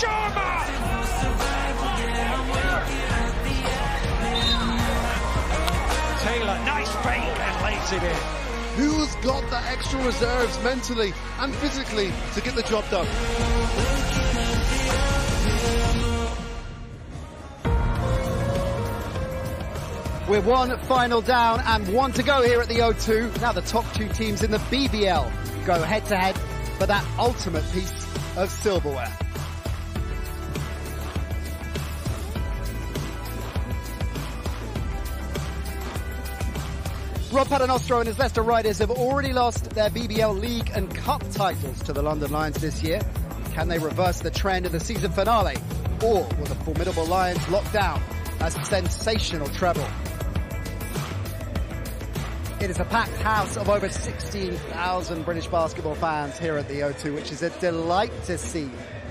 Sharma! Taylor, nice fake and lays it in. Who's got the extra reserves mentally and physically to get the job done? We're one final down and one to go here at the O2. Now the top two teams in the BBL go head to head for that ultimate piece of silverware. Rob Paternostro and his Leicester Riders have already lost their BBL League and Cup titles to the London Lions this year. Can they reverse the trend in the season finale? Or will the formidable Lions lock down a sensational treble? It is a packed house of over 16,000 British basketball fans here at the O2, which is a delight to see.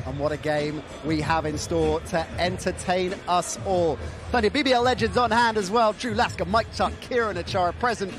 And what a game we have in store to entertain us all. Plenty of BBL legends on hand as well. Drew Lasker, Mike Tuck, Kieran Achara present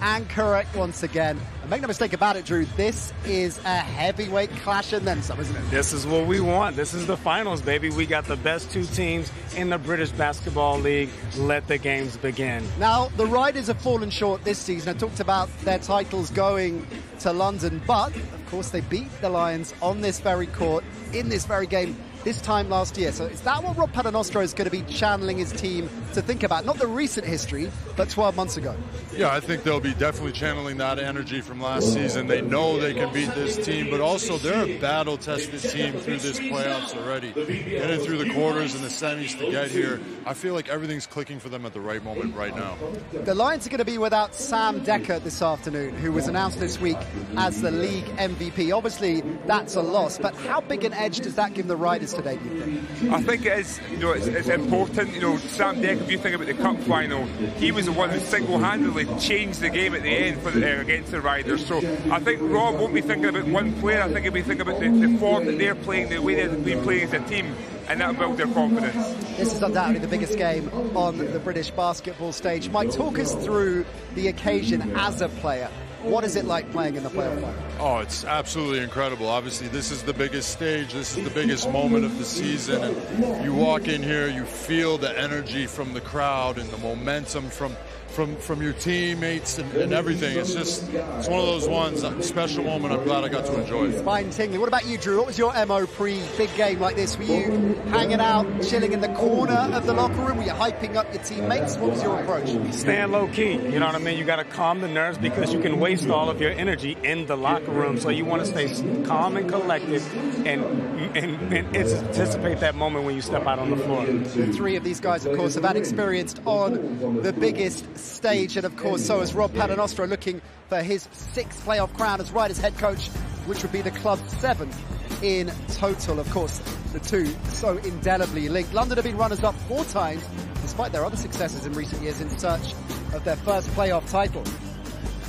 and correct once again. And make no mistake about it, Drew, this is a heavyweight clash and then some, isn't it? This is what we want. This is the finals, baby. We got the best two teams in the British Basketball League. Let the games begin. Now, the Riders have fallen short this season. I talked about their titles going to London, but of course they beat the Lions on this very court in this very game this time last year. So is that what Rob Paternostro is going to be channeling his team to think about? Not the recent history, but 12 months ago. Yeah, I think they'll be definitely channeling that energy from last season. They know they can beat this team, but also they're a battle-tested team through this playoffs already. Getting through the quarters and the semis to get here, I feel like everything's clicking for them at the right moment right now. The Lions are going to be without Sam Dekker this afternoon, who was announced this week as the league MVP. Obviously, that's a loss, but how big an edge does that give the Riders today, do you think? I think it is, you know, it's, it's important. You know, Sam Dekker, if you think about the cup final, he was the one who single-handedly changed the game at the end for the, uh, against the Riders. So I think Rob won't be thinking about one player. I think he'll be thinking about the, the form that they're playing, the way they've been playing as a team, and that'll build their confidence. This is undoubtedly the biggest game on the British basketball stage. Mike, talk us through the occasion as a player. What is it like playing in the playoff final? Oh, it's absolutely incredible. Obviously, this is the biggest stage. This is the biggest moment of the season. And you walk in here, you feel the energy from the crowd and the momentum from from from your teammates and, and, everything. It's just it's one of those ones, a special moment. I'm glad I got to enjoy. Spine tingling. What about you, Drew? What was your mo pre big game like this? Were you hanging out, chilling in the corner of the locker room? Were you hyping up your teammates? What was your approach? Stand low key. You know what I mean? You got to calm the nerves because you can waste all of your energy in the locker room. So you want to stay calm and collected and, and, and anticipate that moment when you step out on the floor. Three of these guys, of course, have had experience on the biggest stage, and of course, so is Rob Paternostro looking for his sixth playoff crown as Riders head coach, which would be the club's seventh in total. Of course, the two so indelibly linked. London have been runners up four times, despite their other successes in recent years in search of their first playoff title.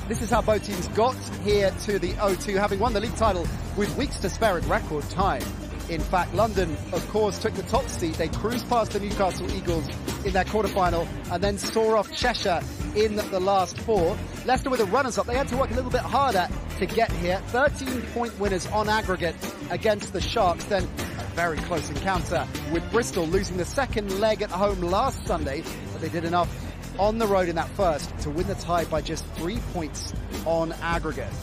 This is how both teams got here to the O2, having won the league title with weeks to spare in record time. In fact, London, of course, took the top seat. They cruised past the Newcastle Eagles in their quarterfinal and then saw off Cheshire in the last four. Leicester with the runners-up. They had to work a little bit harder to get here. 13-point winners on aggregate against the Sharks. Then a very close encounter with Bristol losing the second leg at home last Sunday, but they did enough on the road in that first to win the tie by just three points on aggregate.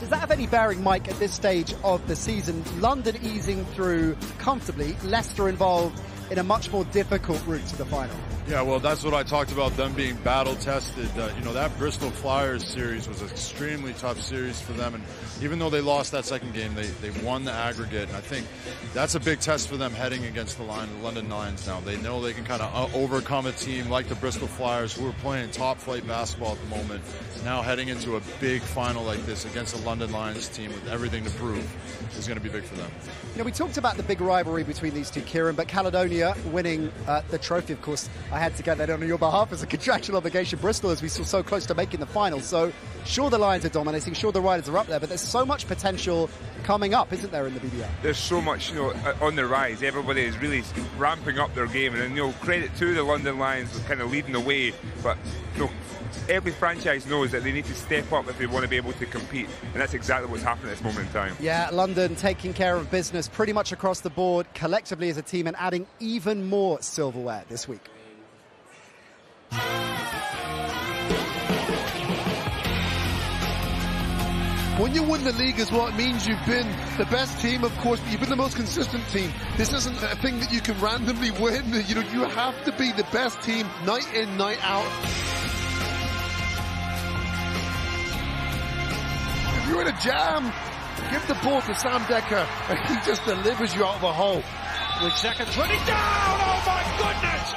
Does that have any bearing, Mike, at this stage of the season? London easing through comfortably, Leicester involved in a much more difficult route to the final. Yeah, well, that's what I talked about them being battle tested. Uh, you know, that Bristol Flyers series was an extremely tough series for them. And even though they lost that second game, they, they won the aggregate. And I think that's a big test for them heading against the line, the London Lions now. They know they can kind of uh, overcome a team like the Bristol Flyers who are playing top flight basketball at the moment. Now heading into a big final like this against the London Lions team with everything to prove is going to be big for them. You know, we talked about the big rivalry between these two, Kieran, but Caledonia Victoria, winning uh, the trophy. Of course, I had to get that on your behalf as a contractual obligation. Bristol, as we saw so close to making the final. So, sure, the Lions are dominating, sure, the Riders are up there, but there's so much potential coming up, isn't there, in the BBL? There's so much, you know, uh, on the rise. Everybody is really ramping up their game, and you know, credit to the London Lions for kind of leading the way. But you know, every franchise knows that they need to step up if they want to be able to compete, and that's exactly what's happening at this moment in time. Yeah, London taking care of business pretty much across the board, collectively as a team, and adding even more silverware this week. When you win the league as well, it means you've been the best team, of course, but you've been the most consistent team. This isn't a thing that you can randomly win. You know, you have to be the best team night in, night out. If you're in a jam, give the ball to Sam Dekker, and he just delivers you out of a hole. With seconds running down, oh my goodness!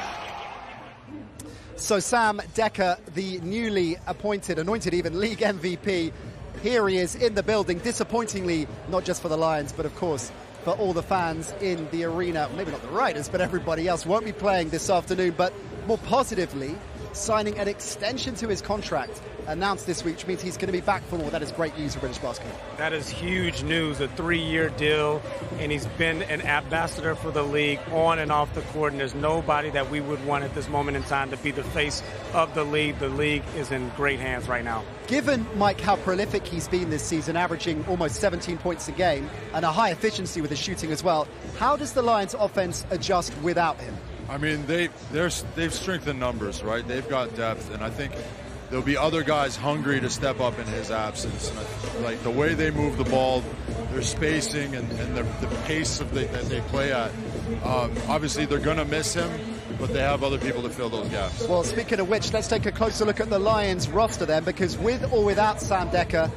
So Sam Dekker, the newly appointed, anointed even league MVP, here he is in the building, disappointingly, not just for the Lions, but of course for all the fans in the arena. Maybe not the Riders, but everybody else won't be playing this afternoon. But more positively, signing an extension to his contract announced this week, which means he's going to be back for more. That is great news for British basketball. That is huge news. A three-year deal, and he's been an ambassador for the league on and off the court. And there's nobody that we would want at this moment in time to be the face of the league. The league is in great hands right now. Given Mike how prolific he's been this season, averaging almost 17 points a game and a high efficiency with his shooting as well, how does the Lions' offense adjust without him? I mean, they they're, they've strengthened numbers, right? They've got depth, and I think there'll be other guys hungry to step up in his absence. I, like the way they move the ball, their spacing, and, and the, the, pace of the, that they play at. Um, obviously, they're going to miss him, but they have other people to fill those gaps. Well, speaking of which, let's take a closer look at the Lions roster then, because with or without Sam Dekker,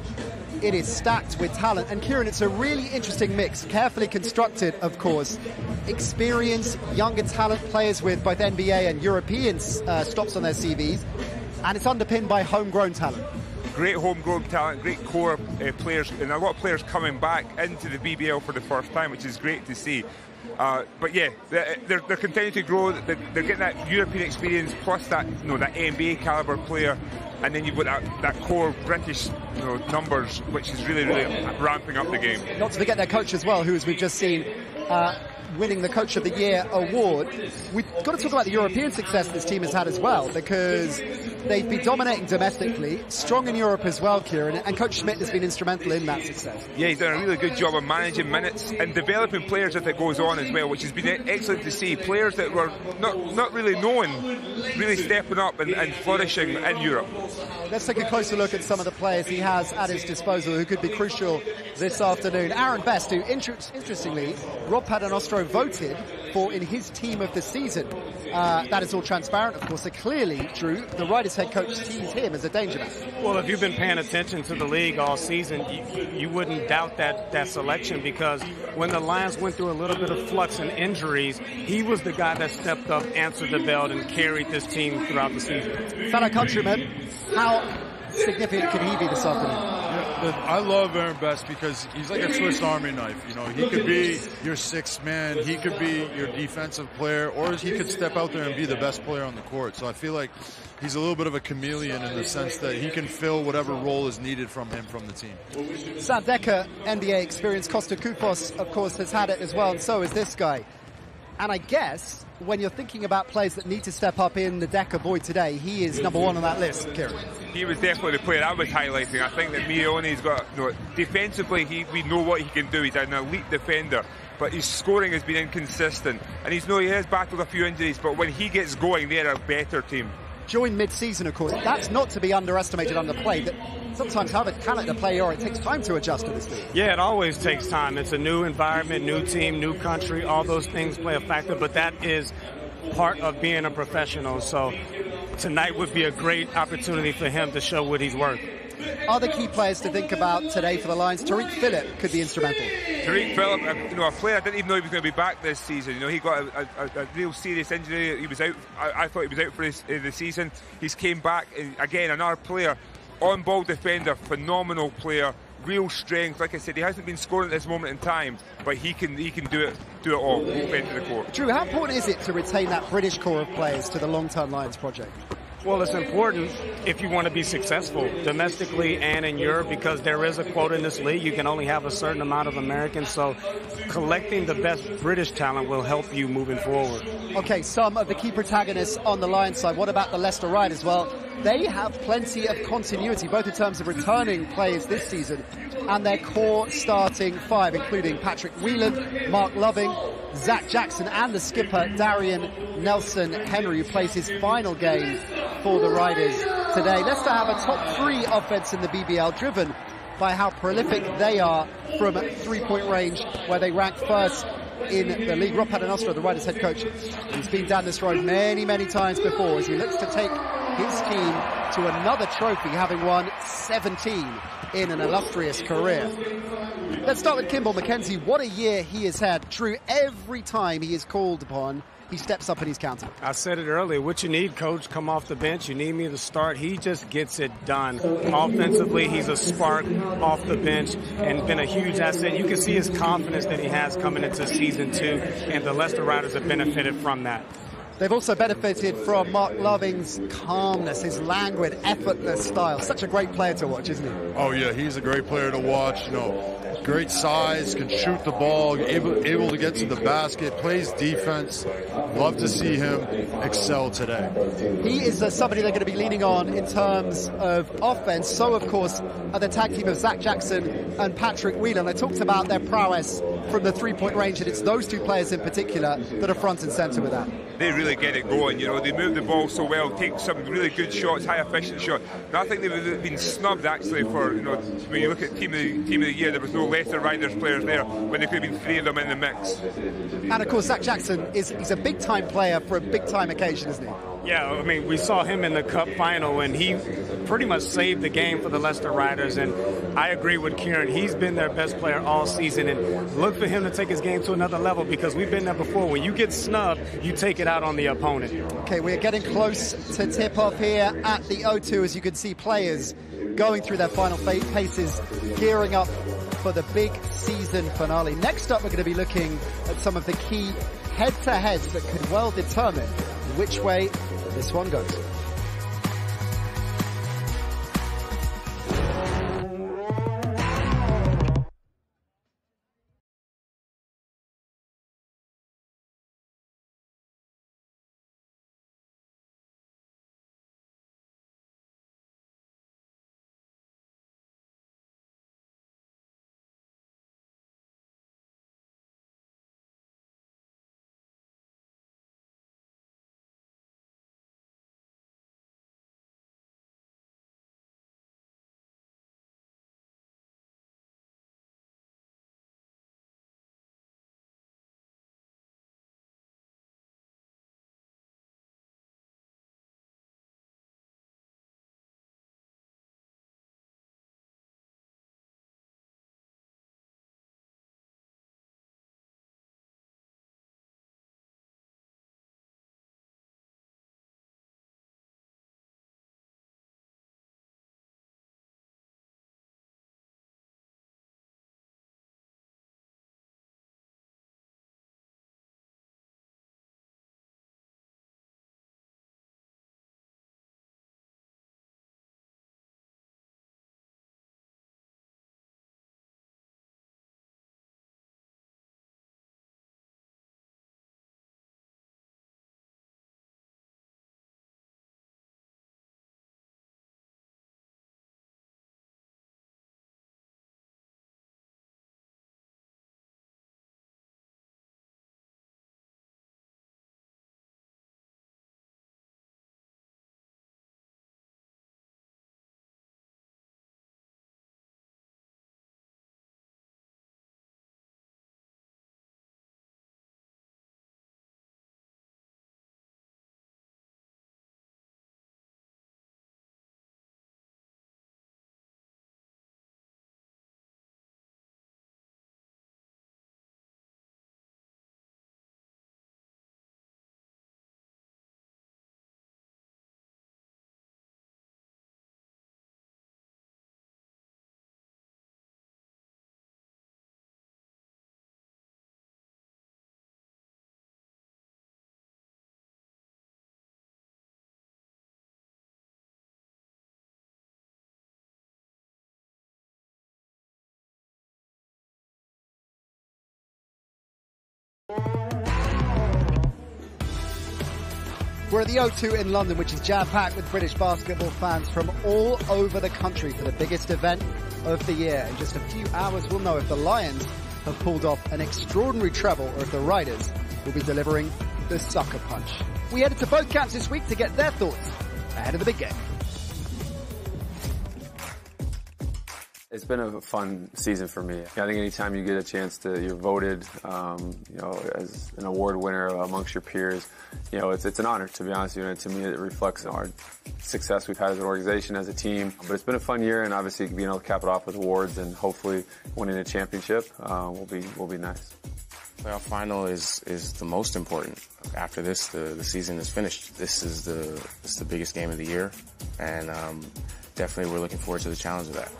it is stacked with talent. And Kieran, it's a really interesting mix, carefully constructed, of course. Experienced, younger talent players with both NBA and European uh, stops on their CVs, and it's underpinned by homegrown talent. Great homegrown talent, great core uh, players, and a lot of players coming back into the BBL for the first time, which is great to see. Uh, but yeah, they're, they're, continuing to grow. They're, they're, getting that European experience plus that you know that NBA caliber player, and then you've got that, that core British you know, numbers, which is really really ramping up the game. Not to forget their coach as well, who as we've just seen. Uh, winning the Coach of the Year award. We've got to talk about the European success this team has had as well, because they've been dominating domestically, strong in Europe as well, Kieran, and Coach Schmidt has been instrumental in that success. Yeah, he's done a really good job of managing minutes and developing players as it goes on as well, which has been excellent to see. Players that were not, not really known, really stepping up and, and flourishing in Europe. Let's take a closer look at some of the players he has at his disposal who could be crucial this afternoon. Aaron Best, who inter- interestingly, Rob Paternostro voted for in his team of the season. Uh, that is all transparent, of course. So clearly, Drew, the Riders head coach sees him as a danger man. Well, if you've been paying attention to the league all season, you, you wouldn't doubt that, that selection because when the Lions went through a little bit of flux and injuries, he was the guy that stepped up, answered the bell, and carried this team throughout the season. Fellow countryman, how significant could he be this afternoon? I love Aaron Best because he's like a Swiss Army knife. You know, he could be your sixth man, he could be your defensive player, or he could step out there and be the best player on the court. So I feel like he's a little bit of a chameleon in the sense that he can fill whatever role is needed from him from the team. Sam Dekker, NBA experience. Kosta Koufos, of course, has had it as well, and so is this guy. And I guess when you're thinking about players that need to step up in the Dekker boy today, he is number one on that list, Kieran. He was definitely the player I was highlighting. I think that Mione's got, you know, defensively, he, we know what he can do. He's an elite defender but his scoring has been inconsistent. And he's no, he has battled a few injuries, but when he gets going, they're a better team. During mid-season, of course, that's not to be underestimated under play. That sometimes however talented a player you are, it takes time to adjust to this league. Yeah, it always takes time. It's a new environment, new team, new country. All those things play a factor, but that is part of being a professional. So tonight would be a great opportunity for him to show what he's worth. Other key players to think about today for the Lions, Tarik Phillip could be instrumental. Tarik Phillip, uh, you know, a player I didn't even know he was going to be back this season. You know, he got a, a, a real serious injury. He was out. I, I thought he was out for his, uh, the season. He's came back and again. Another player, on-ball defender, phenomenal player real strength. Like I said, he hasn't been scoring at this moment in time, but he can he can do it do it all of the court. Drew, how important is it to retain that British core of players to the long-term Lions project? Well, it's important if you want to be successful domestically and in Europe because there is a quota in this league. You can only have a certain amount of Americans. So collecting the best British talent will help you moving forward. Okay, some of the key protagonists on the Lions side. What about the Leicester Riders? Well, they have plenty of continuity, both in terms of returning players this season and their core starting five, including Patrick Whelan, Mark Loving, Zach Jackson, and the skipper Darien Nelson Henry, who plays his final game for the Riders today. Leicester have a top three offense in the BBL, driven by how prolific they are from three-point range, where they rank first in the league. Rob Paternostro, the Riders head coach, he's been down this road many, many times before as he looks to take his team to another trophy, having won 17 in an illustrious career. Let's start with Kimbal Mackenzie. What a year he has had. True, every time he is called upon, he steps up and he's counted. I said it earlier. What you need, coach, come off the bench. You need me to start. He just gets it done. Offensively, he's a spark off the bench and been a huge asset. You can see his confidence that he has coming into season two, and the Leicester Riders have benefited from that. They've also benefited from Mark Loving's calmness, his languid, effortless style. Such a great player to watch, isn't he? Oh yeah, he's a great player to watch. You know, great size, can shoot the ball, able able to get to the basket, plays defense. Love to see him excel today. He is uh, somebody they're going to be leaning on in terms of offense. So, of course, are the tag team of Zach Jackson and Patrick Whelan. I talked about their prowess from the three-point range, and it's those two players in particular that are front and center with that. They really get it going. You know, they move the ball so well, take some really good shots, high efficient shots. I think they've been snubbed actually for you know when you look at team of the team of the year, there was no Leicester Riders players there when there could have been three of them in the mix. And of course, Zach Jackson is he's a big-time player for a big-time occasion, isn't he? Yeah, I mean, we saw him in the Cup final, and he pretty much saved the game for the Leicester Riders. And I agree with Kieran; he's been their best player all season. And look for him to take his game to another level because we've been there before. When you get snubbed, you take it out on the opponent. Okay, we're getting close to tip-off here at the O2. As you can see, players going through their final paces, gearing up for the big season finale. Next up, we're going to be looking at some of the key head-to-heads that could well determine which way this one goes. We're at the O2 in London, which is jam-packed with British basketball fans from all over the country for the biggest event of the year. In just a few hours, we'll know if the Lions have pulled off an extraordinary treble or if the Riders will be delivering the sucker punch. We headed to both camps this week to get their thoughts ahead of the big game. It's been a fun season for me. I think anytime you get a chance to, you're voted, um, you know, as an award winner amongst your peers, you know, it's, it's an honor to be honest with you. And to me, it reflects our success we've had as an organization, as a team. But it's been a fun year, and obviously being able to cap it off with awards and hopefully winning a championship uh, will be will be nice. Playoff final is is the most important. After this, the, the season is finished. This is the this is the biggest game of the year, and um, definitely we're looking forward to the challenge of that.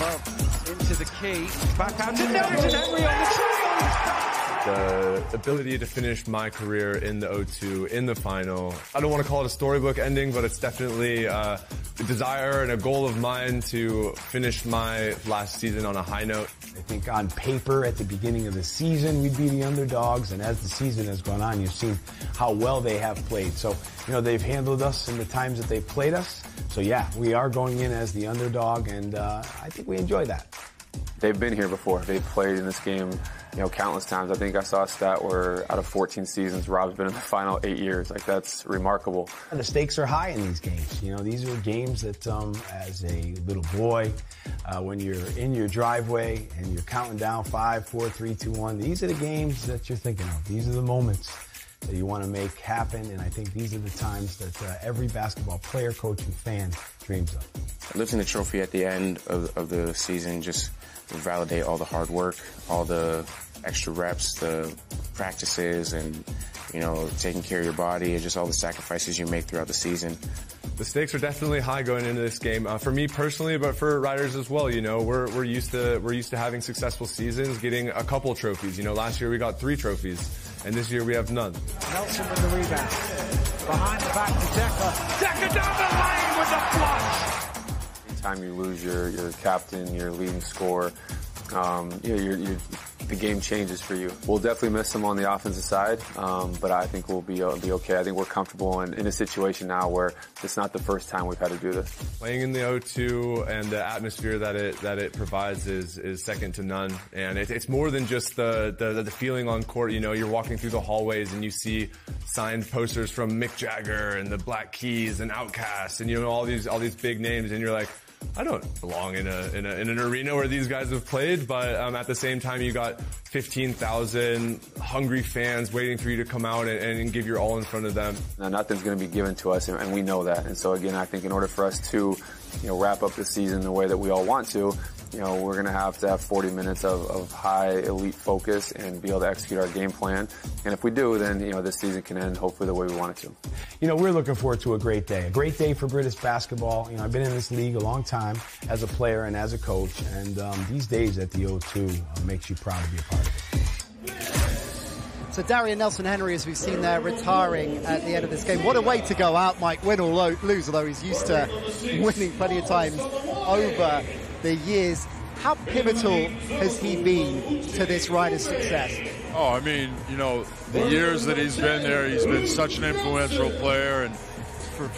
Love into the key. Back out to Derrick Henry on the triangle. The ability to finish my career in the O2, in the final. I don't want to call it a storybook ending, but it's definitely uh, a desire and a goal of mine to finish my last season on a high note. I think on paper at the beginning of the season, we'd be the underdogs. And as the season has gone on, you've seen how well they have played. So, you know, they've handled us in the times that they've played us. So yeah, we are going in as the underdog and uh, I think we enjoy that. They've been here before. They've played in this game, you know, countless times. I think I saw a stat where out of 14 seasons, Rob's been in the final eight years. Like that's remarkable. And the stakes are high in these games. You know, these are games that, um, as a little boy, uh, when you're in your driveway and you're counting down five, four, three, two, one, these are the games that you're thinking of. These are the moments that you want to make happen. And I think these are the times that uh, every basketball player, coach, and fan dreams of. Lifting the trophy at the end of, of the season just validate all the hard work, all the extra reps, the practices, and you know taking care of your body, and just all the sacrifices you make throughout the season. The stakes are definitely high going into this game uh, for me personally, but for riders as well. You know, we're we're used to we're used to having successful seasons, getting a couple trophies. You know, last year we got three trophies, and this year we have none. Nelson with the rebound. Behind the back to Decker. Decker down the lane with the flush. Anytime you lose your, your captain, your leading scorer, um, you know, you're, you're, the game changes for you. We'll definitely miss him on the offensive side, um, but I think we'll be, uh, be okay. I think we're comfortable in, in a situation now where it's not the first time we've had to do this. Playing in the O2 and the atmosphere that it that it provides is is second to none, and it, it's more than just the, the the feeling on court. You know, you're walking through the hallways and you see signed posters from Mick Jagger and the Black Keys and Outkast, and you know all these all these big names, and you're like I don't belong in a, in, a, in an arena where these guys have played, but um, at the same time, you got 15,000 hungry fans waiting for you to come out and, and give your all in front of them. Now, nothing's going to be given to us, and, we know that. And so, again, I think in order for us to, you know, wrap up the season the way that we all want to, you know, we're going to have to have 40 minutes of, of high elite focus and be able to execute our game plan. And if we do, then, you know, this season can end hopefully the way we want it to. You know, we're looking forward to a great day, a great day for British basketball. You know, I've been in this league a long time as a player and as a coach, and um, these days at the O2 uh, makes you proud to be a part of it. So Darien Nelson Henry, as we've seen there, retiring at the end of this game. What a way to go out, Mike. Win or lo- lose, although he's used to winning plenty of times over the years. How pivotal has he been to this rider's success? Oh, I mean, you know, the years that he's been there, he's been such an influential player, and for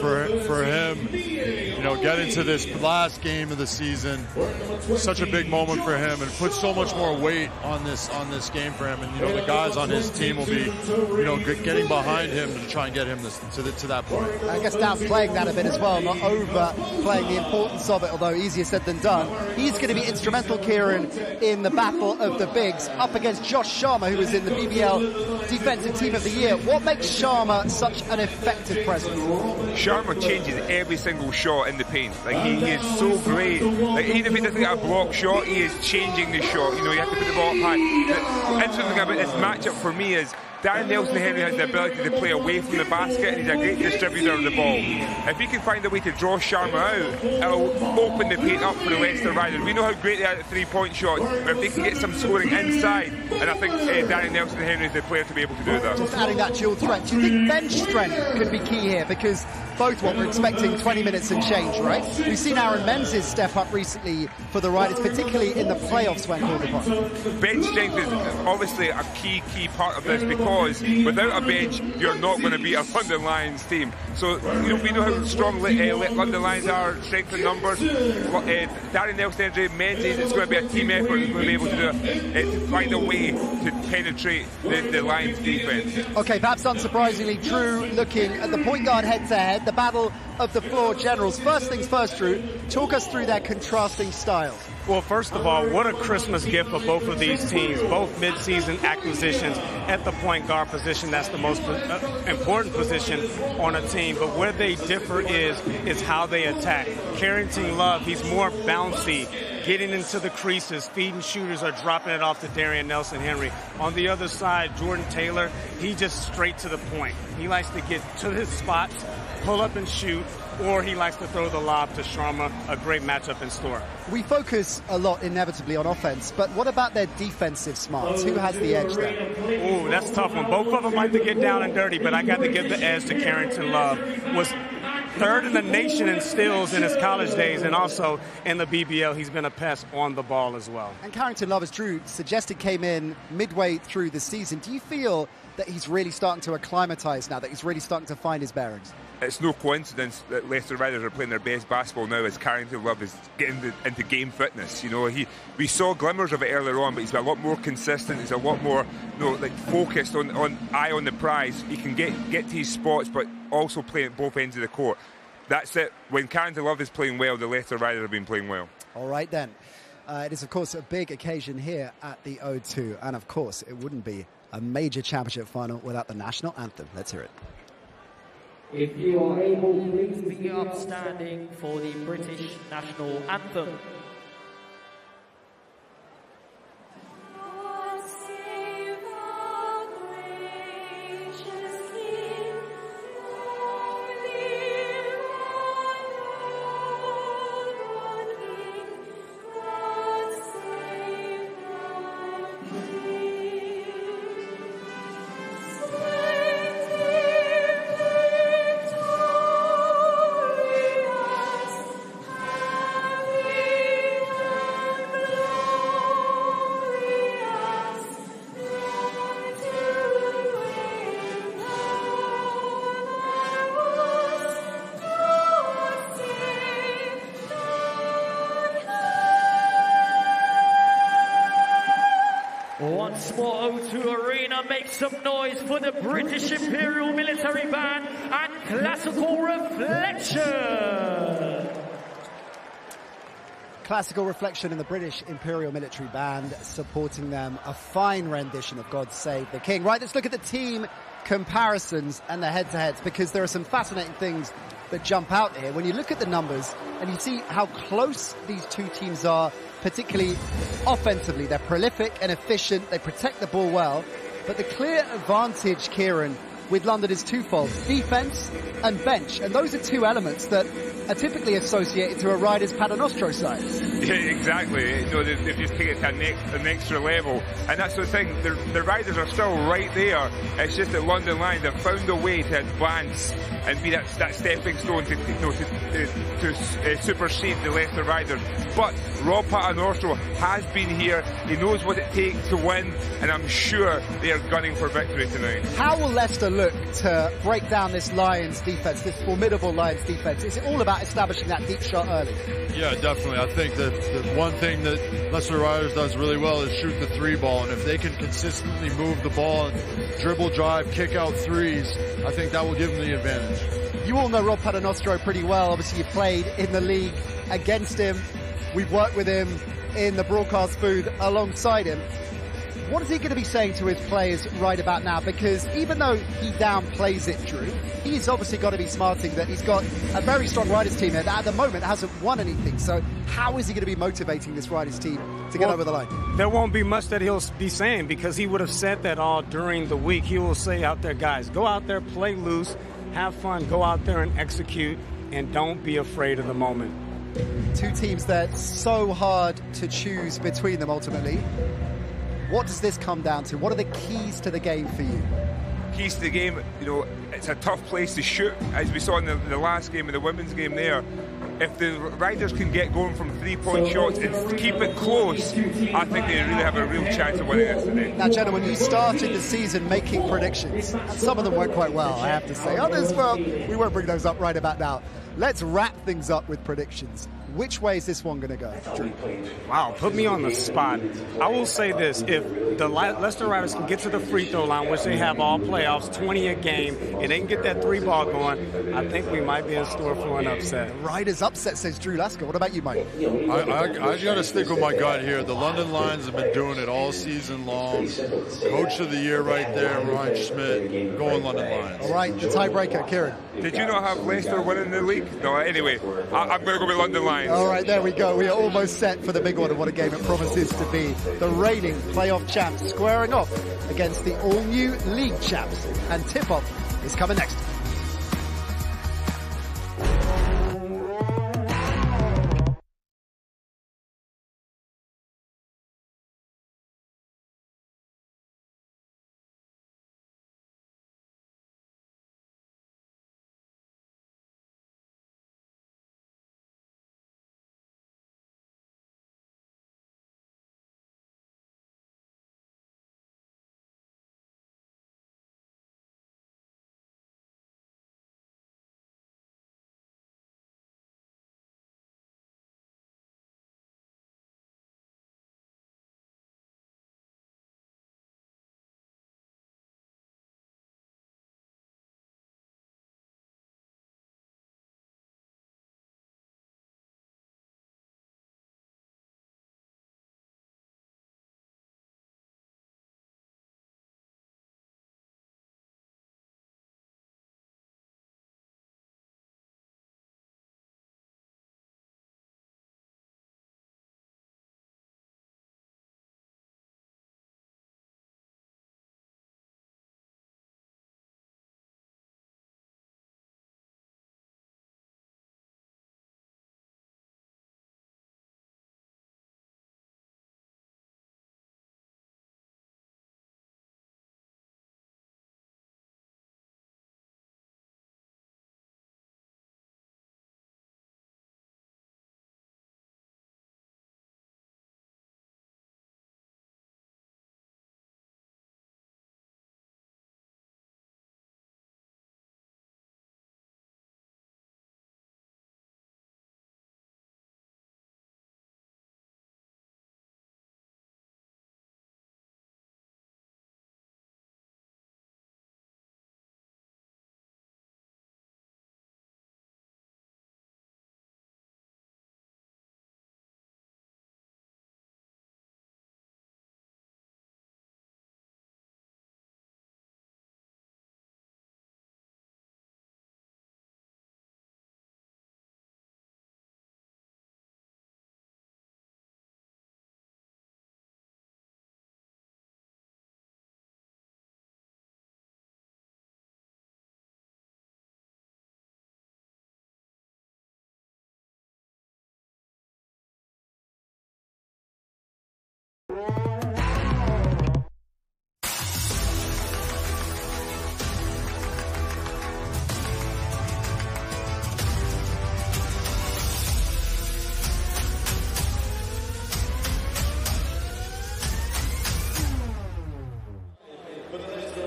for for him, you know, get into this last game of the season, such a big moment for him, and put so much more weight on this on this game for him. And you know, the guys on his team will be, you know, getting behind him to try and get him this, to the, to that point. I guess downplaying that a bit as well, not overplaying the importance of it, although easier said than done. He's going to be instrumental, Kieran, in the battle of the bigs up against Josh Sharma, who was in the BBL Defensive Team of the Year. What makes Sharma such an effective presence? Sharma changes every single shot in the paint. Like he, he is so great. Like even if he doesn't get a block shot, he is changing the shot. You know, you have to put the ball up high. The interesting thing about this matchup for me is Dan Nelson Henry has the ability to play away from the basket and he's a great distributor of the ball. If he can find a way to draw Sharma out, it'll open the paint up for the Leicester Riders. We know how great they are at three-point shots, but if they can get some scoring inside, and I think uh, Danny Nelson Henry is the player to be able to do that. Just adding that dual threat. Do you think bench strength could be key here? Because both what we're expecting 20 minutes and change, right? We've seen Aaron Menzies step up recently for the Riders, particularly in the playoffs when called upon. Bench strength is obviously a key, key part of this because without a bench, you're not going to beat a London Lions team. So, you know, we know how strong uh, London Lions are, strength in numbers. Uh, Darien Nelson, Menzies, it's going to be a team effort. It's going to be able to uh, to find a way to penetrate the, the Lions defence. Okay, perhaps unsurprisingly, Drew looking at the point guard head to head, the battle of the floor generals. First things first, Drew, talk us through their contrasting styles. Well, first of all, what a Christmas gift for both of these teams. Both midseason acquisitions at the point guard position. That's the most uh, important position on a team. But where they differ is is how they attack. Carrington Love, he's more bouncy, getting into the creases, feeding shooters or dropping it off to Darien Nelson Henry. On the other side, Jordan Taylor, he just straight to the point. He likes to get to his spots, pull up and shoot, or he likes to throw the lob to Sharma, a great matchup in store. We focus a lot inevitably on offense, but what about their defensive smarts? Who has the edge there? Oh, that's a tough one. Both of them like to get down and dirty, but I got to give the edge to Carrington Love. Was third in the nation in steals in his college days, and also in the BBL, he's been a pest on the ball as well. And Carrington Love, as Drew suggested, came in midway through the season. Do you feel that he's really starting to acclimatise now, that he's really starting to find his bearings? It's no coincidence that Leicester Riders are playing their best basketball now as Carrington Love is getting the, into game fitness. You know, he we saw glimmers of it earlier on, but he's a lot more consistent. He's a lot more, you know, like focused on, on eye on the prize. He can get get to his spots, but also play at both ends of the court. That's it. When Carrington Love is playing well, the Leicester Riders have been playing well. All right then. Uh, it is, of course, a big occasion here at the O2. And, of course, it wouldn't be a major championship final without the national anthem. Let's hear it. If you are able, please be upstanding for the British national anthem. Some noise for the British Imperial Military Band and Classical Reflection. Classical Reflection in the British Imperial Military Band supporting them. A fine rendition of God Save the King. Right, let's look at the team comparisons and the head-to-heads because there are some fascinating things that jump out here. When you look at the numbers and you see how close these two teams are, particularly offensively, they're prolific and efficient. They protect the ball well. But the clear advantage, Kieran, with London is twofold. Defence and bench. And those are two elements that are typically associated to a rider's Paternostro side. Yeah, exactly. You know, they've just taken it to next, an extra level. And that's the thing, the, the riders are still right there. It's just that London Lions have found a way to advance and be that, that stepping stone to, you know, to, to, to uh, supersede the Leicester Riders. But Rob Paternostro has been here. He knows what it takes to win, and I'm sure they are gunning for victory tonight. How will Leicester look to break down this Lions defence, this formidable Lions defence? Is it all about establishing that deep shot early? Yeah, definitely. I think that the one thing that Leicester Riders does really well is shoot the three ball, and if they can consistently move the ball and dribble, drive, kick out threes, I think that will give them the advantage. You all know Rob Paternostro pretty well. Obviously, you played in the league against him. We've worked with him in the broadcast booth alongside him. What is he going to be saying to his players right about now? Because even though he downplays it, Drew, he's obviously got to be smarting that he's got a very strong riders team here that at the moment hasn't won anything. So how is he going to be motivating this riders team to get well, over the line? There won't be much that he'll be saying because he would have said that all during the week. He will say out there, guys, go out there, play loose, have fun, go out there and execute, and don't be afraid of the moment. Two teams that so hard to choose between them ultimately. What does this come down to? What are the keys to the game for you? Keys to the game, you know, it's a tough place to shoot, as we saw in the, the last game of the women's game there. If the Riders can get going from three-point shots and keep it close, I think they really have a real chance of winning this today. Now, gentlemen, you started the season making predictions, some of them went quite well, I have to say. Others, well, we won't bring those up right about now. Let's wrap things up with predictions. Which way is this one going to go? Wow, put me on the spot. I will say this: if the Leicester Riders can get to the free throw line, which they have all playoffs, 20 a game, and they can get that three ball going, I think we might be in store for an upset. Riders upset, says Drew Lasker. What about you, Mike? I, I, I got to stick with my gut here. The London Lions have been doing it all season long. Coach of the year right there, Ryan Schmidt, going London Lions. All right, the tiebreaker, Kieran. Did you not have Leicester winning the league? No, anyway, I, am going to go with London Lions. All right, there we go. We are almost set for the big one, and what a game it promises to be. The reigning playoff champs squaring off against the all-new league champs. And tip-off is coming next.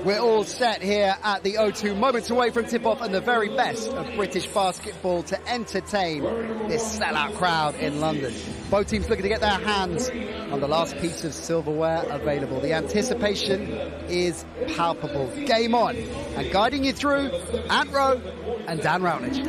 We're all set here at the O2, moments away from tip-off and the very best of British basketball to entertain this sellout crowd in London. Both teams looking to get their hands on the last piece of silverware available. The anticipation is palpable. Game on. And guiding you through, Ant Rowe and Dan Routledge.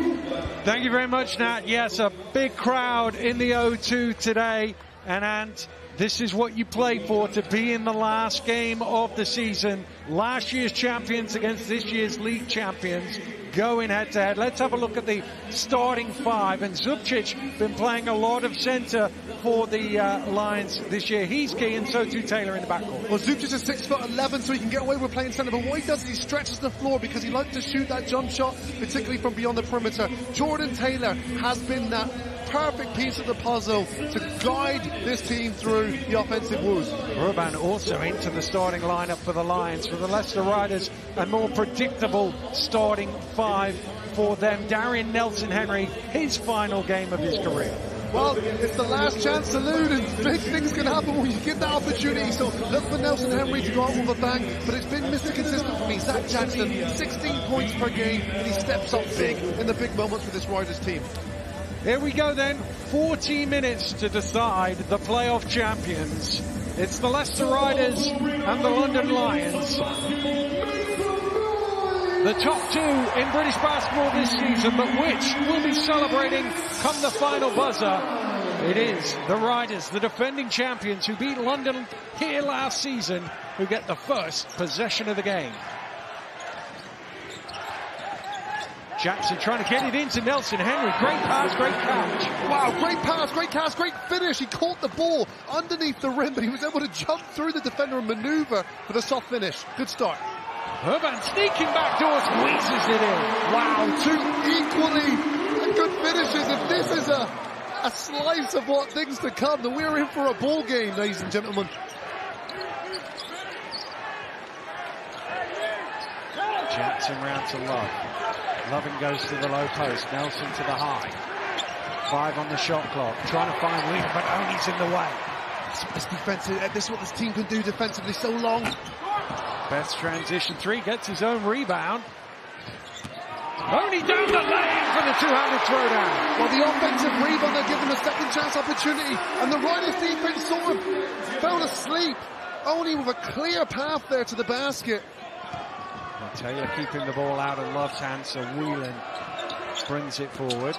Thank you very much, Nat. Yes, a big crowd in the O2 today. And Ant, this is what you play for to be in the last game of the season. Last year's champions against this year's league champions going head to head. Let's have a look at the starting five. And Zubcic been playing a lot of centre for the uh, Lions this year. He's key, and so too Taylor in the backcourt. Well, Zubcic is six foot eleven, so he can get away with playing centre. But what he does is he stretches the floor because he likes to shoot that jump shot, particularly from beyond the perimeter. Jordan Taylor has been that perfect piece of the puzzle to guide this team through the offensive woes. Ruban also into the starting lineup for the Lions. For the Leicester Riders, a more predictable starting five for them. Darien Nelson Henry, his final game of his career. Well, it's the last chance salute and big things can happen when you get that opportunity. So look for Nelson Henry to go out with a bang, but it's been Mr. Consistent for me. Zach Jackson, 16 points per game, and he steps up big in the big moments for this Riders team. Here we go then, 40 minutes to decide the playoff champions. It's the Leicester Riders and the London Lions. The top two in British basketball this season, but which will be celebrating come the final buzzer? It is the Riders, the defending champions who beat London here last season, who get the first possession of the game. Jackson trying to get it into Nelson Henry. Great pass, great catch. Wow, great pass, great catch, great finish. He caught the ball underneath the rim, but he was able to jump through the defender and maneuver for the soft finish. Good start. Urban sneaking back door, squeezes it in. Wow, two equally good finishes. If this is a, a slice of what things to come, then we're in for a ball game, ladies and gentlemen. Jackson round to Love. Loving goes to the low post. Nelson to the high. Five on the shot clock. Trying to find Wheeler, but Oni's in the way. This defensive, uh, this is what this team can do defensively so long. Best transition three, gets his own rebound. Oni down the lane for the two-handed throwdown. Well, the offensive rebound, they give them a second chance opportunity, and the Riders defense sort of fell asleep, Oni with a clear path there to the basket. Well, Taylor keeping the ball out of Love's hands, so Whelan brings it forward.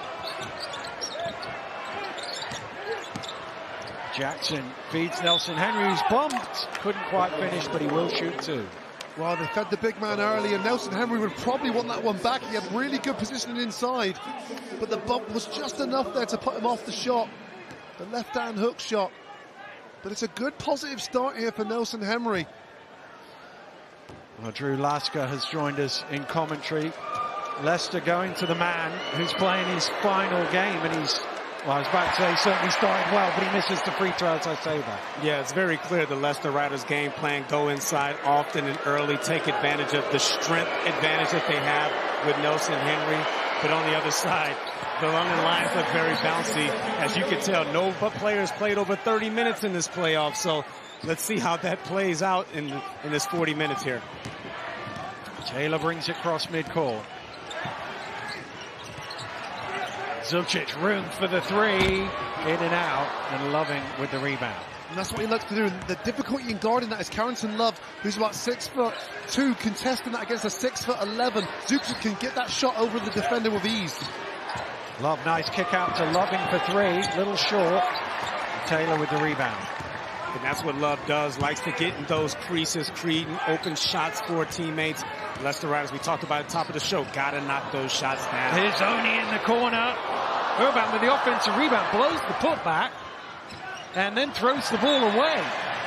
Jackson feeds Nelson Henry, who's bumped. Couldn't quite finish, but he will shoot two. Well, they fed the big man early, and Nelson Henry would probably want that one back. He had really good positioning inside, but the bump was just enough there to put him off the shot. The left-hand hook shot. But it's a good positive start here for Nelson Henry. Well, Drew Lasker has joined us in commentary. Leicester going to the man who's playing his final game, and he's well, I was about to say he certainly started well, but he misses the free throw as I say that. Yeah, it's very clear the Leicester Riders game plan, go inside often and early, take advantage of the strength advantage that they have with Nelson Henry. But on the other side, the London Lions look very bouncy. As you can tell, no players played over 30 minutes in this playoff, so let's see how that plays out in, in this 40 minutes here. Taylor brings it across midcourt. Zubcic room for the three, in and out, and Loving with the rebound. And that's what he likes to do. And the difficulty in guarding that is Carrington Love, who's about six foot two, contesting that against a six foot eleven. Zubcic can get that shot over the defender with ease. Love, nice kick out to Loving for three, little short. Taylor with the rebound. And that's what Love does, likes to get in those creases, creating open shots for teammates. Leicester Riders, we talked about at the top of the show, gotta knock those shots down. Here's Oni in the corner. Urban with the offensive rebound, blows the putback, and then throws the ball away.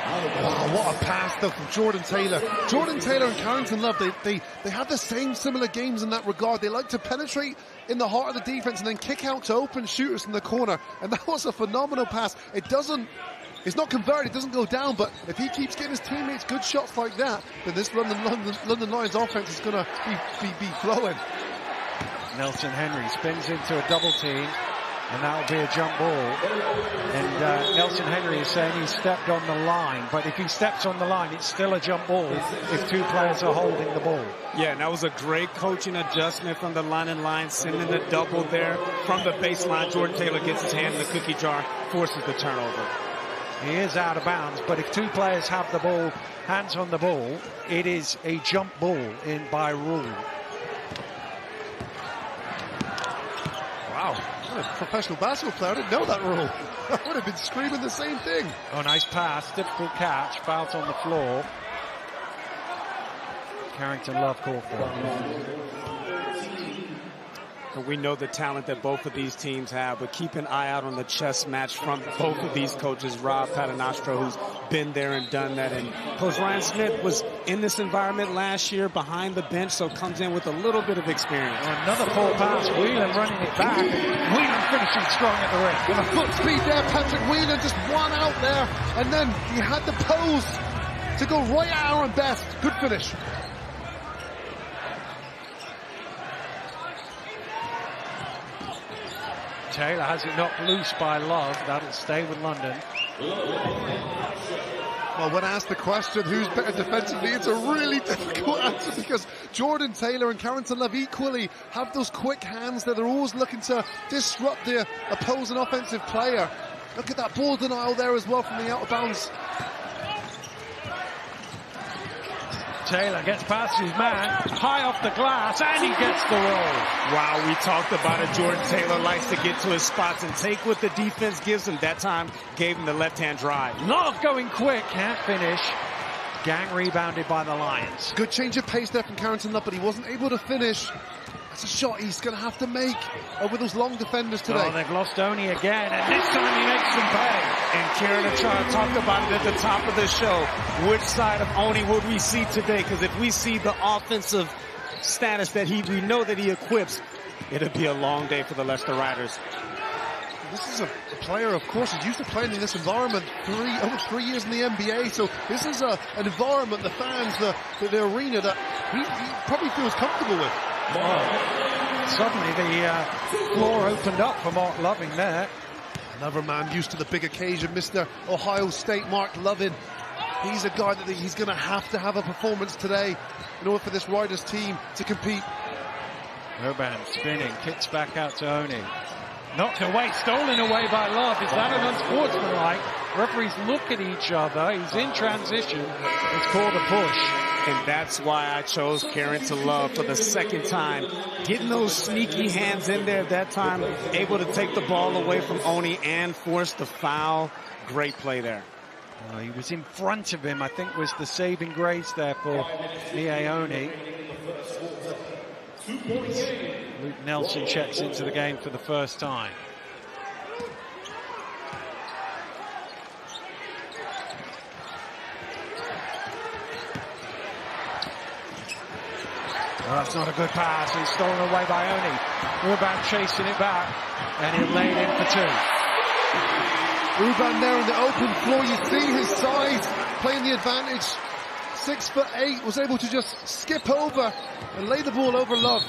Oh, wow, what a pass though from Jordan Taylor. Jordan Taylor and Carrington Love, they, they, they have the same similar games in that regard. They like to penetrate in the heart of the defense and then kick out to open shooters in the corner. And that was a phenomenal pass. It doesn't it's not converted, it doesn't go down, but if he keeps getting his teammates good shots like that, then this London, London, London Lions offense is going to be, be, be flowing. Nelson Henry spins into a double team, and that'll be a jump ball. And uh, Nelson Henry is saying he stepped on the line, but if he steps on the line, it's still a jump ball if two players are holding the ball. Yeah, and that was a great coaching adjustment from the London Lions, sending the double there from the baseline. Jordan Taylor gets his hand in the cookie jar, forces the turnover. He is out of bounds, but if two players have the ball, hands on the ball, it is a jump ball in by rule. Wow, what a professional basketball player. I didn't know that rule. I would have been screaming the same thing. Oh, nice pass, difficult catch, fouls on the floor. Carrington Love call for And we know the talent that both of these teams have, but keep an eye out on the chess match from both of these coaches, Rob Paternostro, who's been there and done that. And Coach Ryan Schmidt was in this environment last year behind the bench, so comes in with a little bit of experience. Another full pass, Whelan running it back. Whelan finishing strong at the ring. With a foot speed there, Patrick Whelan just one out there, and then he had the pose to go right at Aaron Best. Good finish. Taylor has it knocked loose by Love. That'll stay with London. Well, when asked the question, who's better defensively, it's a really difficult answer because Jordan Taylor and Carrington Love equally have those quick hands that are always looking to disrupt the opposing offensive player. Look at that ball denial there as well from the out of bounds Taylor gets past his man, high off the glass, and he gets the roll. Wow, we talked about it. Jordan Taylor likes to get to his spots and take what the defense gives him. That time gave him the left-hand drive. Love going quick, can't finish. Gang rebounded by the Lions. Good change of pace there from Carrington Love, but he wasn't able to finish. It's a shot he's going to have to make uh, with those long defenders today. Oh, they've lost Oni again, and this time he makes them pay. And Kieran Achara talked about it at the top of the show. Which side of Oni would we see today? Because if we see the offensive status that he, we know that he equips, it'll be a long day for the Leicester Riders. This is a, a player, of course, who's used to playing in this environment three, over three years in the NBA. So this is a, an environment, the fans, the, the, the arena that he, he probably feels comfortable with. Suddenly the uh, floor opened up for Mark Loving there. Another man used to the big occasion, Mr. Ohio State, Mark Loving. He's a guy that he's going to have to have a performance today in order for this Riders team to compete. Urban spinning, kicks back out to Oni. Knocked away, stolen away by Love. Is that an unsportsmanlike? Referees look at each other. He's in transition. It's called a push. And that's why I chose Carrington Love for the second time. Getting those sneaky hands in there that time, able to take the ball away from Oni and force the foul. Great play there. Well, he was in front of him, I think was the saving grace there for Oni. Luke Nelson checks into the game for the first time. That's not a good pass. It's stolen away by Oni. Urban chasing it back, and he laid in for two. Urban there in the open floor. You see his size playing the advantage six foot eight, was able to just skip over and lay the ball over Love.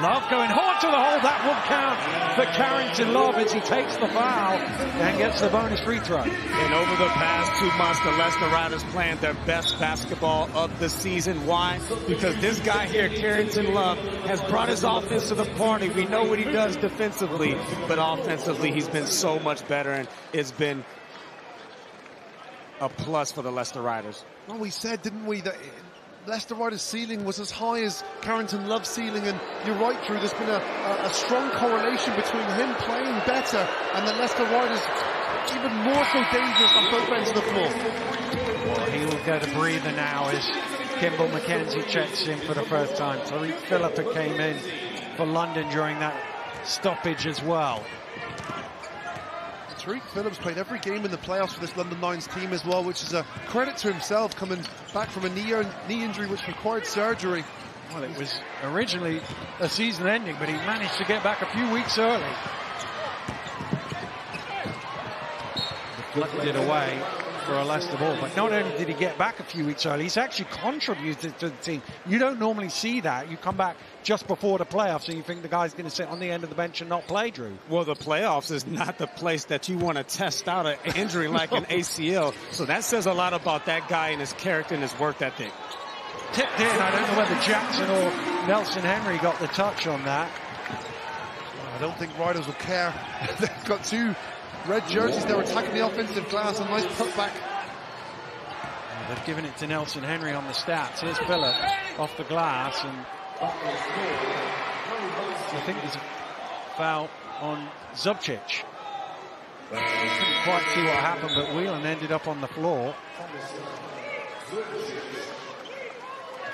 Love going hard to the hole. That will count for Carrington Love as he takes the foul and gets the bonus free throw. And over the past two months, the Leicester Riders playing their best basketball of the season. Why? Because this guy here, Carrington Love, has brought his offense to the party. We know what he does defensively, but offensively, he's been so much better and it's been a plus for the Leicester Riders. Well, we said, didn't we, that Leicester Riders' ceiling was as high as Carrington Love's ceiling, and you're right, Drew. There's been a, a, a strong correlation between him playing better and the Leicester Riders even more so dangerous on both ends of the floor. Well, he will get a breather now as Kimbal Mackenzie checks in for the first time. Phillippa came in for London during that stoppage as well. Tarik Phillips played every game in the playoffs for this London Lions team as well, which is a credit to himself coming back from a knee, knee injury which required surgery. Well, it was originally a season ending, but he managed to get back a few weeks early. Deflected away for a Leicester ball. But not only did he get back a few weeks early, he's actually contributed to the team. You don't normally see that. You come back just before the playoffs and you think the guy's going to sit on the end of the bench and not play, Drew. Well, the playoffs is not the place that you want to test out an injury like an ACL. So that says a lot about that guy and his character and his work ethic. Tipped in. I don't know whether Jackson or Nelson Henry got the touch on that. I don't think Riders will care. They've got two red jerseys. They're attacking the offensive glass. A nice putback. they've given it to Nelson Henry on the stats. Here's Phillip off the glass and I think there's a foul on Zubcic. Couldn't quite see what happened, but Whelan ended up on the floor.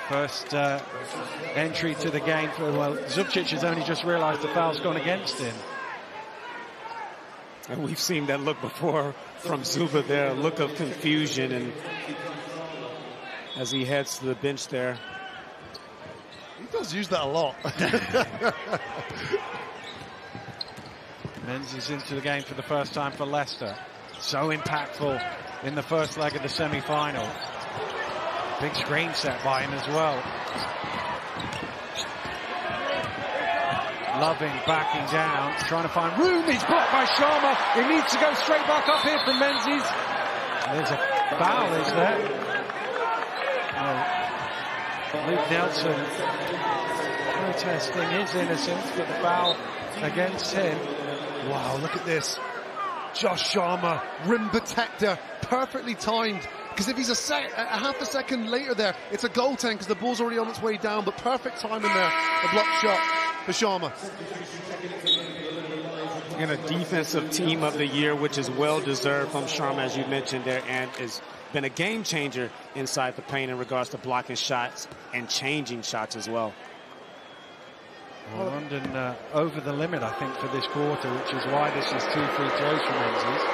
First uh, entry to the game for, well, Zubcic has only just realised the foul's gone against him. And we've seen that look before from Zuba there, a look of confusion and as he heads to the bench there. Does use that a lot. Menzies into the game for the first time for Leicester. So impactful in the first leg of the semi-final. Big screen set by him as well. Loving backing down, trying to find room. He's blocked by Sharma. He needs to go straight back up here from Menzies. There's a foul, is there? Oh. Luke Nelson protesting his innocence, but the foul against him. Wow, look at this. Josh Sharma, rim protector, perfectly timed. Because if he's a, sec, a half a second later there, it's a goaltend because the ball's already on its way down, but perfect timing there. A block shot for Sharma. And a defensive team of the year, which is well deserved from Sharma, as you mentioned there, and has been a game changer inside the paint in regards to blocking shots and changing shots as well. Well, London uh, over the limit, I think, for this quarter, which is why this is two free throws for Menzies.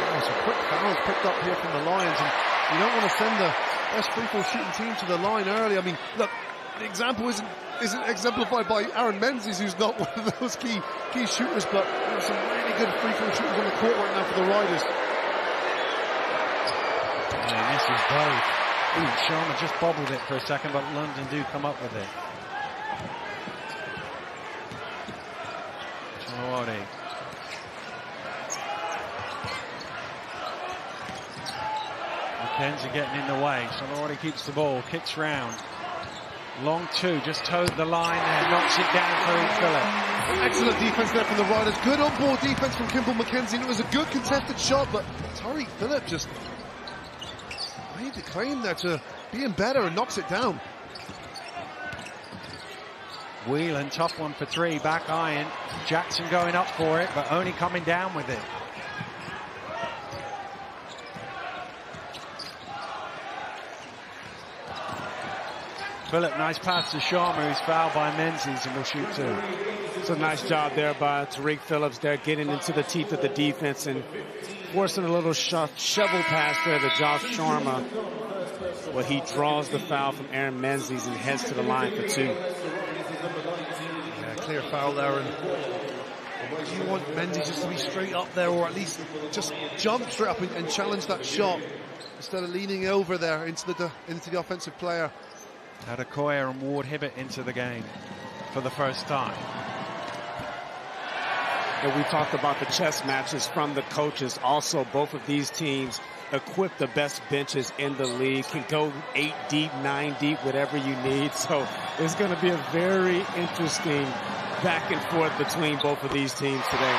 Oh, some quick fouls picked up here from the Lions, and you don't want to send the best free throw shooting team to the line early. I mean, look, the example isn't isn't exemplified by Aaron Menzies, who's not one of those key key shooters, but some really good free throw shooters on the court right now for the Riders. Yeah, misses both. Ooh, Sharma just bobbled it for a second, but London do come up with it. Chawardi. Mackenzie getting in the way. Solordi keeps the ball, kicks round. Long two, just towed the line there, knocks it down for Phillip. Excellent defense there from the Riders. Good on-ball defense from Kimbal Mackenzie. And it was a good contested shot, but Tarik Phillip just made the claim there to being better and knocks it down. Whelan, tough one for three, back iron. Jackson going up for it, but only coming down with it. Phillip, nice pass to Sharma, who's fouled by Menzies and will shoot two. It's a nice job there by Tarik Phillips there, getting into the teeth of the defense and forcing a little sho shovel pass there to Josh Sharma. Well, he draws the foul from Aaron Menzies and heads to the line for two. Yeah, clear foul there. And you want Menzies just to be straight up there or at least just jump straight up and, and challenge that shot instead of leaning over there into the, into the offensive player. Adekoya and Ward Hibbert into the game for the first time. And we talked about the chess matches from the coaches. Also, both of these teams equip the best benches in the league, can go eight deep, nine deep, whatever you need. So it's going to be a very interesting back and forth between both of these teams today.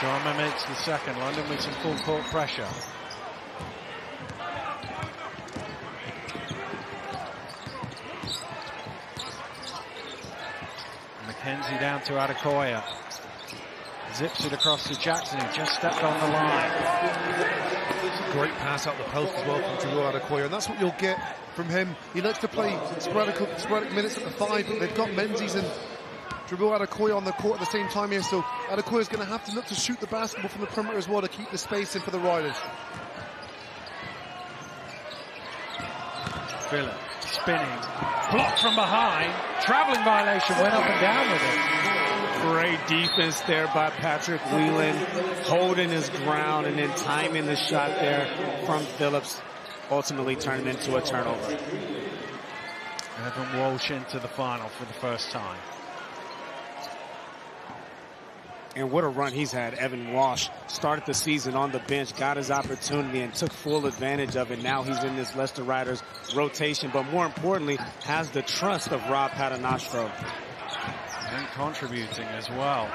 Sharma makes the second. London with some full court pressure. Mackenzie down to Adekoya. Zips it across to Jackson, who just stepped on the line. Great pass out the post as well from Drew Adekoya, and that's what you'll get from him. He likes to play sporadic, sporadic minutes at the five, but they've got Menzies and Drew Adekoya on the court at the same time here, so Adekoya's going to have to look to shoot the basketball from the perimeter as well to keep the space in for the Riders. Phillip spinning, blocked from behind, traveling violation, went up and down with it. Great defense there by Patrick Whelan, holding his ground and then timing the shot there from Phillips, ultimately turning into a turnover. Evan Walsh into the final for the first time. And what a run he's had. Evan Walsh started the season on the bench, got his opportunity and took full advantage of it. Now he's in this Leicester Riders rotation, but more importantly, has the trust of Rob Paternostro. And contributing as well.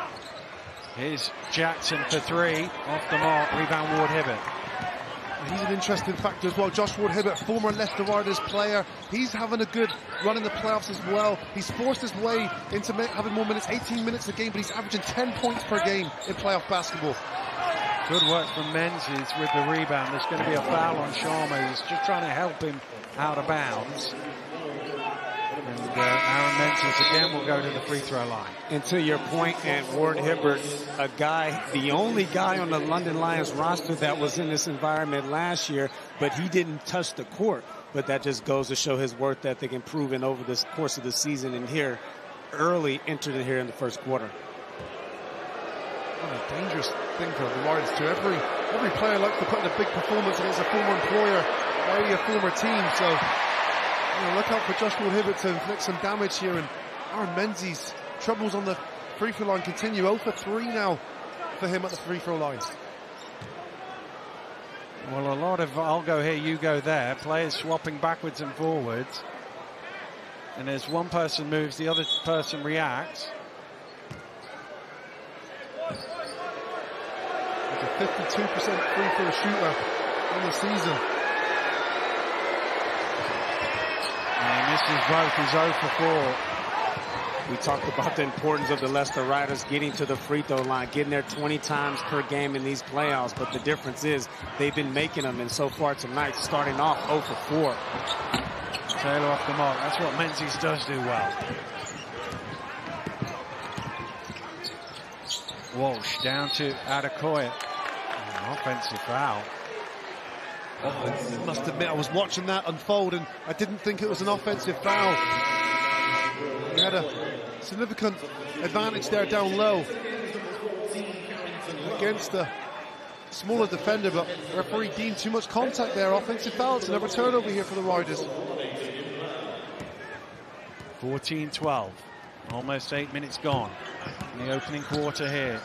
Here's Jackson for three, off the mark, rebound Ward Hibbert. He's an interesting factor as well. Josh Ward-Hibbert, former Leicester Riders player. He's having a good run in the playoffs as well. He's forced his way into having more minutes, 18 minutes a game, but he's averaging 10 points per game in playoff basketball. Good work from Menzies with the rebound. There's going to be a foul on Sharma. He's just trying to help him out of bounds. And uh, Aaron Menzies again will go to the free throw line. And to your point, and Ward Hibbert, a guy, the only guy on the London Lions roster that was in this environment last year, but he didn't touch the court. But that just goes to show his work ethic improving over the course of the season and here early entered in here in the first quarter. What a dangerous thing for the Warriors to every every player likes to put in a big performance against a former employer, maybe a former team. So you know, look out for Joshua Hibbert to inflict some damage here. And Aaron Menzies troubles on the free throw line continue. 0 for 3 now for him at the free throw line. Well, a lot of I'll go here, you go there. Players swapping backwards and forwards. And as one person moves, the other person reacts. He's a 52% free throw shooter in the season. And misses both. He's 0 for 4. We talked about the importance of the Leicester Riders getting to the free throw line, getting there 20 times per game in these playoffs. But the difference is they've been making them. And so far tonight, starting off 0 for 4. Taylor off the mark. That's what Menzies does do well. Walsh down to Adekoya. Offensive foul. I must admit, I was watching that unfold and I didn't think it was an offensive foul. He had a significant advantage there down low against the smaller defender, but referee deemed too much contact there. Offensive foul. It's another turnover here for the Riders. 14-12. Almost eight minutes gone in the opening quarter here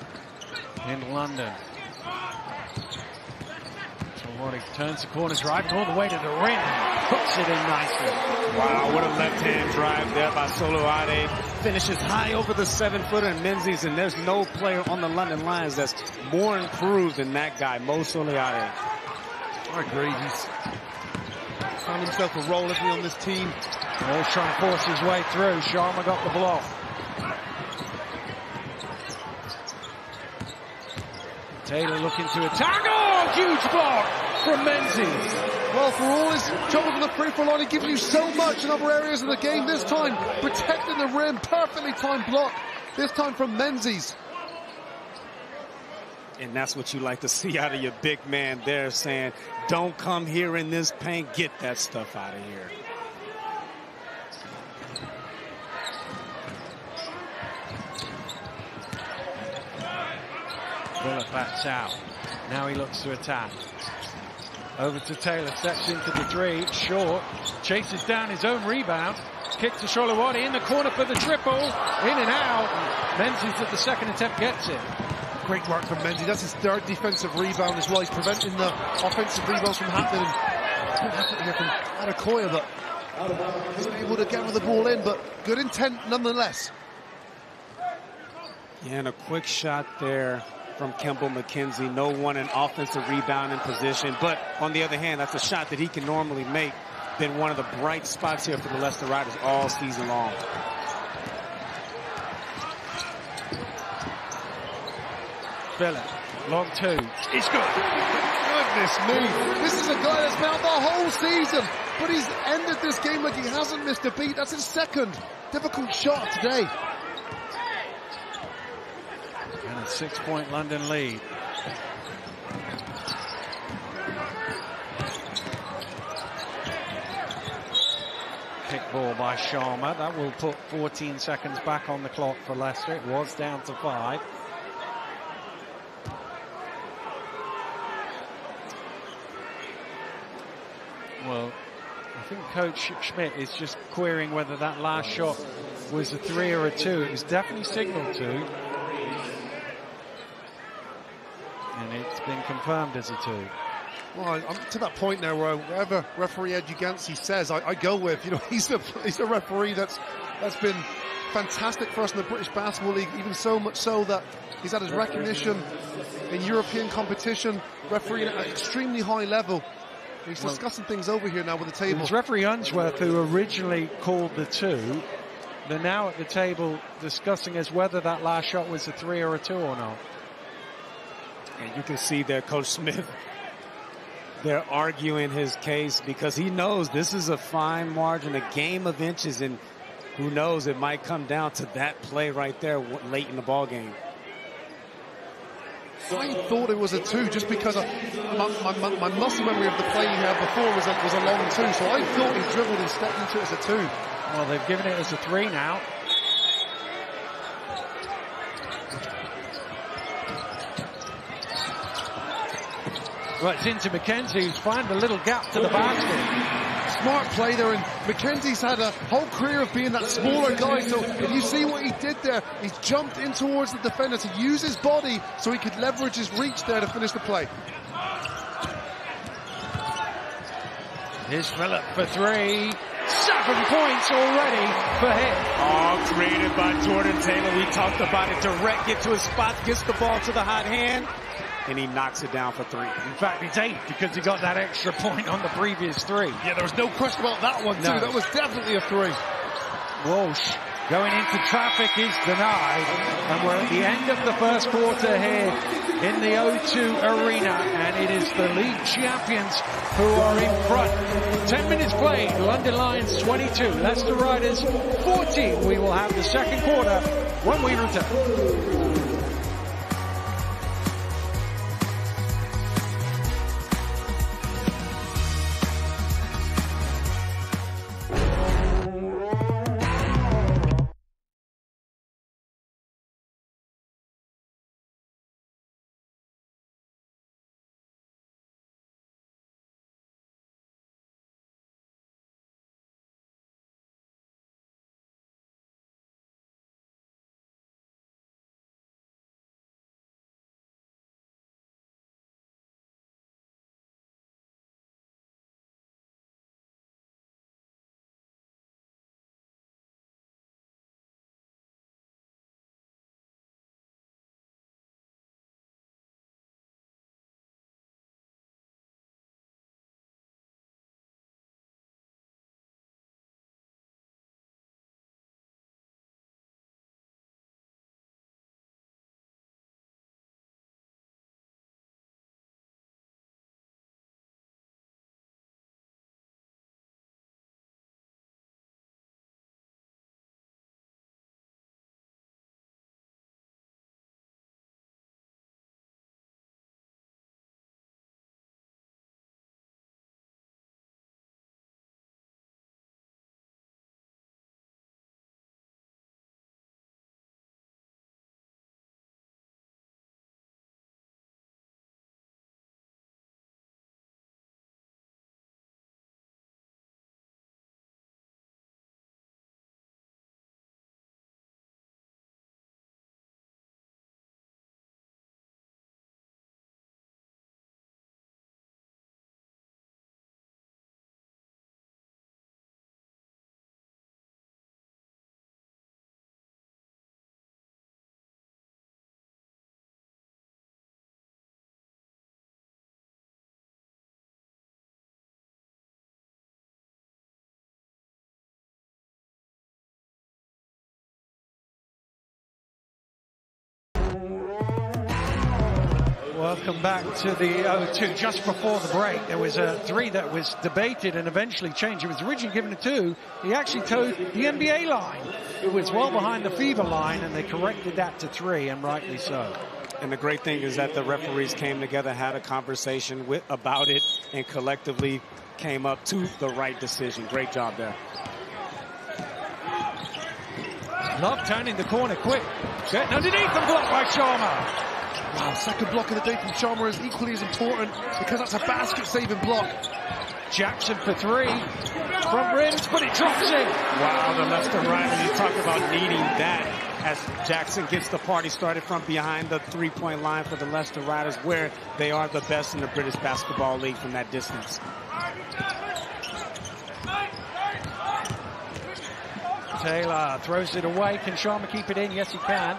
in London. Trelawney turns the corner, driving all the way to the rim, hooks it in nicely. Wow, what a left-hand drive there by Soloade. Finishes high over the seven-footer and Menzies, and there's no player on the London Lions that's more improved than that guy, Mo Soloade. I agree. He's found himself a role, isn't he, on this team? All trying to force his way through. Sharma got the block. Taylor looking to attack. Oh, huge block from Menzies. Well, for all his trouble on the free throw line, he gives you so much in other areas of the game. This time, protecting the rim, perfectly timed block. This time from Menzies. And that's what you like to see out of your big man there saying, don't come here in this paint, get that stuff out of here. Bullock backs out. Now he looks to attack. Over to Taylor, steps into the three, short, chases down his own rebound, kick to Soloade in the corner for the triple, in and out. Menzies at the second attempt gets it. Great work from Menzies. That's his third defensive rebound as well. He's preventing the offensive rebounds from happening. Good effort here from Adekoya, but wasn't able to get with the ball in, but good intent nonetheless. Yeah, and a quick shot there from Kimbal Mackenzie. No one in offensive rebounding position. But on the other hand, that's a shot that he can normally make. Been one of the bright spots here for the Leicester Riders all season long. Phillip, long two. It's good. Goodness me. This is a guy that's been out the whole season, but he's ended this game like he hasn't missed a beat. That's his second difficult shot today. Six-point London lead. Pick ball by Sharma. That will put 14 seconds back on the clock for Leicester. It was down to five. Well, I think Coach Schmidt is just querying whether that last shot was a three or a two. It was definitely signaled to. And it's been confirmed as a two. Well, I'm to that point now where whatever referee Eddie Gancy says, I, I, go with. You know, he's a he's a referee that's that's been fantastic for us in the British Basketball League, even so much so that he's had his recognition in European competition, refereeing at an extremely high level. He's well, discussing things over here now with the table. It was referee Unsworth who originally called the two. They're now at the table discussing as whether that last shot was a three or a two or not. And you can see there, Coach Schmidt they're arguing his case because he knows this is a fine margin, a game of inches, and who knows, it might come down to that play right there late in the ball game. I thought it was a two just because of my, my, my, muscle memory of the play he had before was a, was a long two. So I thought he dribbled and stepped into it as a two. Well, they've given it as a three now. Well, it's into Mackenzie, who's found a little gap to the basket. Smart play there, and Mackenzie's had a whole career of being that smaller guy, so if you see what he did there, he's jumped in towards the defender to use his body so he could leverage his reach there to finish the play. Here's Philip for three. Seven points already for him. All created by Jordan Taylor. We talked about it. Direct, get to his spot, gets the ball to the hot hand and he knocks it down for three. In fact, it's eight because he got that extra point on the previous three. Yeah, there was no question about that one too. No. That was definitely a three. Walsh going into traffic is denied and we're at the end of the first quarter here in the O2 arena and it is the league champions who are in front. 10 minutes played, London Lions 22, Leicester Riders 14. We will have the second quarter when we return. Welcome back to the uh, O2. Just before the break, there was a three that was debated and eventually changed. It was originally given a two. He actually toed the NBA line. It was well behind the FIBA line, and they corrected that to three, and rightly so. And the great thing is that the referees came together, had a conversation with, about it, and collectively came up to the right decision. Great job there. Love turning the corner quick. Getting underneath and blocked by Sharma. Wow, second block of the day from Sharma is equally as important because that's a basket-saving block. Jackson for three. from rims, but it drops in. Wow, the Leicester Riders, you talk about needing that as Jackson gets the party started from behind the three-point line for the Leicester Riders, where they are the best in the British Basketball League from that distance. Taylor throws it away. Can Sharma keep it in? Yes, he can.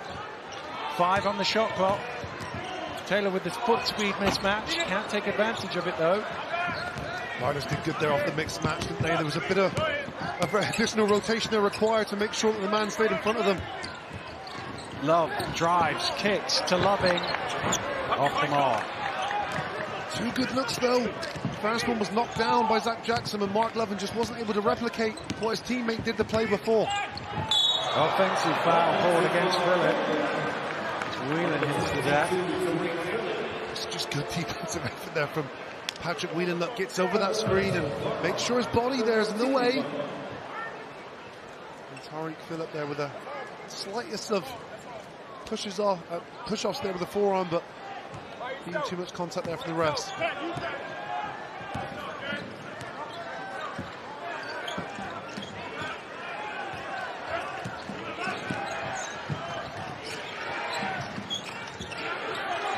Five on the shot clock. Taylor with this foot speed mismatch. Can't take advantage of it though. Riders did good there off the mixed match, didn't they? There was a bit of, of additional rotation there required to make sure that the man stayed in front of them. Love drives, kicks to Loving. Off the mark. Two good looks though First one was knocked down by Zach Jackson and Mark Levin just wasn't able to replicate what his teammate did the play before. Offensive foul called against Phillip. Whelan hits the deck. It's just good defensive effort there from Patrick Whelan that gets over that screen and makes sure his body there is in the way. And Tarik Phillip there with a slightest of pushes off, uh, push-offs there with the forearm, but being too much contact there from the refs.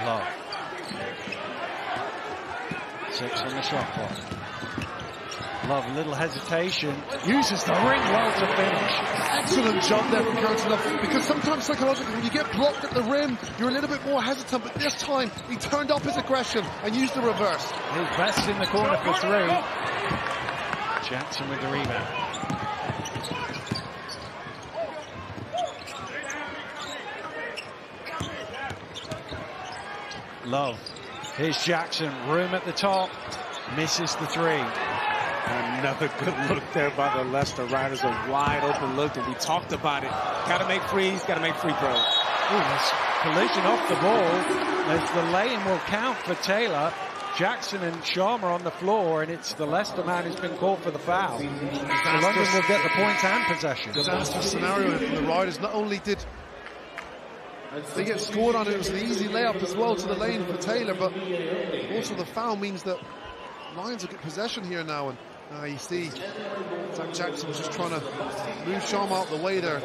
Love. Six on the shot clock. Love, a little hesitation. Uses the ring well to finish. Excellent job there from Carrington Love, because sometimes psychologically when you get blocked at the rim, you're a little bit more hesitant, but this time he turned up his aggression and used the reverse. His best in the corner for three. Jackson with the rebound. Love. Here's Jackson. Room at the top. Misses the three. Another good look there by the Leicester Riders. A wide open look, and we talked about it. Got to make frees, got to make free throws. Ooh, nice collision off the ball. As the lane will count for Taylor. Jackson and Sharma on the floor, and it's the Leicester man who's been called for the foul. So London will get the points and possession. Disaster scenario from the Riders. Not only did they get scored on, it was an easy layup as well to the lane for Taylor, but also the foul means that Lions will get possession here now, and uh, you see Zach Jackson was just trying to move Sharma out the way there.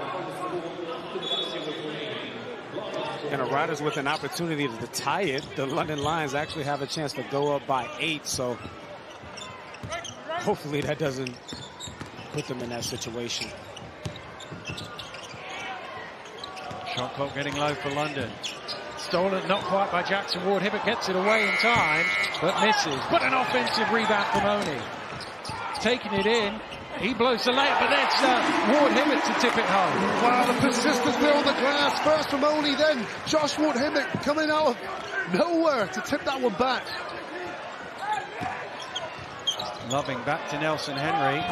And the Riders with an opportunity to tie it. The London Lions actually have a chance to go up by eight, so hopefully that doesn't put them in that situation. Shot clock getting low for London. Stolen, not quite by Jackson Ward. Hibbert gets it away in time, but misses. But an offensive rebound from Oni. Taking it in. He blows the layup, but that's uh, Ward Hibbert to tip it home. Wow, the persistence there on the glass. First from Oni, then Josh Ward Hibbert coming out of nowhere to tip that one back. Loving back to Nelson Henry.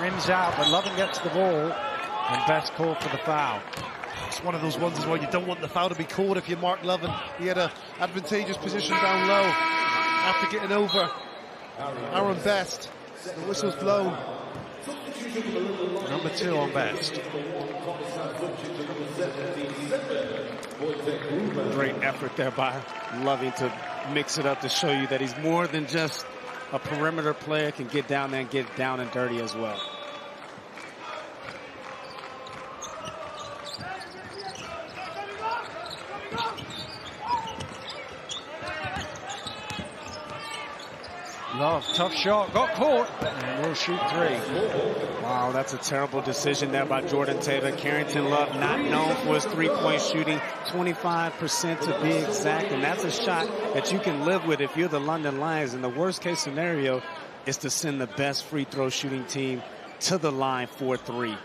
Rims out, but Loving gets the ball. And best call for the foul. It's one of those ones as well. You don't want the foul to be called if you're Mark Lovin. He had an advantageous position down low after getting over Aaron Best. The whistle's blown. Number two on Best. Great effort there by Loving to mix it up to show you that he's more than just a perimeter player, can get down there and get down and dirty as well. Love, tough shot, got caught, and will shoot three. Wow, that's a terrible decision there by Jordan Taylor. Carrington Love, not known for his three-point shooting, 25% to be exact, and that's a shot that you can live with if you're the London Lions. And the worst case scenario is to send the best free throw shooting team to the line for three.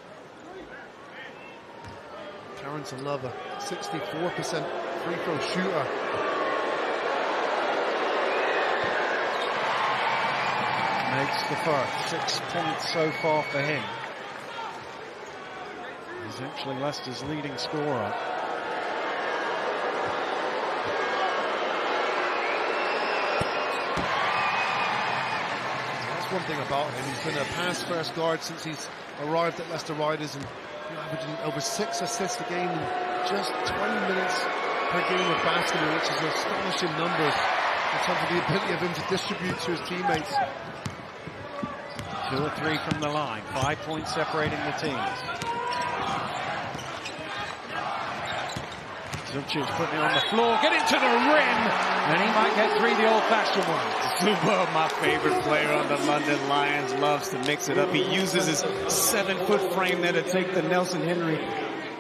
Carrington Love, a 64% free throw shooter. Makes the first. Six points so far for him. He's actually Leicester's leading scorer. That's one thing about him. He's been a pass first guard since he's arrived at Leicester Riders and averaging over six assists a game in just 20 minutes per game of basketball, which is astonishing numbers in terms of the ability of him to distribute to his teammates. Two or three from the line. Five points separating the teams. Zubcic putting it on the floor. Get into the rim. And he might get three the old-fashioned one. Zuba, my favorite player on the London Lions, loves to mix it up. He uses his seven-foot frame there to take the Nelson Henry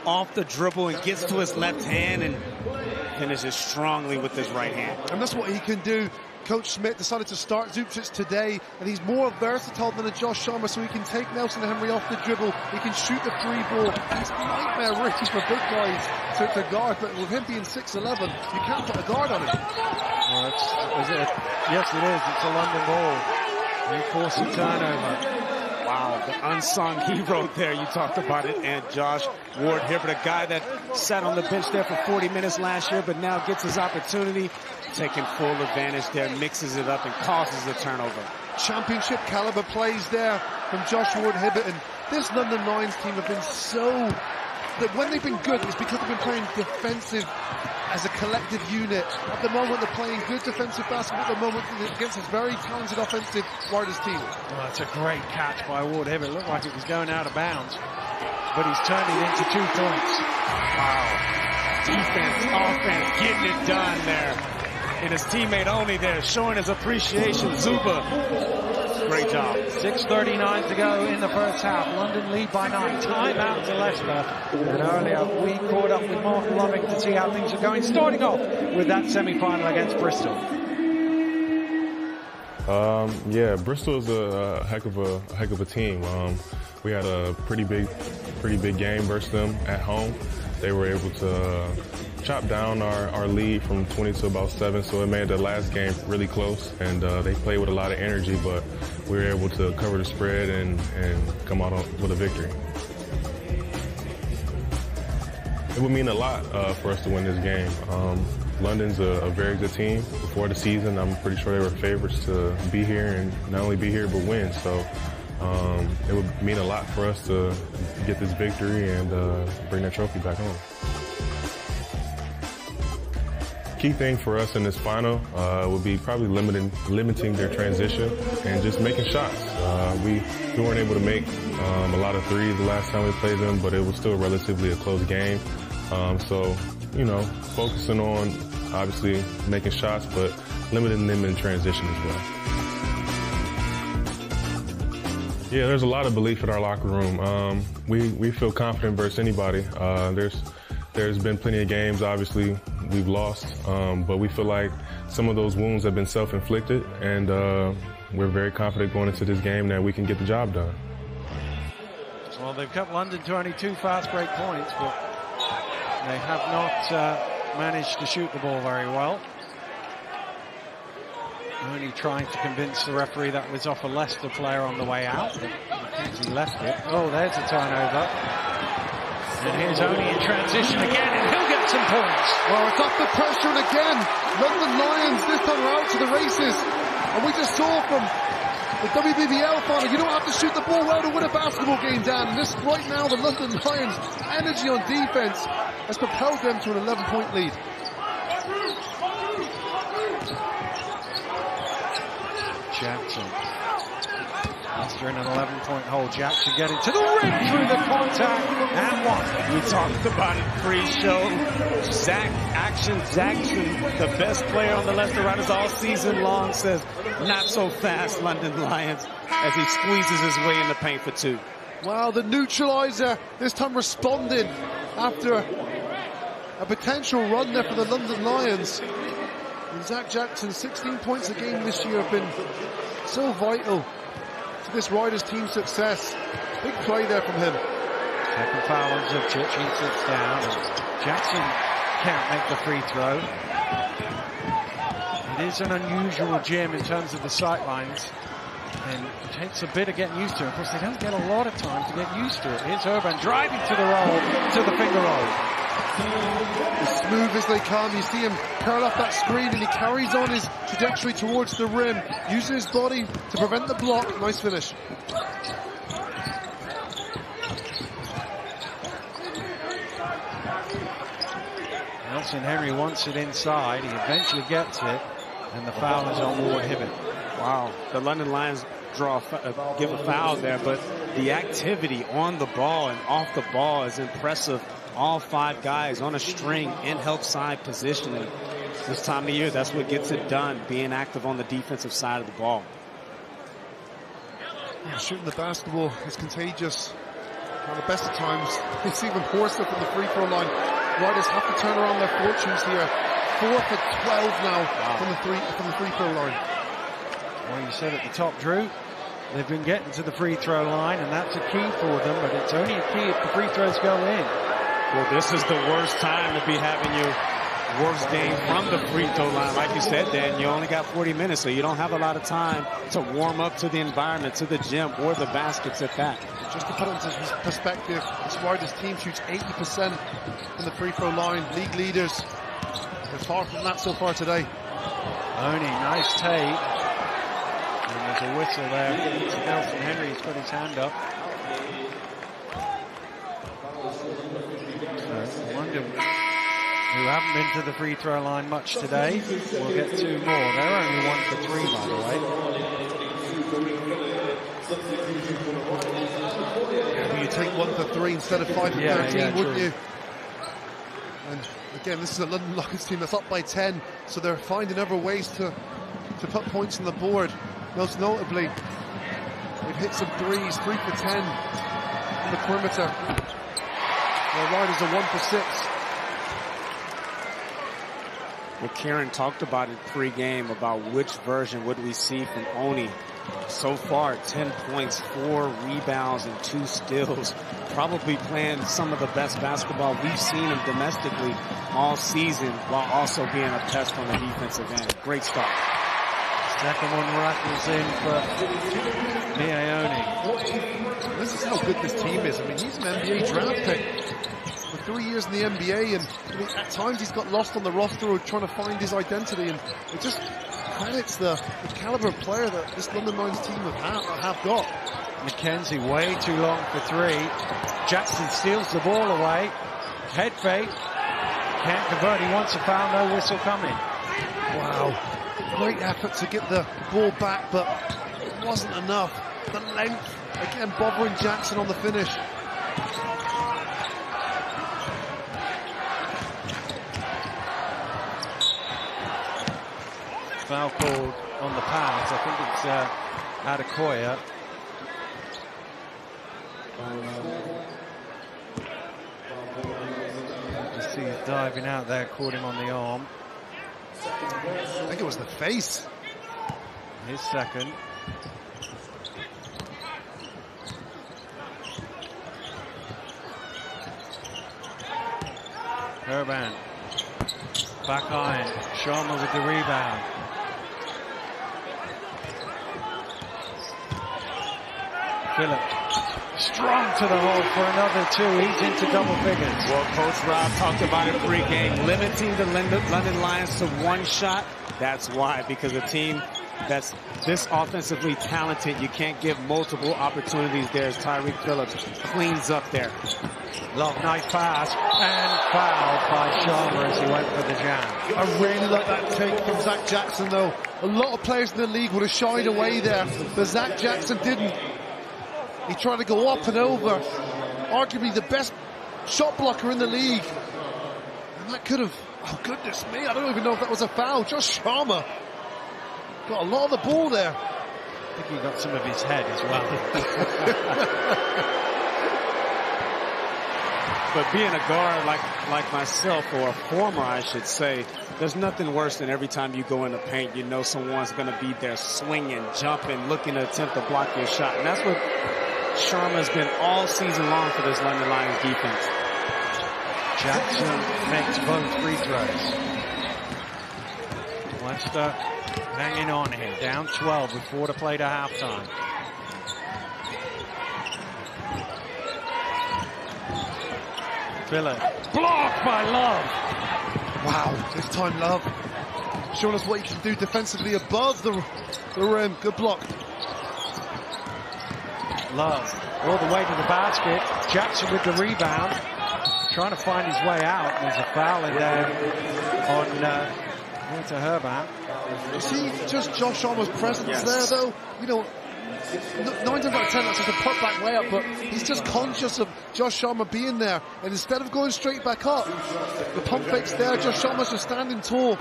off the dribble and gets to his left hand and finishes strongly with his right hand. And that's what he can do Coach Schmidt decided to start Zubcic today, and he's more versatile than a Josh Sharma, so he can take Nelson Henry off the dribble. He can shoot the free ball. He's a nightmare really for big guys to, to guard, but with him being 6'11", you can't put a guard on him. Well, it's, it, yes, it is. It's a London ball. They force a turnover. Wow, the unsung hero there. You talked about it. And Josh Ward Hibbert, a guy that sat on the bench there for 40 minutes last year, but now gets his opportunity, taking full advantage there, mixes it up and causes the turnover. Championship caliber plays there from Josh Ward Hibbert. And this London Lions team have been so that when they've been good, it's because they've been playing defensive as a collective unit. At the moment, they're playing good defensive basketball at the moment against this very talented offensive Riders team. Well, that's a great catch by Ward Hibbert. It looked like it was going out of bounds, but he's turned it into two points. Wow. Defense, offense, getting it done there. And his teammate Oni there, showing his appreciation. Zuba Great job. 6.39 to go in the first half. London lead by nine. Time out to Leicester. And earlier we caught up with Mark Loving to see how things are going. Starting off with that semi-final against Bristol. Um, yeah, Bristol is a, a, heck of a, a, heck of a team. Um, we had a pretty big, pretty big game versus them at home. They were able to chopped down our, our lead from 20 to about 7, so it made the last game really close. And uh, they played with a lot of energy, but we were able to cover the spread and, and come out with a victory. It would mean a lot uh, for us to win this game. Um, London's a, a, very good team. Before the season, I'm pretty sure they were favorites to be here and not only be here, but win. So um, it would mean a lot for us to get this victory and uh, bring that trophy back home key thing for us in this final uh, would be probably limiting limiting their transition and just making shots. Uh, we, we weren't able to make um, a lot of threes the last time we played them, but it was still relatively a close game. Um, so, you know, focusing on obviously making shots, but limiting them in transition as well. Yeah, there's a lot of belief in our locker room. Um, we we feel confident versus anybody. Uh, there's there's been plenty of games, obviously, we've lost, um, but we feel like some of those wounds have been self-inflicted, and uh, we're very confident going into this game that we can get the job done. Well, they've cut London to only two fast break points, but they have not uh, managed to shoot the ball very well. Oni trying to convince the referee that was off a Leicester player on the way out. He left it. Oh, there's a turnover. And here's Oni in transition again, some points. Well, it's up the pressure, and again, London Lions this time are out to the races. And we just saw from the WBBL final, you don't have to shoot the ball well to win a basketball game, Dan. And this, right now, the London Lions' energy on defense has propelled them to an 11-point lead. Jackson Leicester in an 11 point hole. Jackson getting to the rim through the contact and one. We talked about it pre-show. Zach Action Jackson, the best player on the Leicester Riders all season long, says not so fast London Lions as he squeezes his way in the paint for two. Wow, the neutralizer this time responding after a potential run there for the London Lions. And Zach Jackson, 16 points a game this year have been so vital this Riders team success. Big play there from him. Second foul on Zubcic. He sits down. Jackson can't make the free throw. It is an unusual gym in terms of the sight lines. And it takes a bit of getting used to it. Of course, they don't get a lot of time to get used to it. Here's Hruban driving to the roll, to the finger roll. As smooth as they come, you see him curl off that screen and he carries on his trajectory towards the rim, using his body to prevent the block. Nice finish. Nelson Henry wants it inside. He eventually gets it, and the foul is on Ward Hibbert. Wow, the London Lions draw, uh, give a foul there, but the activity on the ball and off the ball is impressive all five guys on a string in help side positioning. This time of year, that's what gets it done, being active on the defensive side of the ball. Yeah, shooting the basketball is contagious. At the best of times, it's even worse from the free throw line. Riders have to turn around their fortunes here. four for 12 now from the three from the free throw line. Well, you said at the top, Drew, they've been getting to the free throw line, and that's a key for them, but it's only a key if the free throws go in. Well, this is the worst time to be having your worst game from the free throw line. Like you said, Dan, you only got 40 minutes, so you don't have a lot of time to warm up to the environment, to the gym, or the baskets at that. Just to put it into perspective, as far as this team shoots 80% from the free throw line, league leaders. They're far from that so far today. Oni, nice take. And there's a whistle there. Nelson Henry's put his hand up. Who haven't been to the free throw line much today. We'll get two more. They're only one for three, by the way. Yeah, you take one for three instead of five for Yeah, 13, yeah, wouldn't true. you? And again, this is a London Rockets team that's up by 10, so they're finding other ways to, to put points on the board. Most notably, they've hit some threes, three for 10 on the perimeter. The Riders are one for six. Well, Karen talked about it pre-game about which version would we see from Oni. So far, 10 points, four rebounds, and two steals. Probably playing some of the best basketball we've seen him domestically all season while also being a pest on the defensive end. Great start. Second one rattles in for Miye Oni. This is how good this team is. I mean, he's an NBA draft pick for three years in the NBA, and I mean, at times he's got lost on the roster or trying to find his identity, and it just credits the, the caliber of player that this London Lions team have, have got. Mackenzie way too long for three. Jackson steals the ball away. Head fake. Can't convert. He wants a foul. No whistle coming. Wow. Great effort to get the ball back, but it wasn't enough. The length, again, bothering Jackson on the finish. Foul called on the pass. I think it's uh, Adekoya. You see he's diving out there, caught him on the arm. I think it was the face. His second. Hruban. Back iron. Sharma with the rebound. Phillip. Strong to the hole for another two. He's into double figures. Well, Coach Rob talked about it pre-game, limiting the London London Lions to one shot. That's why, because a team that's this offensively talented, you can't give multiple opportunities there as Tarik Phillips cleans up there. Love, nice pass, and fouled by Sharma as he went for the jam. I really like that take from Zach Jackson, though. A lot of players in the league would have shied away there, but Zach Jackson didn't. He tried to go up and over. Arguably the best shot blocker in the league. And that could have, oh goodness me, I don't even know if that was a foul. Josh Sharma got a lot of the ball there. I think he got some of his head as well. But being a guard like like myself, or a former, I should say, there's nothing worse than every time you go in the paint, you know someone's going to be there swinging, jumping, looking to attempt to block your shot. And that's what Sharma's been all season long for this London Lions defense. Jackson makes both free throws. Leicester hanging on here, down 12 with four to play to halftime. Phillip, blocked by Love. Wow, this time Love showing us what he can do defensively above the, the rim. Good block. Love all the way to the basket. Jackson with the rebound, trying to find his way out. There's a foul in there on uh, a Herbat. You see just Josh Sharma's presence Yes. there, though. You know, nine times out of ten, that's just a put back way up, but he's just conscious of Josh Sharma being there. And instead of going straight back up, the pump fake's there. Josh Sharma's just standing tall.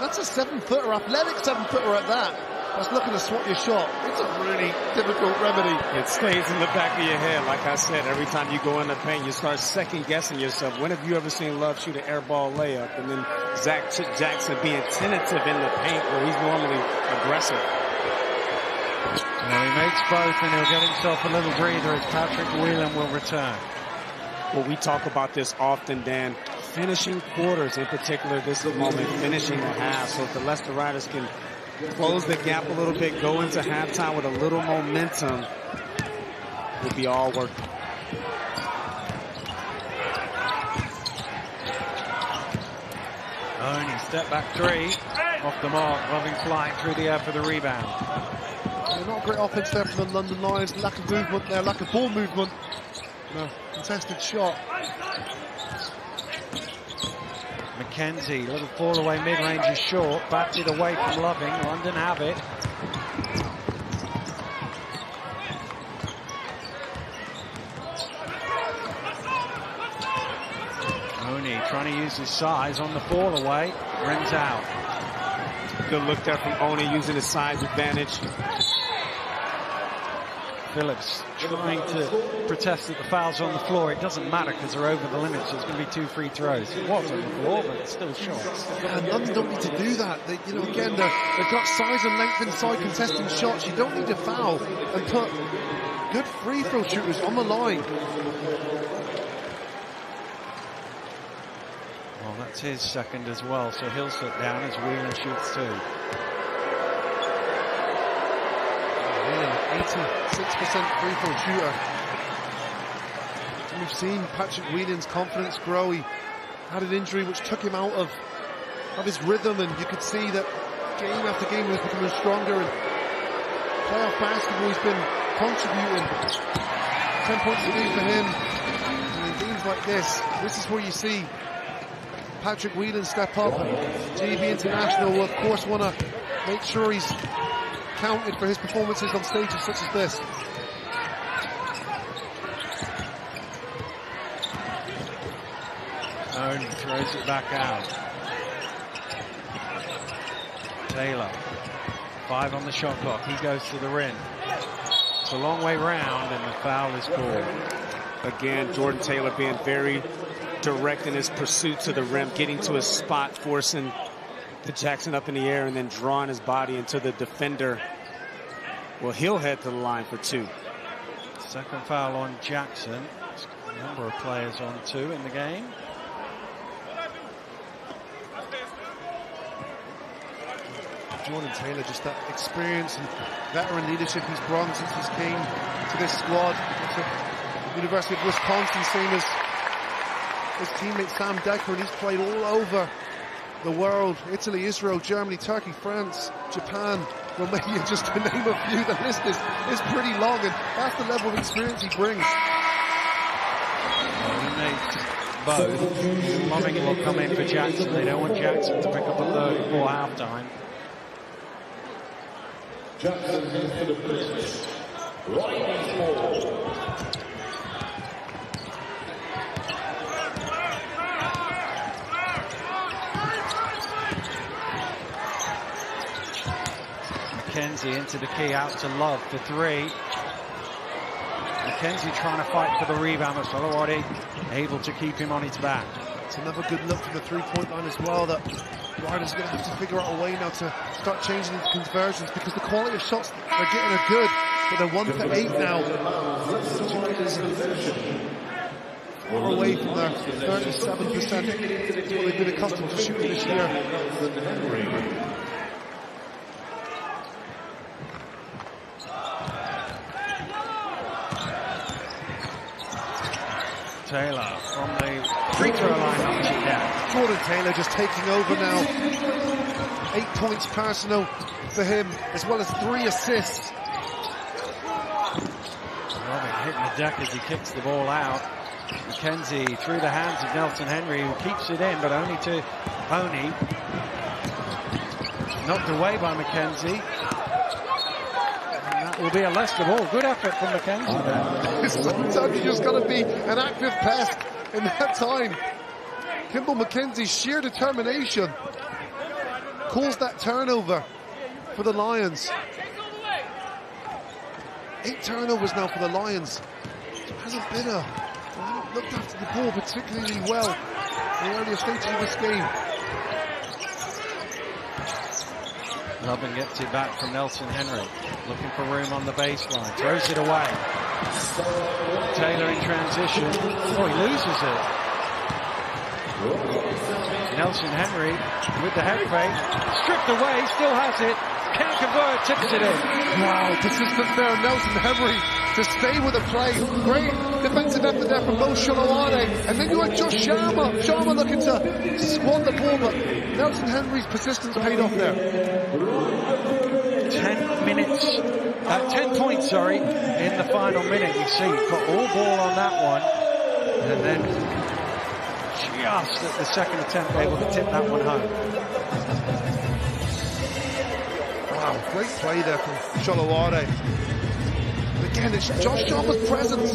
That's a seven footer, athletic seven footer at that. That's looking to swat your shot. It's a really difficult remedy. It stays in the back of your head. Like I said, every time you go in the paint, you start second guessing yourself. When have you ever seen Love shoot an air ball layup and then Zach Jackson being tentative in the paint where he's normally aggressive? Well, he makes both and he'll get himself a little breather as Patrick Whelan will return. Well, we talk about this often, Dan. Finishing quarters, in particular this the moment, finishing the half. So if the Leicester Riders can close the gap a little bit, go into halftime with a little momentum, will be all working. Oni step back three off the mark. Loving flying through the air for the rebound. Yeah, not great offense there from the London Lions. Lack of movement there, lack of ball movement. No, contested shot. Mackenzie, little fall away mid-range is short. Backed it away from Loving. London have it. Oni trying to use his size on the fall away. Rims out. Good look there from Oni using his size advantage. Phillips trying to protest that the foul's are on the floor. It doesn't matter because they're over the limit, so it's going to be two free throws. It was on the floor, but it's still short. And London don't need to do that. They, you know, again, they've got size and length inside contesting shots. You don't need to foul and put good free throw shooters on the line. Well, that's his second as well, so he'll sit down as Whelan shoots two. 86% free throw shooter. And we've seen Patrick Whelan's confidence grow. He had an injury which took him out of, of his rhythm and you could see that game after game he was becoming stronger and playoff basketball he's been contributing. 10 points a game for him. And in games like this, this is where you see Patrick Whelan step up. GB International will of course want to make sure he's counted for his performances on stages such as this. Owen throws it back out. Taylor, five on the shot clock. He goes to the rim. It's a long way round and the foul is called. Again, Jordan Taylor being very direct in his pursuit to the rim, getting to his spot, forcing the Jackson up in the air and then drawing his body into the defender. Well, he'll head to the line for two. Second foul on Jackson. A number of players on two in the game. Jordan Taylor, just that experience and veteran leadership he's brought since he came to this squad. To University of Wisconsin, same as his teammate Sam Dekker, and he's played all over the world. Italy, Israel, Germany, Turkey, France, Japan, Romania, just to name a few. The list is, is pretty long, and that's the level of experience he brings. both. Loving will come in for Jackson. They don't want Jackson to pick up a third before halftime. Jackson for the British. Right Mackenzie into the key out to Love for three. Mackenzie trying to fight for the rebound, but Soloade able to keep him on his back. It's another good look from the three-point line as well that Riders are going to have to figure out a way now to start changing into conversions because the quality of shots they're getting are good, but they're one for eight now. Far away from their 37%, what they've been accustomed to shooting this year. Taylor from the free throw line knocks it down. Jordan Taylor just taking over now. Eight points personal for him, as well as three assists. Robin hitting the deck as he kicks the ball out. Mackenzie through the hands of Nelson Henry, who keeps it in, but only to Pony. Knocked away by Mackenzie will be a Leicester ball. Good effort from Mackenzie. Sometimes you just got to be an active pest in that time. Kimbal Mackenzie's sheer determination caused that turnover for the Lions. Eight turnovers now for the Lions. There hasn't been a, they haven't looked after the ball particularly well in the earlier stages of this game. Lovin gets it back from Nelson Henry. Looking for room on the baseline. Throws it away. Taylor in transition. Oh, he loses it. Nelson Henry with the head fake. Stripped away, still has it. Convert, tips it in. Wow, persistent there, Nelson Henry to stay with the play. Great defensive effort there from Mo Soloade. And then you had Josh Sharma. Sharma looking to squat the ball, but Nelson Henry's persistence paid off there. 10 minutes, uh, 10 points, sorry, in the final minute. You see, got all ball on that one. And then just at the second attempt able to tip that one home. Wow, great play there from Soloade. Again, it's Josh Sharma's presence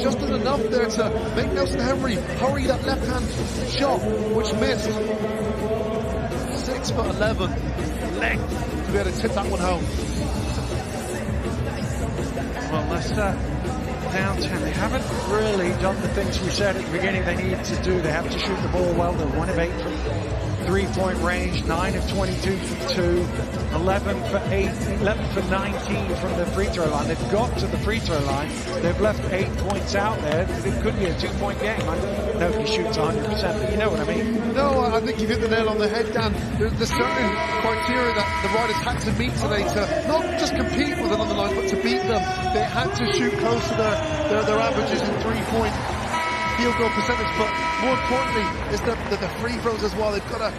just enough there to make Nelson Henry hurry that left-hand shot, which missed. Six foot eleven length to be able to tip that one home. Well, Leicester down 10. They haven't really done the things we said at the beginning they need to do. They have to shoot the ball well. They're 1 of 8 from three-point range, 9 of 22 from 2, 11 for 8, 11 for 19 from the free throw line. They've got to the free throw line. They've left 8 points out there. It could be a two-point game. I nobody shoots 100%, but you know what I mean. No, I think you've hit the nail on the head, Dan. There's, there's certain criteria that the Riders had to meet today to not just compete with another line, but to beat them. They had to shoot close to their, their, their averages in three-point field goal percentage, but more importantly is the, the, the free throws as well. They've got to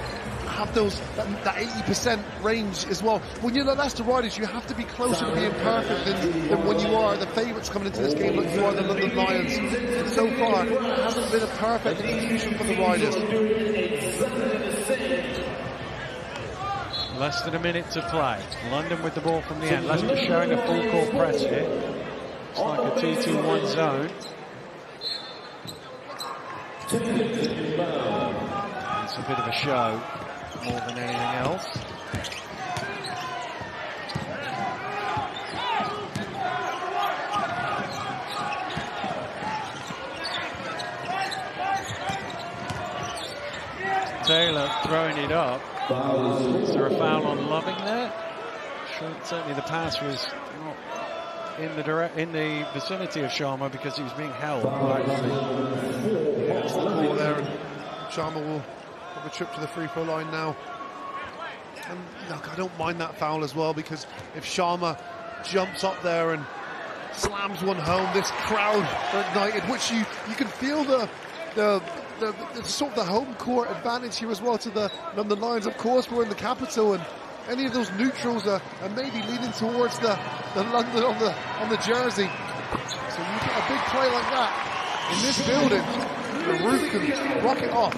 have those that, that 80% range as well. When you're the Leicester Riders, you have to be closer to being perfect than, than when you are the favourites coming into this game, like you are the London Lions. So far, it hasn't been a perfect execution for the Riders. Less than a minute to play. London with the ball from the end. Leicester showing a full court press here. It's like a 2-2-1 zone. It's a bit of a show more than anything else. Taylor throwing it up. Is there a foul on Loving there? Certainly the pass was not in the direct, in the vicinity of Sharma because he was being held. Right. What's the call there? And Sharma will have a trip to the free throw line now. And look, I don't mind that foul as well because if Sharma jumps up there and slams one home, this crowd are ignited, which you you can feel the the the, the, sort of the home court advantage here as well to the London Lions. Of course, we're in the capital, and any of those neutrals are, are maybe leaning towards the, the London on the on the jersey. So you get a big play like that in this building, the roof can rock it off.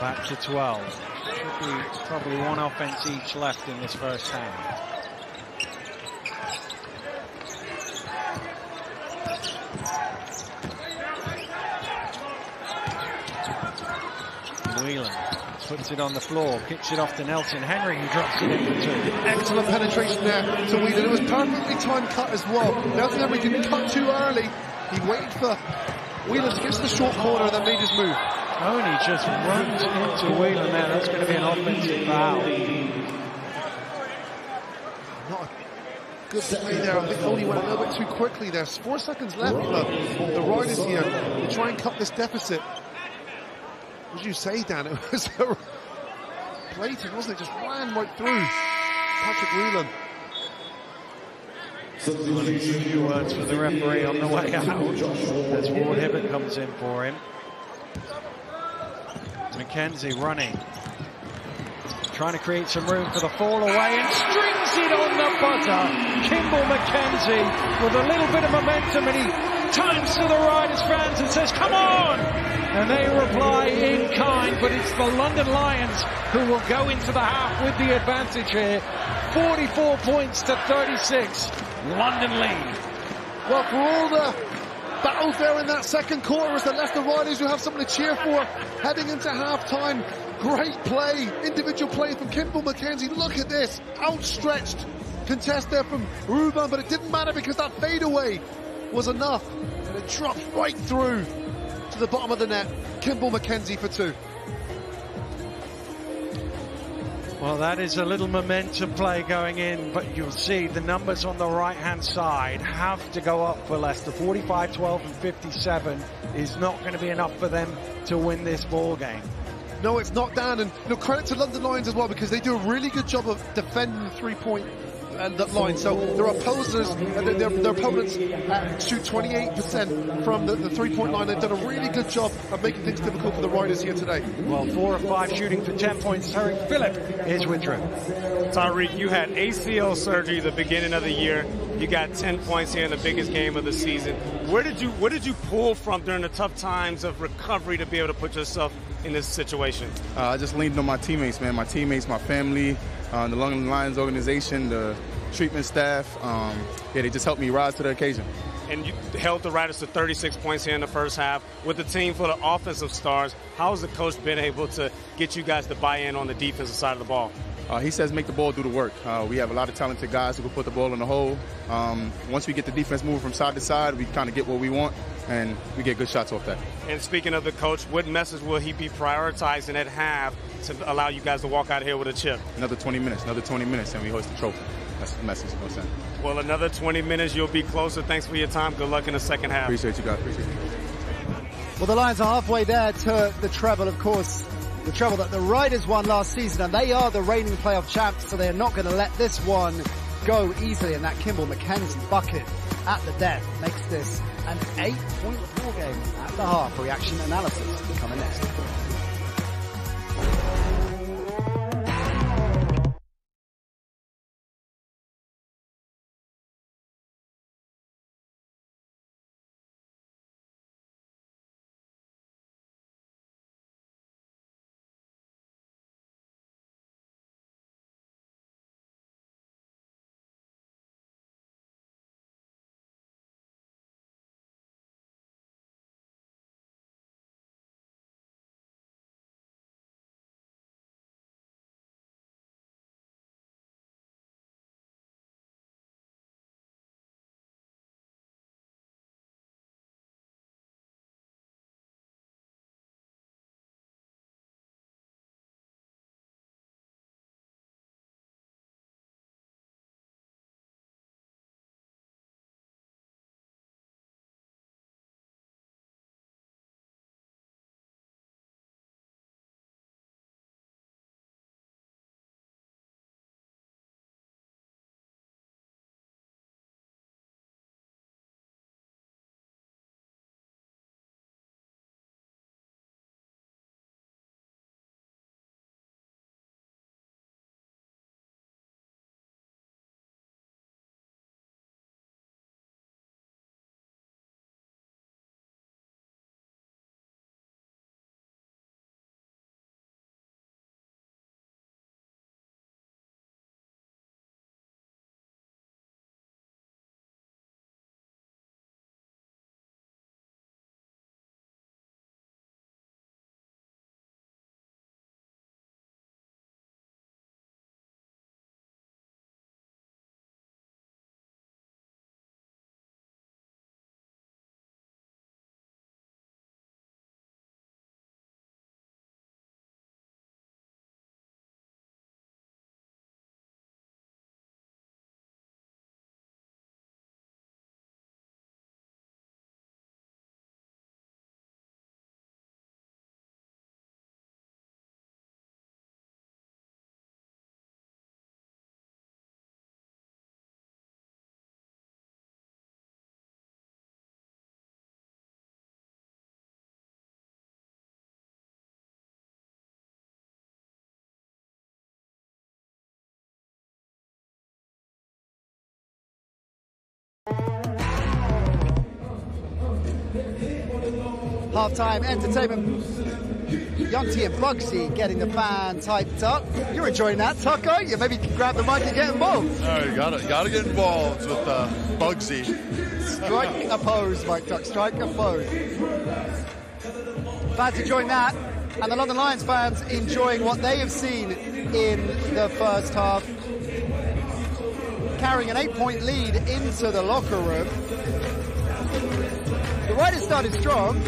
Back to 12. Should be probably one offense each left in this first half. Whelan puts it on the floor, kicks it off to Nelson Henry, who drops it in for two. Excellent penetration there to Whelan. It was perfectly timed cut as well. Nelson Henry didn't cut too early. He waited for Whelan to get to the short corner and then made his move. Tony just runs into Whelan there. That's going to be an offensive foul. Not a good play there. I think Oni went a little bit too quickly there. Four seconds left for the Riders here to try and cut this deficit. As you say, Dan, it was blatant, wasn't it? Just ran right through Patrick Whelan. A few words for the referee on the way out as Ward Hibbert comes in for him. Mackenzie running. Trying to create some room for the fall away and strings it on the buzzer. Kimbal Mackenzie with a little bit of momentum and he turns to the Riders fans and says, come on! And they reply in kind, but it's the London Lions who will go into the half with the advantage here. 44 points to 36. London lead. Well, for all the battles there in that second quarter as the Leicester Riders who have something to cheer for heading into half-time. Great play, individual play from Kimbal Mackenzie. Look at this, outstretched contest there from Hruban, but it didn't matter because that fadeaway was enough. And it drops right through to the bottom of the net. Kimbal Mackenzie for two. Well, that is a little momentum play going in, but you'll see the numbers on the right-hand side have to go up for Leicester. 45, 12 and 57 is not going to be enough for them to win this ball game. No, it's not, Dan. And you know, credit to London Lions as well because they do a really good job of defending the three-point uh, that line. So their opposers, uh, their, their, opponents uh, shoot 28% from the, the three-point line. They've done a really good job of making things difficult for the Riders here today. Well, four or five shooting for 10 points. Tarik Phillip is with Drew. Tarik, you had ACL surgery the beginning of the year. You got 10 points here in the biggest game of the season. Where did you where did you pull from during the tough times of recovery to be able to put yourself in this situation? Uh, I just leaned on my teammates, man. My teammates, my family, uh, the London Lions organization, the treatment staff. Um, yeah, they just helped me rise to the occasion. And you held the Riders to 36 points here in the first half. With the team full of offensive stars, how has the coach been able to get you guys to buy in on the defensive side of the ball? Uh, he says make the ball do the work. Uh, we have a lot of talented guys who can put the ball in the hole. Um, once we get the defense moving from side to side, we kind of get what we want, and we get good shots off that. And speaking of the coach, what message will he be prioritizing at half to allow you guys to walk out here with a chip? Another 20 minutes, another 20 minutes, and we hoist the trophy. That's the message I'm saying. Well, another 20 minutes, you'll be closer. Thanks for your time. Good luck in the second half. Appreciate you guys. Appreciate you. Well, the Lions are halfway there to the treble, of course the trouble that the Riders won last season, and they are the reigning playoff champs, so they're not going to let this one go easily. And that Kimbal Mackenzie bucket at the death makes this an eight-point ball game at the half. Reaction analysis coming next. Halftime entertainment. Young T and Bugsey getting the fans hyped up. You're enjoying that, Tucker? You maybe grab the mic and get involved. All right, you gotta, gotta get involved with uh, Bugsey. Strike a pose, Mike Tuck. Strike a pose. Fans enjoying that, and the London Lions fans enjoying what they have seen in the first half. Carrying an eight-point lead into the locker room. The Riders started strong,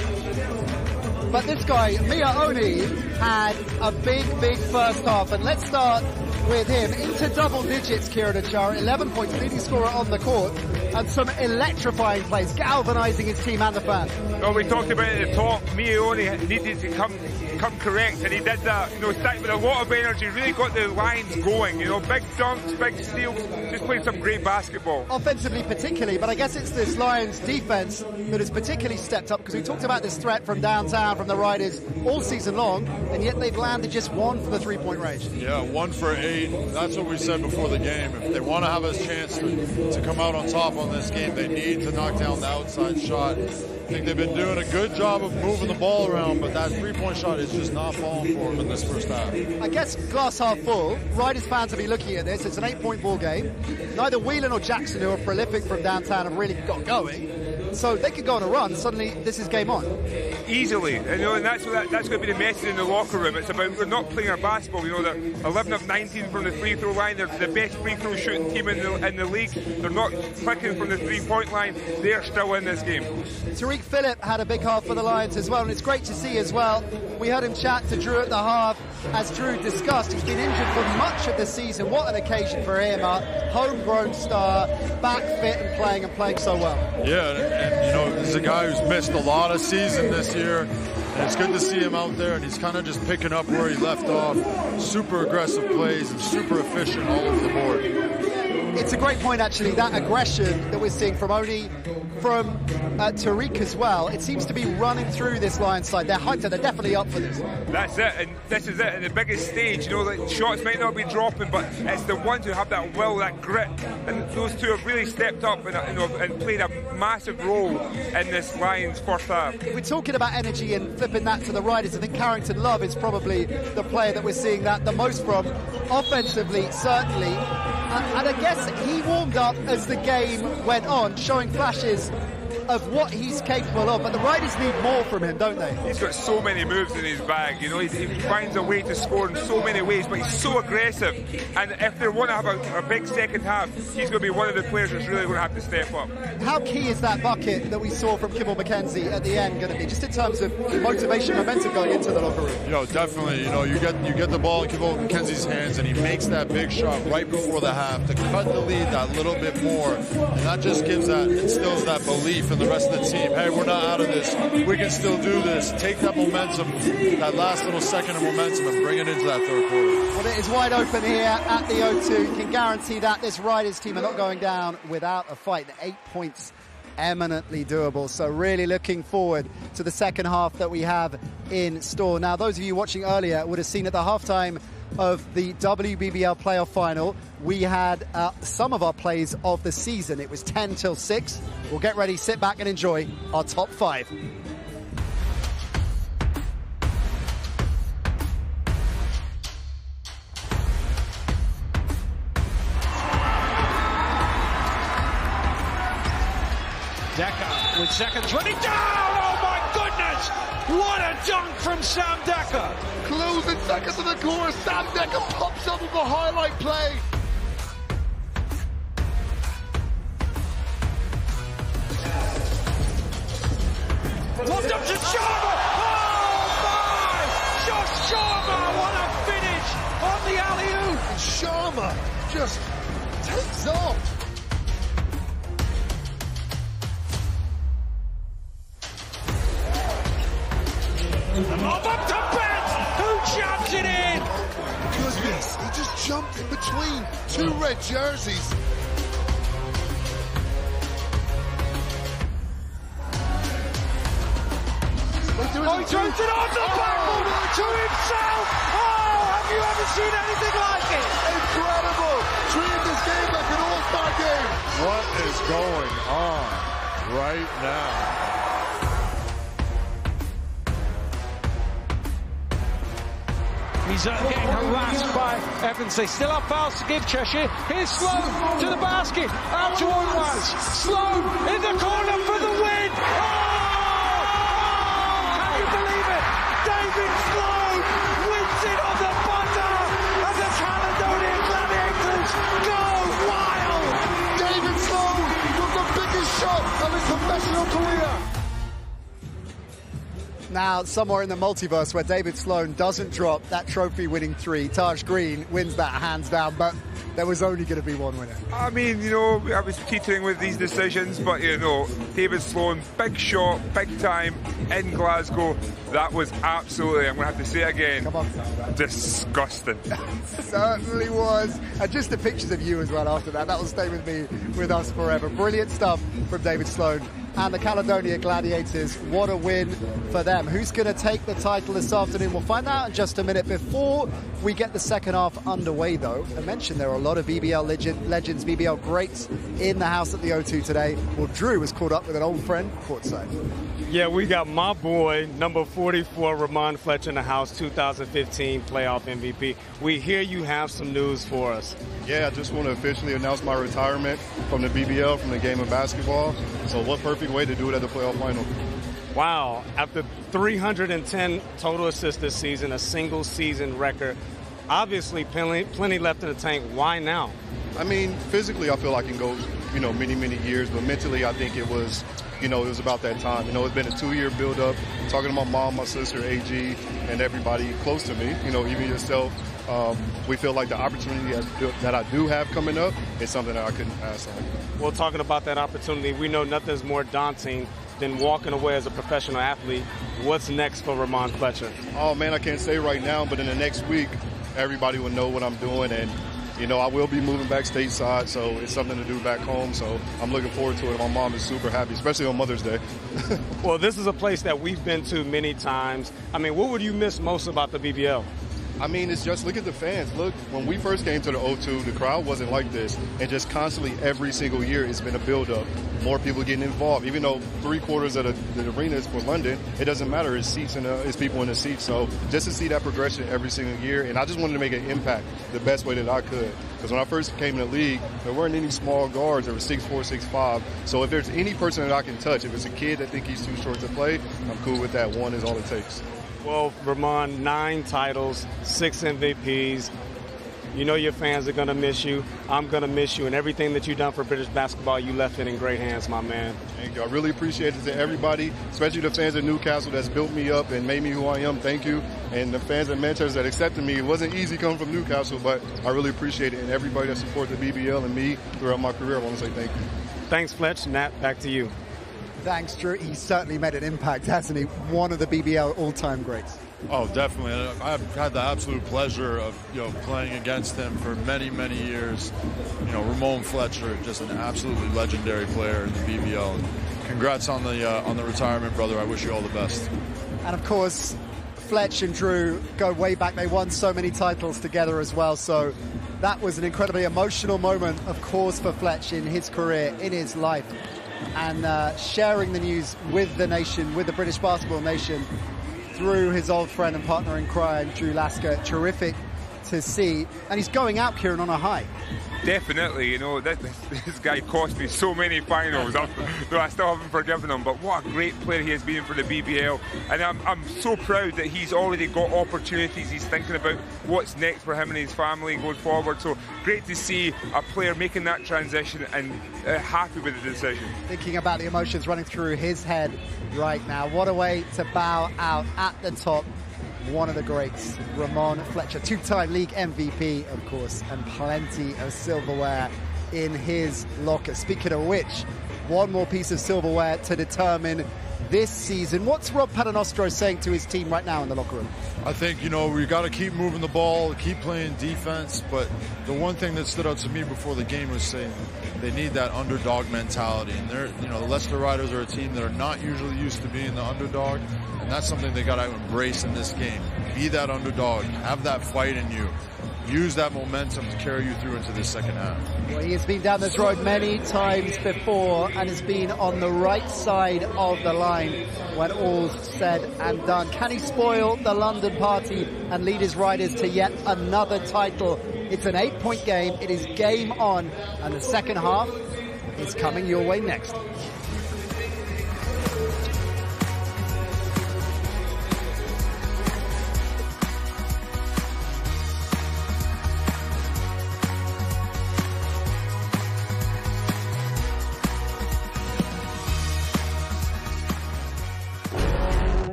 but this guy, Miye Oni, had a big, big first half. And let's start with him. Into double digits, Kieron Achara, 11 points, leading scorer on the court, and some electrifying plays, galvanizing his team and the fans. Well, we talked about it at the top. Miye Oni needed to come come correct, and he did that. You know, starting with a lot of energy, really got the lines going. You know, big dunks, big steals, just played some great basketball. Offensively, particularly, but I guess it's this Lions defense that has particularly stepped up because we talked about this threat from downtown from the Riders all season long, and yet they've landed just one from the three-point range. Yeah, one for eight. That's what we said before the game. If they want to have a chance to, to come out on top on this game, they need to knock down the outside shot. I think they've been doing a good job of moving the ball around, but that three-point shot is just not falling for them in this first half. I guess glass half full. Riders fans will be looking at this. It's an eight-point ball game. Neither Whelan or Jackson, who are prolific from downtown, have really got going. So they could go on a run. Suddenly, this is game on. Easily, you know, and that's what that, that's going to be the message in the locker room. It's about we're not playing our basketball. You know, they're 11 of 19 from the free throw line. They're the best free throw shooting team in the in the league. They're not clicking from the three-point line. They're still in this game. Tarik Phillip had a big half for the Lions as well, and it's great to see as well. We heard him chat to Drew at the half. As Drew discussed, he's been injured for much of the season. What an occasion for him, a homegrown star, back fit and playing and playing so well. Yeah, and, and you know, is a guy who's missed a lot of season this year. And it's good to see him out there, and he's kind of just picking up where he left off. Super aggressive plays and super efficient all over the board. It's a great point, actually, that aggression that we're seeing from Oni, from uh, Tarik as well. It seems to be running through this Lions side. They're hyped, they're definitely up for this. That's it, and this is it. And the biggest stage, you know, like shots might not be dropping, but it's the ones who have that will, that grit, and those two have really stepped up and, you know, and played a massive role in this Lions first half. We're talking about energy and flipping that to the Riders. I think Carrington Love is probably the player that we're seeing that the most from. Offensively, certainly. And, I guess he warmed up as the game went on, showing flashes of what he's capable of, but the Riders need more from him, don't they? He's got so many moves in his bag, you know, he, he finds a way to score in so many ways, but he's so aggressive. And if they want to have a, a, big second half, he's going to be one of the players that's really going to have to step up. How key is that bucket that we saw from Kimbal Mackenzie at the end going to be, just in terms of motivation, momentum going into the locker room? You know, definitely. You know, you get you get the ball in Kimbal Mackenzie's hands, and he makes that big shot right before the half to cut the lead that little bit more, and that just gives that instills that belief in the rest of the team. Hey, we're not out of this. We can still do this. Take that momentum, that last little second of momentum, and bring it into that third quarter. Well, it is wide open here at the O2. You can guarantee that this Riders team are not going down without a fight. Eight points eminently doable. So really looking forward to the second half that we have in store. Now, those of you watching earlier would have seen at the halftime of the WBBL playoff final, we had uh, some of our plays of the season. It was 10 till 6. We'll get ready, sit back and enjoy our top five. Dekker with seconds running down. Oh my! What a dunk from Sam Dekker. Closing seconds of the course. Sam Dekker pops up with a highlight play. Lost up to Sharma. Oh my! Josh Sharma, what a finish on the alley-oop. Sharma just takes off. Lob up to Betts, who jams it in. Goodness, he just jumped in between two red jerseys. Oh, he throws it on the oh! backboard to himself. Oh, have you ever seen anything like it? Incredible. Treating this game like an all-star game. What is going on right now? He's uh, getting harassed by Evans. They still have fouls to give Cheshire. Here's Sloan to the basket. Out to Onwas. Sloan in the corner for the win. Oh! Now, somewhere in the multiverse where David Sloan doesn't drop that trophy winning three, Taj Green wins that hands down, but there was only going to be one winner. I mean, you know, I was teetering with these decisions, but you know, David Sloan, big shot, big time in Glasgow. That was absolutely, I'm going to have to say it again, disgusting. Certainly was. And just the pictures of you as well after that, that will stay with me, with us forever. Brilliant stuff from David Sloan and the Caledonia Gladiators. What a win for them. Who's going to take the title this afternoon? We'll find out in just a minute. Before we get the second half underway, though, I mentioned there are a lot of BBL legend, legends, BBL greats in the house at the O2 today. Well, Drew was caught up with an old friend courtside. Yeah, we got my boy, number 44, Rahmon Fletcher in the house, 2015 playoff MVP. We hear you have some news for us. Yeah, I just want to officially announce my retirement from the BBL, from the game of basketball. So what perfect way to do it at the playoff final. Wow. After 310 total assists this season, a single season record, obviously plenty, plenty left in the tank. Why now? I mean, physically, I feel I can go, you know, many, many years, but mentally, I think it was, you know, it was about that time. You know, it's been a two-year build-up. Talking to my mom, my sister, AG, and everybody close to me, you know, even yourself, um, we feel like the opportunity that I do have coming up is something that I couldn't pass on. Well, talking about that opportunity, we know nothing's more daunting than walking away as a professional athlete. What's next for Rahmon Fletcher? Oh man, I can't say right now, but in the next week, everybody will know what I'm doing, and you know I will be moving back stateside, so it's something to do back home. So I'm looking forward to it. My mom is super happy, especially on Mother's Day. well, this is a place that we've been to many times. I mean, what would you miss most about the BBL? I mean, it's just look at the fans. Look, when we first came to the O2, the crowd wasn't like this, and just constantly every single year, it's been a build-up. More people getting involved. Even though three quarters of the, the arena is for London, it doesn't matter. It's seats and it's people in the seats. So just to see that progression every single year, and I just wanted to make an impact the best way that I could. Because when I first came in the league, there weren't any small guards. There were six four, six five. So if there's any person that I can touch, if it's a kid that think he's too short to play, I'm cool with that. One is all it takes. Well, Rahmon, nine titles, six MVPs. You know your fans are going to miss you. I'm going to miss you. And everything that you've done for British basketball, you left it in great hands, my man. Thank you. I really appreciate it to everybody, especially the fans of Newcastle that's built me up and made me who I am. Thank you. And the fans of Manchester that accepted me. It wasn't easy coming from Newcastle, but I really appreciate it. And everybody that supports the BBL and me throughout my career, I want to say thank you. Thanks, Fletch. Nat, back to you. Thanks, Drew. He certainly made an impact, hasn't he? One of the BBL all-time greats. Oh, definitely. I've had the absolute pleasure of you know playing against him for many, many years. You know, Rahmon Fletcher, just an absolutely legendary player in the BBL. Congrats on the uh, on the retirement, brother. I wish you all the best. And of course, Fletch and Drew go way back. They won so many titles together as well. So that was an incredibly emotional moment, of course, for Fletch in his career, in his life. And uh, sharing the news with the nation, with the British basketball nation, through his old friend and partner in crime, Drew Lasker. Terrific to see. And he's going out, Kieron, on a high. Definitely, you know, this, this guy cost me so many finals. No, I still haven't forgiven him, but what a great player he has been for the BBL. And I'm, I'm so proud that he's already got opportunities. He's thinking about what's next for him and his family going forward. So great to see a player making that transition and uh, happy with the decision. Thinking about the emotions running through his head right now. What a way to bow out at the top one of the greats, Rahmon Fletcher, two-time league MVP, of course, and plenty of silverware in his locker. Speaking of which, one more piece of silverware to determine this season. What's Rob Paternostro saying to his team right now in the locker room? I think, you know, we got to keep moving the ball, keep playing defense. But the one thing that stood out to me before the game was saying they need that underdog mentality. And they're, you know, the Leicester Riders are a team that are not usually used to being the underdog. And that's something they got to embrace in this game. Be that underdog, have that fight in you use that momentum to carry you through into the second half. Well, he has been down this road many times before and has been on the right side of the line when all's said and done. Can he spoil the London party and lead his riders to yet another title? It's an eight-point game. It is game on, and the second half is coming your way next.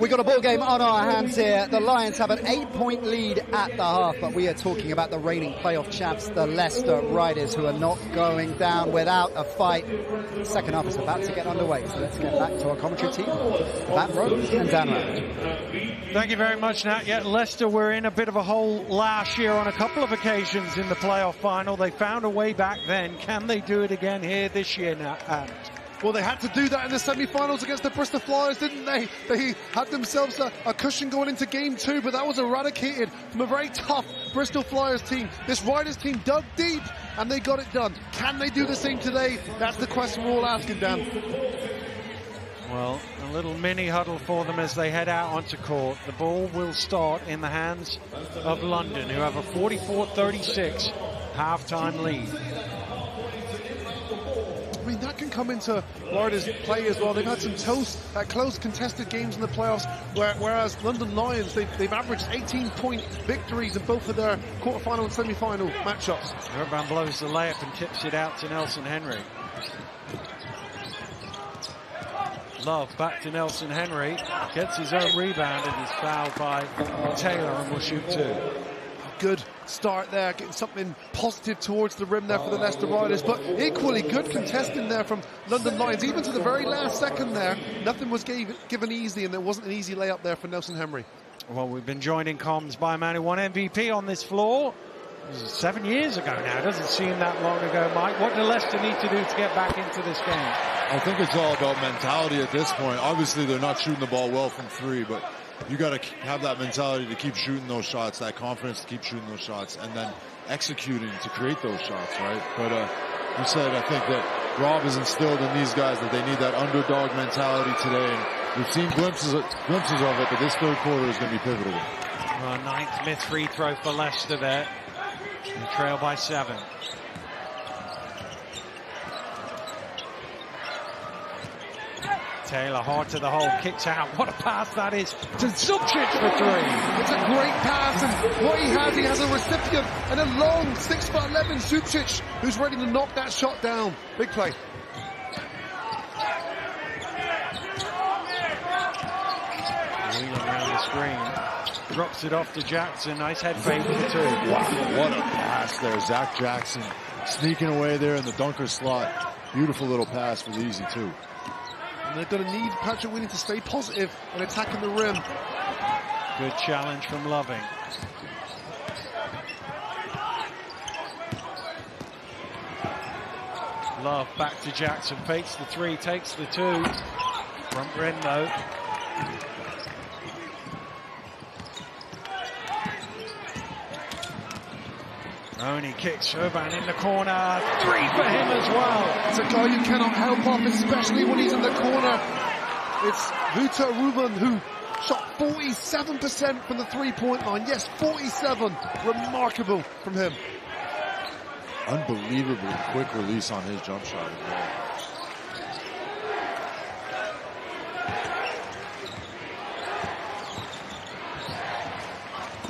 We got a ball game on our hands here. The Lions have an eight-point lead at the half, but we are talking about the reigning playoff champs, the Leicester Riders, who are not going down without a fight. Second half is about to get underway, so let's get back to our commentary team, Matt Rose and Dan Round. Thank you very much, Nat. Yeah, Leicester were in a bit of a hole last year on a couple of occasions in the playoff final. They found a way back then. Can they do it again here this year, Nat? Well, they had to do that in the semi-finals against the Bristol Flyers, didn't they? They had themselves a, a, cushion going into game two, but that was eradicated from a very tough Bristol Flyers team. This Riders team dug deep, and they got it done. Can they do the same today? That's the question we're all asking, Dan. Well, a little mini huddle for them as they head out onto court. The ball will start in the hands of London, who have a 44-36 halftime lead. I mean, that can come into Florida's play as well. They've had some toast, uh, close contested games in the playoffs, where, whereas London Lions, they've, they've averaged 18-point victories in both of their quarterfinal and semi-final matchups. Hruban blows the layup and tips it out to Nelson Henry. Love back to Nelson Henry, gets his own rebound and is fouled by Taylor and will shoot two good start there, getting something positive towards the rim there for the Leicester Riders, but equally good contesting there from London Lions, even to the very last second there. Nothing was gave, given easy, and there wasn't an easy layup there for Nelson Henry. Well, we've been joined in comms by a man who won MVP on this floor. seven years ago now. Doesn't seem that long ago, Mike. What do Leicester need to do to get back into this game? I think it's all about mentality at this point. Obviously, they're not shooting the ball well from three, but you got to have that mentality to keep shooting those shots, that confidence to keep shooting those shots, and then executing to create those shots, right? But uh, you said I think that Rob has instilled in these guys that they need that underdog mentality today, and we've seen glimpses of, glimpses of it. But this third quarter is going to be pivotal. Well, ninth missed free throw for Leicester there. Trail by seven. Taylor hard to the hole, kicks out. What a pass that is to Zubcic for three. It's a great pass, and what he has, he has a recipient and a long six foot eleven Zubcic who's ready to knock that shot down. Big play. around the screen. Drops it off to Jackson. Nice head fake for two. Wow, what a pass there. Zach Jackson sneaking away there in the dunker slot. Beautiful little pass for the easy two. And they're going to need Patrick Whelan to stay positive and attacking the rim. Good challenge from Loving. Love back to Jackson, fakes the three, takes the two. Front rim though. Oni kicks Hruban in the corner. Three for him as well. It's a guy you cannot help off, especially when he's in the corner. It's Wouter Hruban who shot 47% from the three-point line. Yes, 47. Remarkable from him. Unbelievably quick release on his jump shot as well.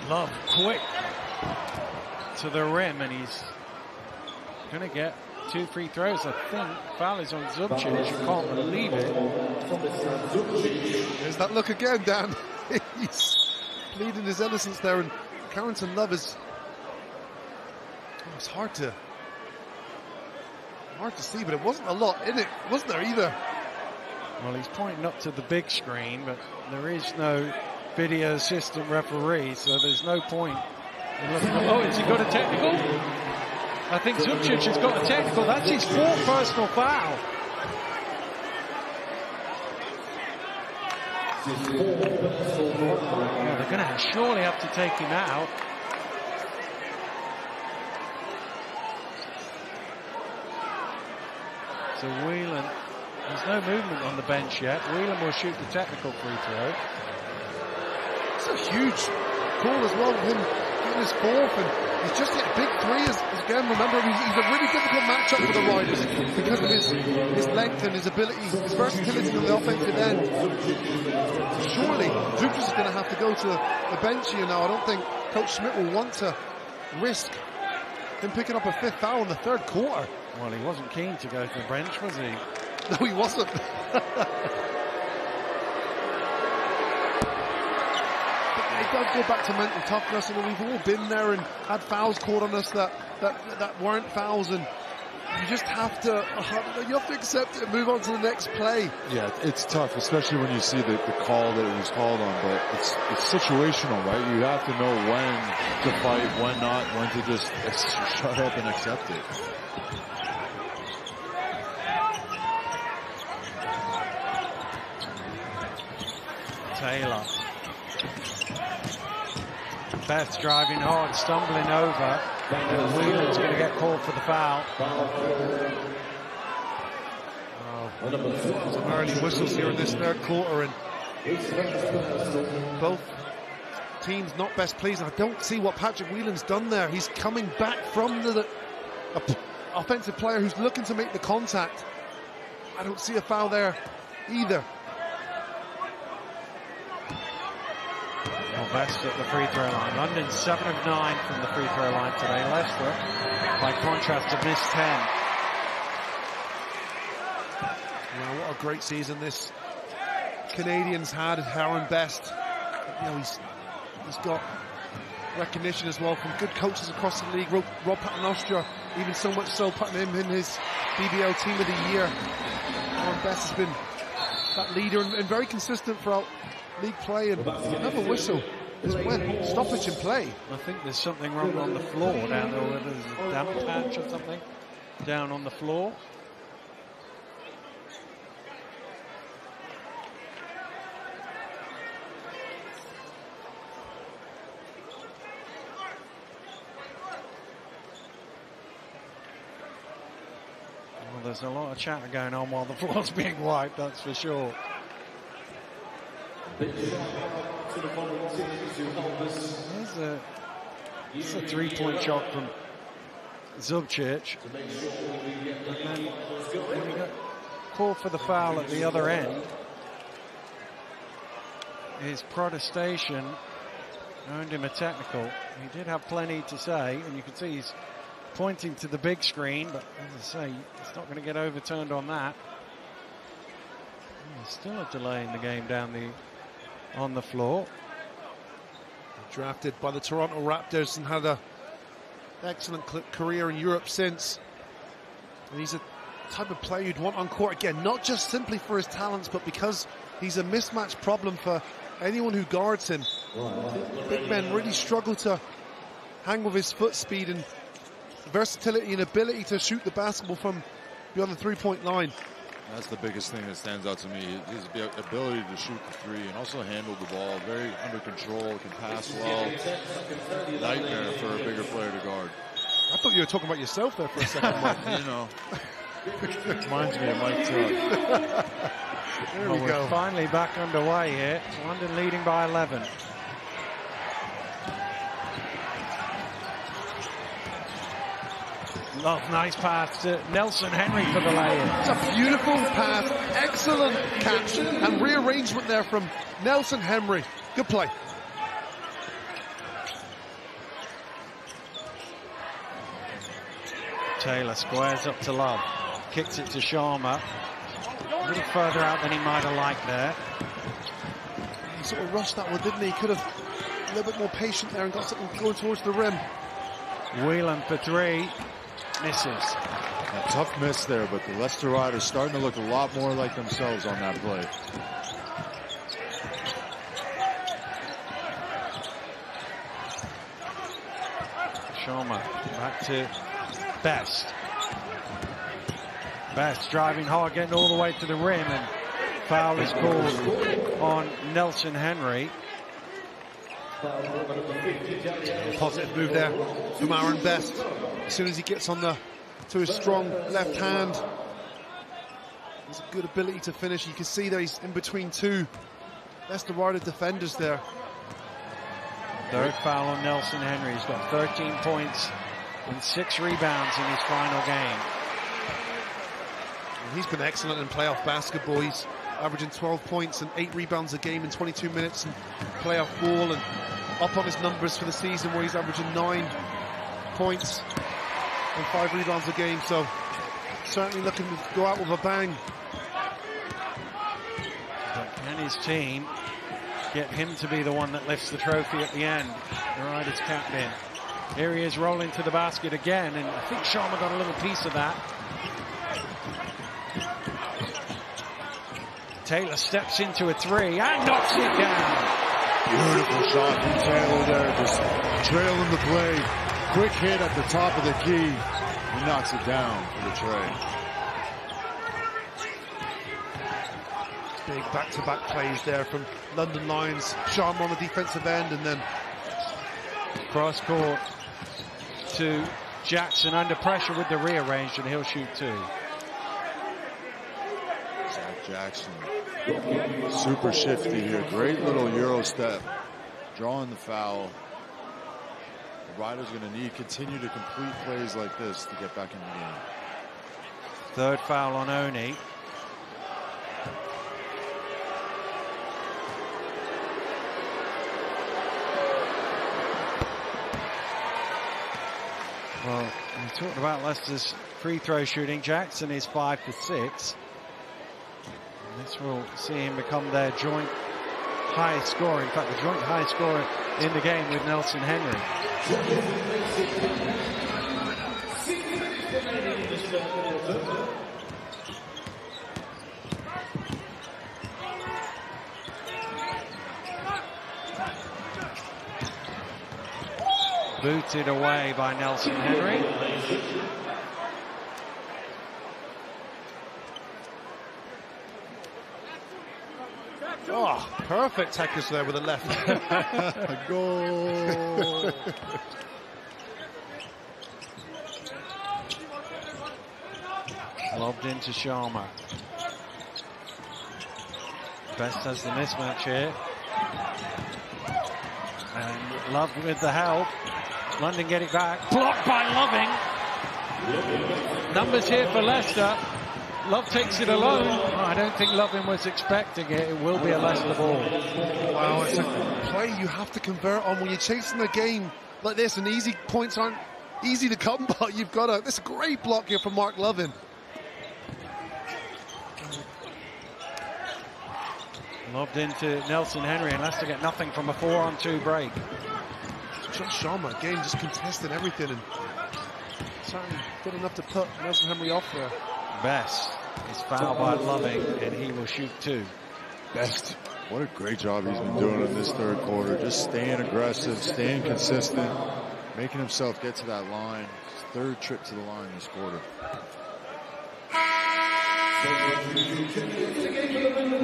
Love quick to the rim, and he's going to get two free throws, I think. Foul is on Zubcic. You can't believe it. There's that look again, Dan. he's pleading his innocence there, and Carrington Love is. Oh, it's hard to hard to see, but it wasn't a lot in it, wasn't there either? Well, he's pointing up to the big screen, but there is no video assistant referee, so there's no point Oh, has he got a technical? I think Zubcic has got a technical. That's his fourth personal foul. Well, they're going to surely have to take him out. So Whelan, there's no movement on the bench yet. Whelan will shoot the technical free throw. It's a huge call as well him his fourth, and he's just hit a big three. As, again, remember, he's, he's, a really difficult matchup for the Riders because of his, his length and his ability, his versatility on the offensive end. Surely, Drupas is going to have to go to the bench here now. I don't think Coach Schmidt will want to risk him picking up a fifth foul in the third quarter. Well, he wasn't keen to go to the bench, was he? No, he wasn't. it does go back to mental toughness. and we've all been there and had fouls caught on us that, that, that weren't fouls and you just have to uh, you have to accept it and move on to the next play. Yeah, it's tough, especially when you see the, the call that it was called on. But it's it's situational, right? You have to know when to fight, when not, when to just shut up and accept it. Taylor. Best driving hard, stumbling over. Whelan's going to get called for the foul. Oh, some early whistles here in this third quarter, and both teams not best pleased. I don't see what Patrick Whelan's done there. He's coming back from the, the offensive player who's looking to make the contact. I don't see a foul there either. Well, best at the free throw line. London 7 of 9 from the free throw line today. Leicester, by contrast, have missed 10. Well, what a great season this Canadians had. Aaron Best, you know, he's he's got recognition as well from good coaches across the league. Rob, Rob Paternostro, even so much so putting him in his BBL Team of the Year. Aaron Best has been that leader and, and very consistent throughout league play and another whistle is when stoppage in play. I think there's something wrong on the floor down there, there's a damp patch or something down on the floor. Well, there's a lot of chatter going on while the floor's being wiped, that's for sure. There's a, it's a three-point shot from Zubcic. And then got called for the foul at the other end. His protestation earned him a technical. He did have plenty to say, and you can see he's pointing to the big screen, but as I say, it's not going to get overturned on that. There's still a delay in the game down the on the floor. Drafted by the Toronto Raptors and had a excellent career in Europe since. And he's a type of player you'd want on court again, not just simply for his talents, but because he's a mismatch problem for anyone who guards him. Big men really struggle to hang with his foot speed and versatility and ability to shoot the basketball from beyond the three-point line. That's the biggest thing that stands out to me. His ability to shoot the three and also handle the ball. Very under control, can pass well. Nightmare for a bigger player to guard. I thought you were talking about yourself there for a second, Mike. you know. Reminds me of Mike Tuck. there well, we go. We're finally back underway here. London leading by 11. Love, nice pass to Nelson Henry for the lay-in. It's a beautiful pass, excellent catch, and rearrangement there from Nelson Henry. Good play. Taylor squares up to Love, kicks it to Sharma. A little further out than he might have liked there. He sort of rushed that one, didn't he? He could have a little bit more patient there and got something going towards the rim. Whelan for three misses. A tough miss there, but the Leicester Riders starting to look a lot more like themselves on that play. Sharma back to Best. Best driving hard, getting all the way to the rim, and foul is called on Nelson Henry. Positive move there from Aaron Best. As soon as he gets on the to his strong left hand, there's a good ability to finish. You can see that he's in between two Leicester Rider defenders there. Third foul on Nelson Henry. He's got 13 points and six rebounds in his final game. He's been excellent in playoff basketball. He's averaging 12 points and eight rebounds a game in 22 minutes in playoff ball and up on his numbers for the season where he's averaging nine points and five rebounds a game. So certainly looking to go out with a bang. But can his team get him to be the one that lifts the trophy at the end. The Riders captain. Here he is rolling to the basket again, and I think Sharma got a little piece of that. Taylor steps into a three and knocks it down. Beautiful shot from Taylor there, just trailing the play. Quick hit at the top of the key. He knocks it down for the tray. Big back-to-back plays there from London Lions. Sharma on the defensive end and then Cross court to Jackson under pressure with the rearranged and he'll shoot two. Zach Jackson. Super shifty here. Great little Euro step. Drawing the foul. The Riders going to need continue to complete plays like this to get back in the game. Third foul on Oni. Well, we talked about Leicester's free throw shooting. Jackson is five for six. This will see him become their joint highest scorer. In fact, the joint highest scorer in the game with Nelson Henry. Booted away by Nelson Henry. Oh, perfect tackles there with the left. Goal. Lobbed into Sharma. Best has the mismatch here. And Love with the help. London get it back. Blocked by Loving. Numbers here for Leicester. Love takes it alone. I don't think Loving was expecting it. It will be a Leicester ball. Wow, it's a play you have to convert on when you're chasing a game like this and easy points aren't easy to come by. You've got a, this great block here from Mark Lovin. Lobbed into Nelson Henry and Leicester get nothing from a four on two break. Josh Sharma, again, just contesting everything and certainly did enough to put Nelson Henry off there. Best is fouled by Loving and he will shoot two. Best. What a great job he's been doing in this third quarter. Just staying aggressive, staying consistent, making himself get to that line. His third trip to the line this quarter.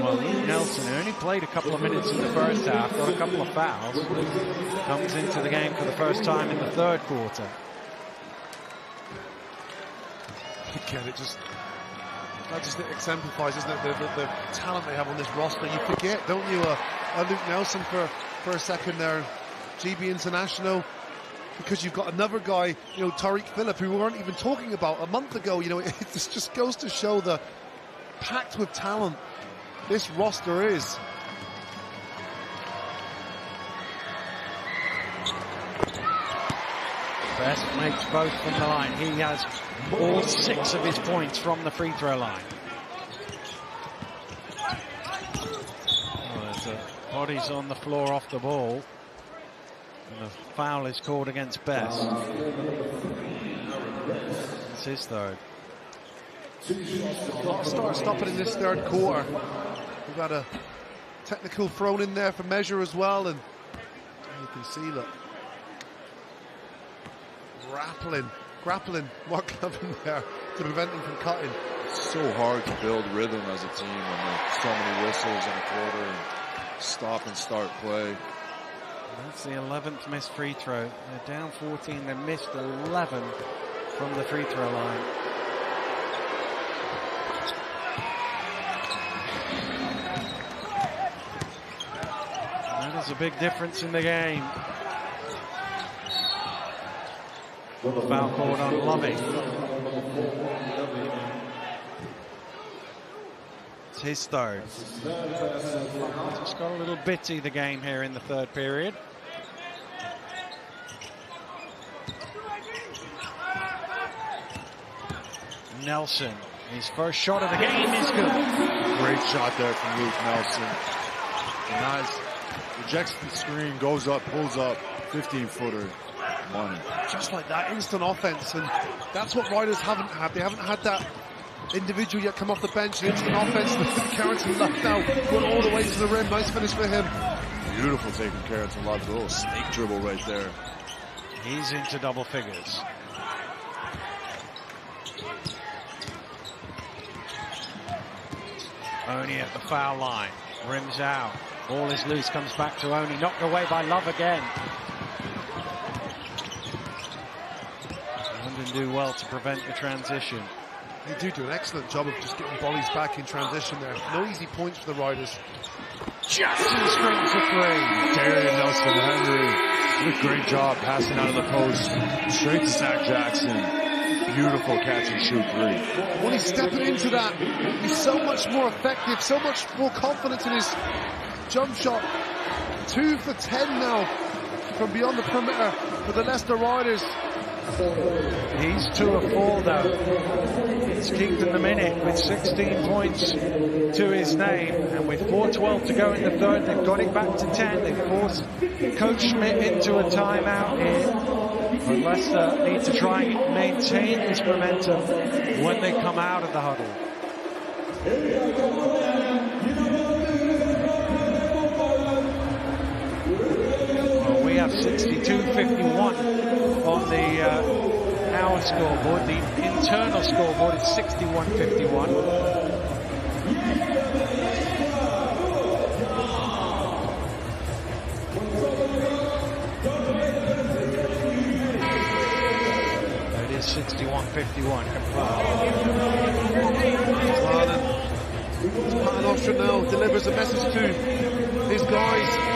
Well, Luke Nelson only played a couple of minutes in the first half, got a couple of fouls, comes into the game for the first time in the third quarter. Again, it just that just exemplifies, isn't it, the, the, the talent they have on this roster. You forget, don't you, uh, uh, Luke Nelson for, for a second there, GB International, because you've got another guy, you know, Tarik Phillip, who we weren't even talking about a month ago. You know, it just goes to show the packed with talent this roster is. Best makes both from the line. He has all six of his points from the free throw line. Oh, bodies on the floor off the ball. And the foul is called against Best. It's his third. Start stopping in this third quarter. We've got a technical thrown in there for measure as well, and you can see that grappling, grappling Mark Levin there to prevent him from cutting. It's so hard to build rhythm as a team when there's so many whistles in a quarter and stop and start play. That's the 11th missed free throw. They're down 14. They missed 11 from the free throw line. That is a big difference in the game. Foul called on Loving. It's his. Just got a little bitty the game here in the third period. Nelson, his first shot of the game is good. Great shot there from Luke Nelson. Nice Rejects the screen, goes up, pulls up, 15 footer, money. Just like that, instant offense, and that's what Riders haven't had. They haven't had that individual yet come off the bench, the instant offense. Carrington left now, going all the way to the rim. Nice finish for him. Beautiful taking Carrington Love. A little snake dribble right there. He's into double figures. Oni at the foul line. Rims out. Ball is loose, comes back to Oni. Knocked away by Love again. London do well to prevent the transition. They do do an excellent job of just getting volleys back in transition there. No easy points for the Riders. Just Jackson strings for three. Darien Nelson Henry did a great job passing out of the post. Straight to Zach Jackson. Beautiful catch and shoot three. When he's stepping into that, he's so much more effective, so much more confident in his jump shot. Two for ten now from beyond the perimeter for the Leicester Riders. He's two of four though. He's them in it with 16 points to his name. And with 4.12 to go in the third, they've got it back to 10. They've forced Coach Schmidt into a timeout here. But Leicester need to try and maintain this momentum when they come out of the huddle. Well, we have 62-51 on the uh, our scoreboard. The internal scoreboard is 61-51. It is 61-51. Paternostro now delivers a message to his guys.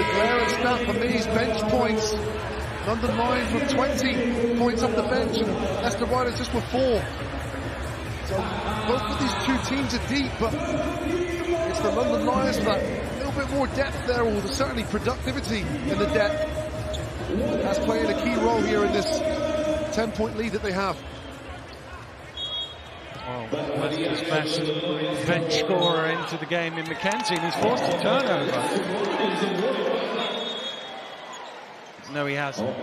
The glaring stat for me is bench points. London Lions with 20 points off the bench and Leicester Riders just with four. So both of these two teams are deep, but it's the London Lions with a little bit more depth there, or certainly productivity in the depth. That's playing a key role here in this 10 point lead that they have. Well, Leicester's best bench scorer into the game in Mackenzie, and he's forced a turnover. No, he hasn't.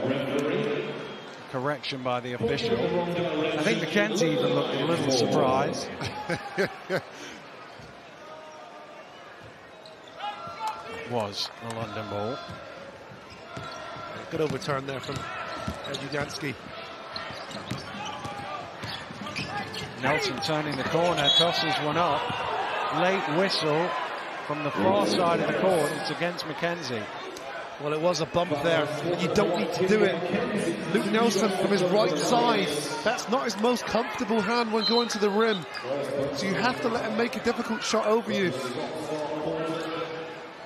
Correction by the official. I think Mackenzie even looked a little surprised. Was a London ball. Good overturn there from Judansky. Nelson turning the corner, tosses one up. Late whistle from the far side of the court. It's against Mackenzie. Well, it was a bump there. You don't need to do it. Luke Nelson from his right side. That's not his most comfortable hand when going to the rim. So you have to let him make a difficult shot over you.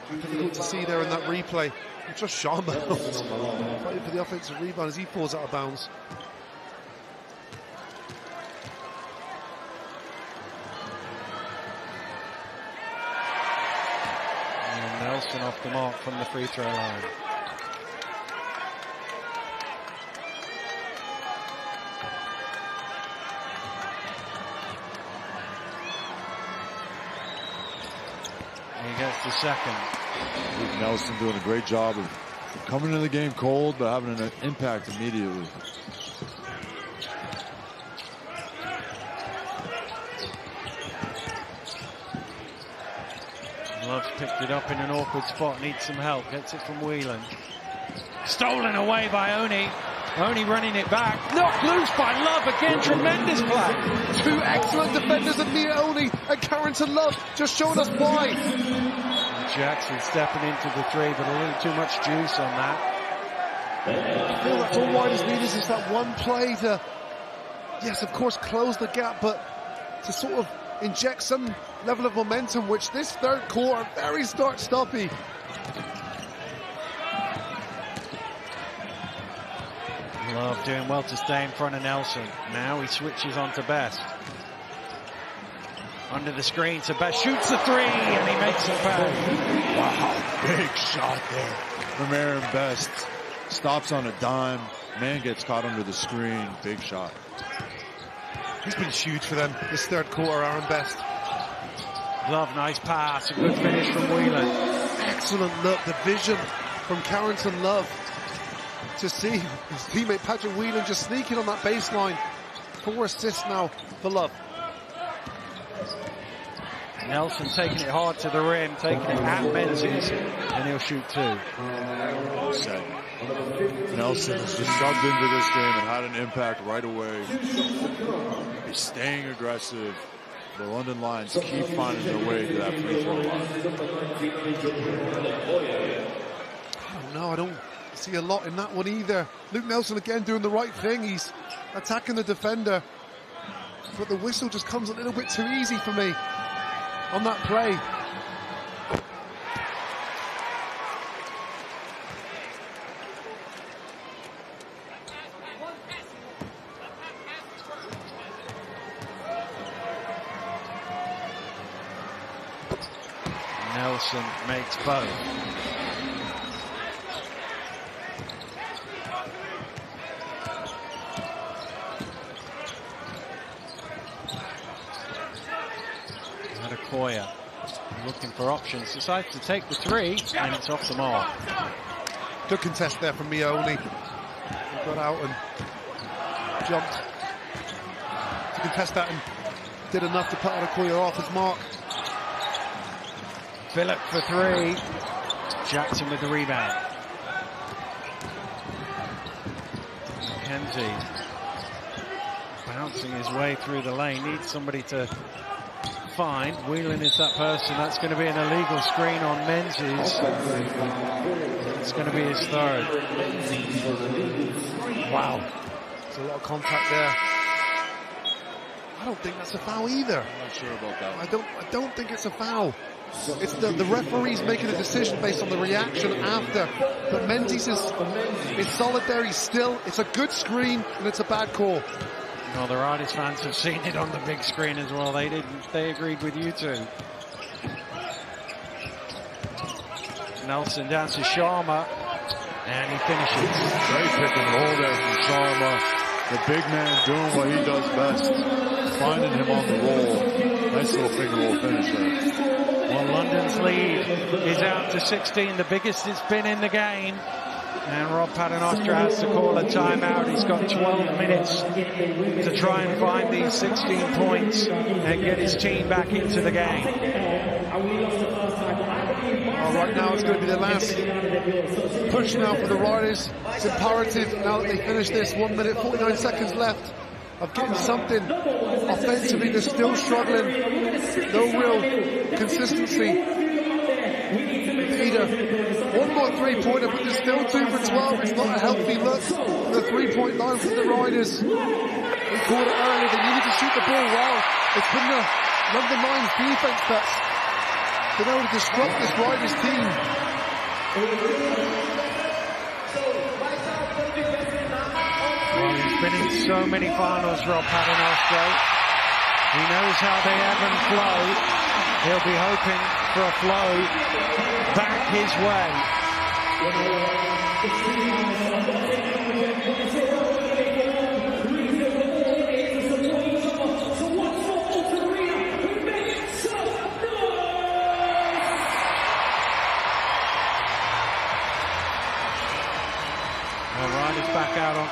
Difficult to see there in that replay. Just Miles fighting for the offensive rebound as he falls out of bounds. And off the mark from the free throw line. And He gets the second. Luke Nelson doing a great job of coming into the game cold, but having an impact immediately. Love's picked it up in an awkward spot, needs some help, gets it from Whelan. Stolen away by Oni. Oni running it back. Knocked loose by Love again. Tremendous play. Two excellent defenders of Miye Oni and Carrington Love just showing us why. Jackson stepping into the three, but a little too much juice on that. I feel that's all need is just that one play to, yes, of course, close the gap, but to sort of inject some level of momentum, which this third quarter, very start-stoppy. Love doing well to stay in front of Nelson. Now he switches on to Best. Under the screen, so Best shoots the three and he makes it pay. Wow, big shot there from Aaron Best. Stops on a dime. Man gets caught under the screen. Big shot. He's been huge for them this third quarter, Aaron Best. Love, nice pass, a good finish from Whelan. Excellent look, the vision from Carrington Love to see his teammate Patrick Whelan just sneaking on that baseline. Four assists now for Love. Nelson taking it hard to the rim, taking it at Menzies, and he'll shoot two. Set. Nelson has just shoved into this game and had an impact right away. He's staying aggressive. The London Lions keep finding their way to that free throw line. I don't know, I don't see a lot in that one either. Luke Nelson again doing the right thing. He's attacking the defender. But the whistle just comes a little bit too easy for me on that play. Nelson makes both. Looking for options, decides to take the three, and it's off the mark. Good contest there from Miye Oni. He got out and jumped to contest that and did enough to put Adekoya off his mark. Phillip for three. Jackson with the rebound. Mackenzie bouncing his way through the lane. Needs somebody to find. Whelan is that person. That's going to be an illegal screen on Menzies. It's going to be his third. Wow. There's a lot of contact there. I don't think that's a foul either. I'm not sure about that. I don't I don't think it's a foul. It's the, the referee's making a decision based on the reaction after. But Menzies is, is solid there. He's still, it's a good screen and it's a bad call. Well, the Riders fans have seen it on the big screen as well. They didn't. They agreed with you too. Nelson down to Sharma, and he finishes. Great pick and roll there from Sharma. The big man doing what he does best, finding him on the roll. Nice little finger roll finish there. London's lead is out to 16, the biggest it's been in the game. And Rob Paternostro has to call a timeout. He's got 12 minutes to try and find these 16 points and get his team back into the game. Well, right now it's going to be the last push now for the Riders. It's imperative now that they finish this. One minute, 49 seconds left of getting something offensively. They're still struggling. No real consistency. Either one more three-pointer, but they're still two for 12. It's not a healthy look. The three-point line for the Riders. We called it earlier. They needed to shoot the ball well. It's been the London Lions defense that's been able to disrupt this Riders team. He's been in so many finals, Rob Paternostro. He knows how they ebb and flow. He'll be hoping for a flow back his way.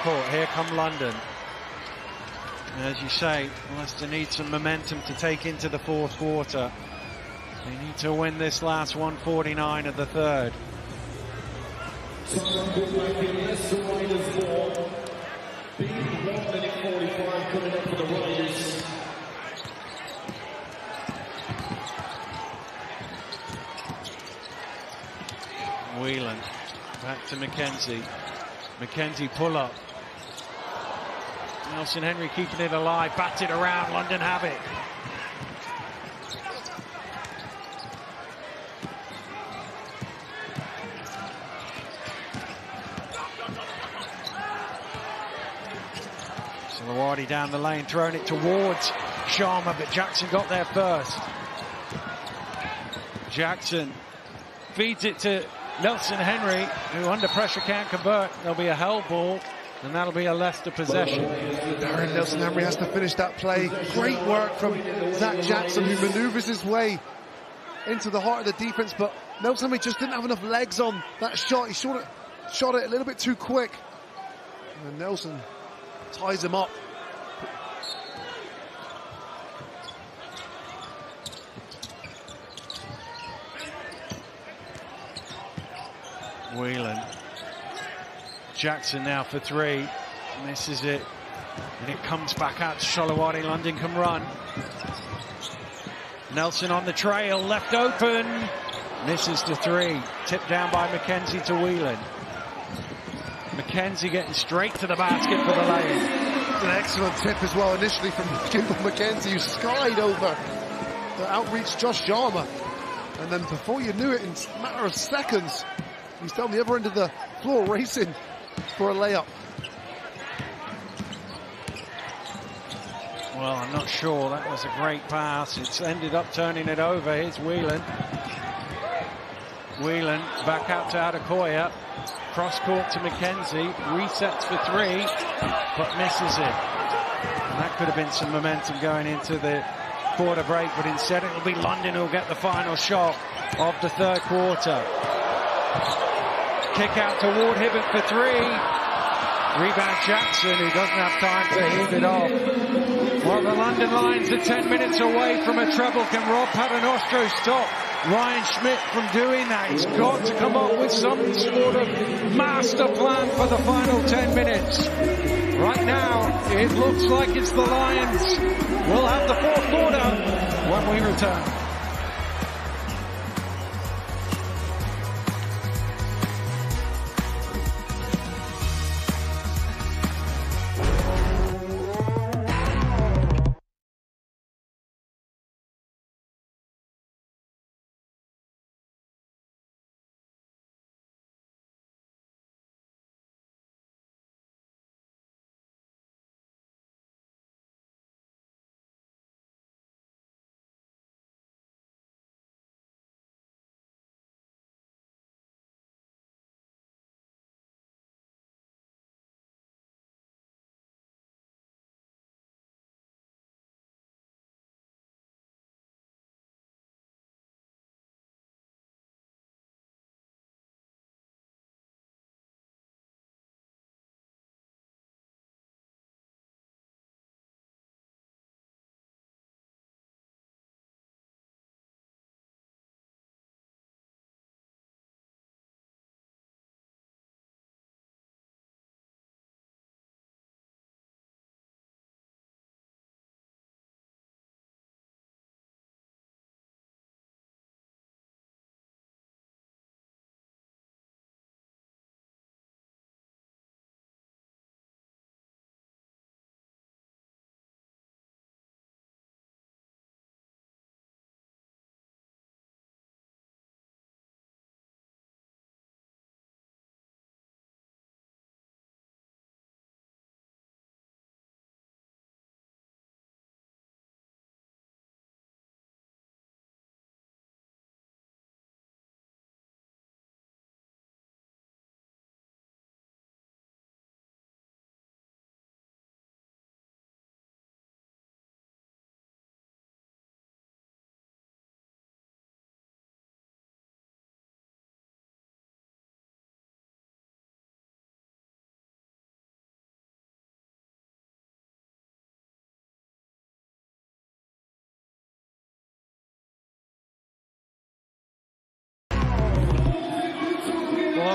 Here come London. And as you say, Leicester needs some momentum to take into the fourth quarter. They need to win this last 149 of the third. Whelan back to Mackenzie. Mackenzie pull up. Nelson Henry keeping it alive, batted around, London have it. Soloade down the lane, throwing it towards Sharma, but Jackson got there first. Jackson feeds it to Nelson Henry, who under pressure can't convert. There'll be a hell ball, and that'll be a Leicester possession. Darien Nelson Henry has to finish that play. Great work from Zach Jackson, who maneuvers his way into the heart of the defense, but Nelson he just didn't have enough legs on that shot. He shot it, shot it a little bit too quick. And Nelson ties him up. Whelan. Jackson now for three. Misses it. And it comes back out to Soloade. London can run. Nelson on the trail, left open. Misses the three. Tipped down by Mackenzie to Whelan. Mackenzie getting straight to the basket for the lane. An excellent tip as well initially from Jimbo Mackenzie who skied over the outreach Josh Sharma. And then before you knew it, in a matter of seconds, he's down the other end of the floor racing for a layup. Well, I'm not sure. That was a great pass. It's ended up turning it over. Here's Whelan. Whelan back out to Adekoya. Cross court to Mackenzie. Resets for three, but misses it. And that could have been some momentum going into the quarter break, but instead it'll be London who'll get the final shot of the third quarter. Kick out to Ward Hibbert for three. Rebound Jackson, who doesn't have time to heave it off. Well, the London Lions are 10 minutes away from a treble. Can Rob Paternostro stop Ryan Schmidt from doing that? He's got to come up with some sort of master plan for the final 10 minutes. Right now, it looks like it's the Lions. We'll have the fourth quarter when we return.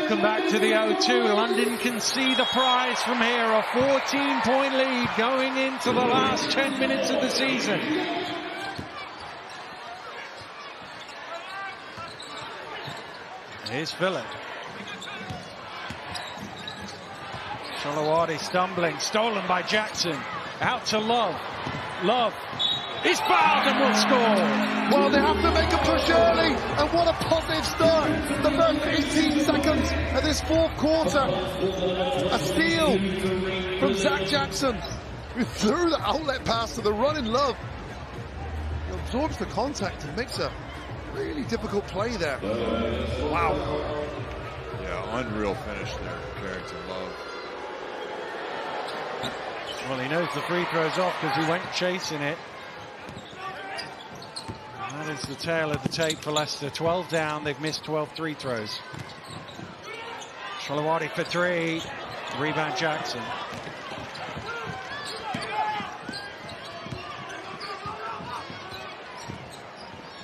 Welcome back to the O2. London can see the prize from here. A 14 point lead going into the last 10 minutes of the season. Here's Phillip. Soloade stumbling, stolen by Jackson. Out to Love. Love He's fouled and will score. Well, they have to make a push early, and what a positive start. The first 18 seconds of this fourth quarter. A steal from Zach Jackson, who threw the outlet pass to the running love. He absorbs the contact and makes a really difficult play there. Wow. Yeah, unreal finish there, Carrington Love. Well, he knows the free throw's off because he went chasing it. That is the tail of the tape for Leicester. 12 down, they've missed 12 three throws. Soloade for three. Rebound Jackson.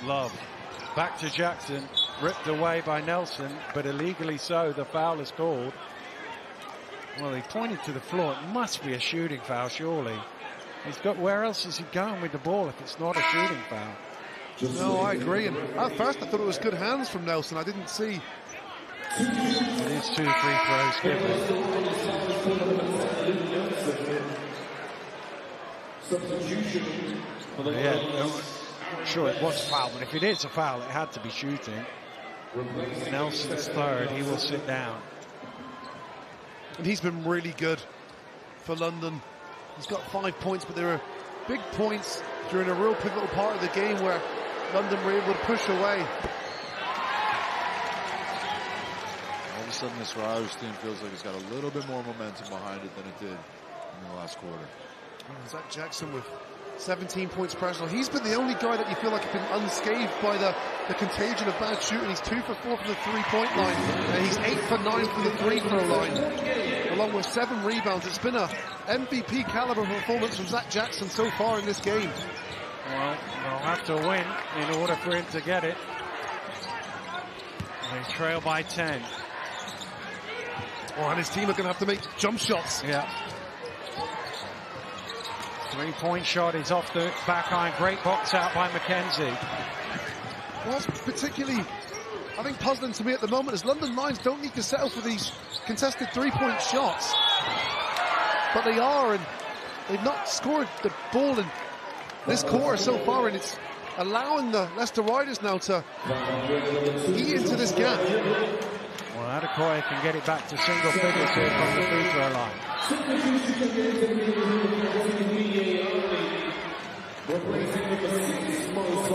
Love. Back to Jackson. Ripped away by Nelson, but illegally so. The foul is called. Well, he pointed to the floor. It must be a shooting foul, surely. He's got. Where else is he going with the ball if it's not a shooting foul? No, I agree. And at first, I thought it was good hands from Nelson. I didn't see. It is two free throws given. Well, yeah, sure it was a foul, but if it is a foul, it had to be shooting. Nelson's third. He will sit down. And he's been really good for London. He's got five points, but there are big points during a real pivotal part of the game where London were able to push away. All of a sudden, this Riders team feels like it's got a little bit more momentum behind it than it did in the last quarter. Oh, Zach Jackson with 17 points personal. He's been the only guy that you feel like has been unscathed by the, the contagion of bad shooting. He's two for four from the three-point line. And he's eight for nine from the three-throw line, along with seven rebounds. It's been a MVP caliber performance from Zach Jackson so far in this game. Well, they'll have to win in order for him to get it. They trail by 10. Oh, and his team are going to have to make jump shots. Yeah. Three-point shot is off the back iron. Great box out by Mackenzie. What's particularly, I think, puzzling to me at the moment is London Lions don't need to settle for these contested three-point shots. But they are, and they've not scored the ball in this quarter so far, and it's allowing the Leicester Riders now to eat into this gap. Well, Adekoya can get it back to single figures here from the free throw line.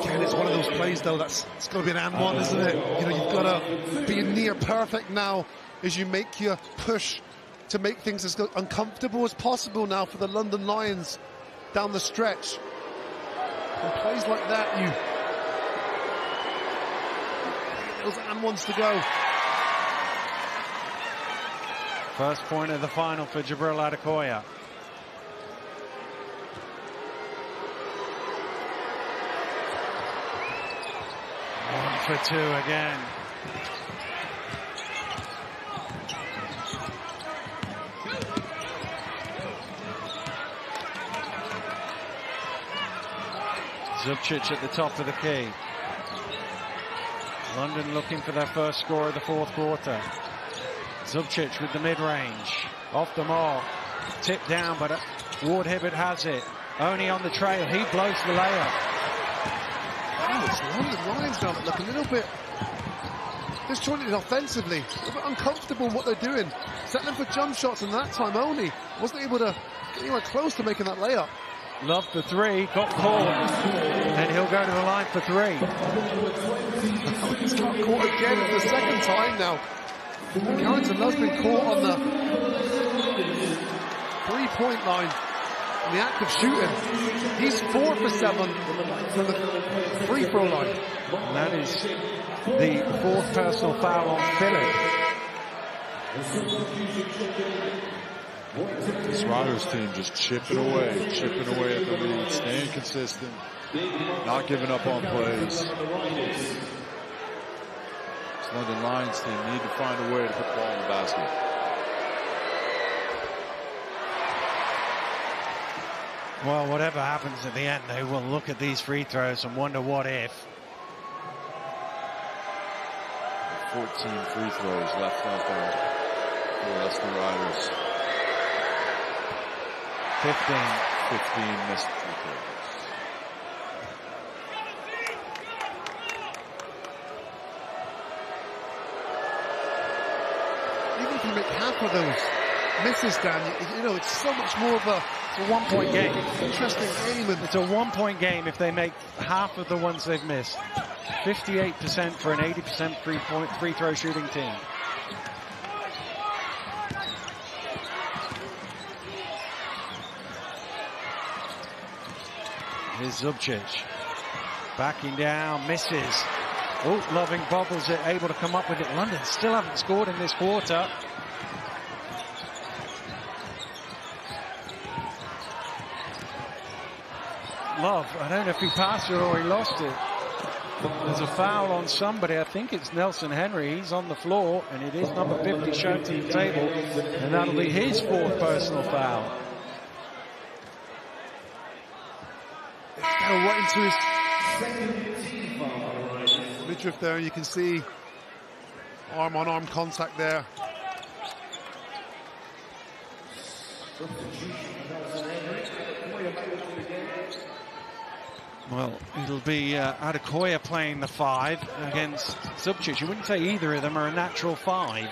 Again, it's one of those plays though that's it's got to be an and one, isn't it? You know, you've got to be near perfect now as you make your push to make things as uncomfortable as possible now for the London Lions down the stretch. And plays like that, you and ones to go. First point of the final for Jabril Adekoya. One for two again. Zubcic at the top of the key. London looking for their first score of the fourth quarter. Zubcic with the mid-range. Off the mark. Tipped down, but uh, Ward Hibbert has it. Only on the trail. He blows the layup. Oh, it's London Lions now that look a little bit disjointed offensively. A little bit uncomfortable what they're doing. Settling for jump shots and that time only. Wasn't able to get anywhere close to making that layup. Love the three, got caught, and he'll go to the line for three. He's got caught again for the second time now. Carrington Love's been caught on the three-point line in the act of shooting. He's four for seven from the free throw line. And that is the fourth personal foul on Phillip. This Riders team just chipping away, chipping away at the lead, staying consistent, not giving up on plays. This London Lions team need to find a way to put the ball in the basket. Well, whatever happens at the end, they will look at these free throws and wonder what if. 14 free throws left out there for the Riders. 15. 15 missed free throws. Even if you make half of those misses, Dan, you, you know, it's so much more of a, it's a one-point game. Interesting game. And it's a one-point game if they make half of the ones they've missed. 58% for an 80% free point free throw shooting team. Here's Zubcic. Backing down, misses. Oh, Loving bobbles it, able to come up with it. London still haven't scored in this quarter. Love, I don't know if he passed it or he lost it. There's a foul on somebody. I think it's Nelson Henry. He's on the floor, and it is number 50 shown to the table, and that'll be his fourth personal foul. Kind of right into his midriff there, and you can see arm-on-arm -arm contact there. Well, it'll be uh, Adekoya playing the five against Zubcic. You wouldn't say either of them are a natural five.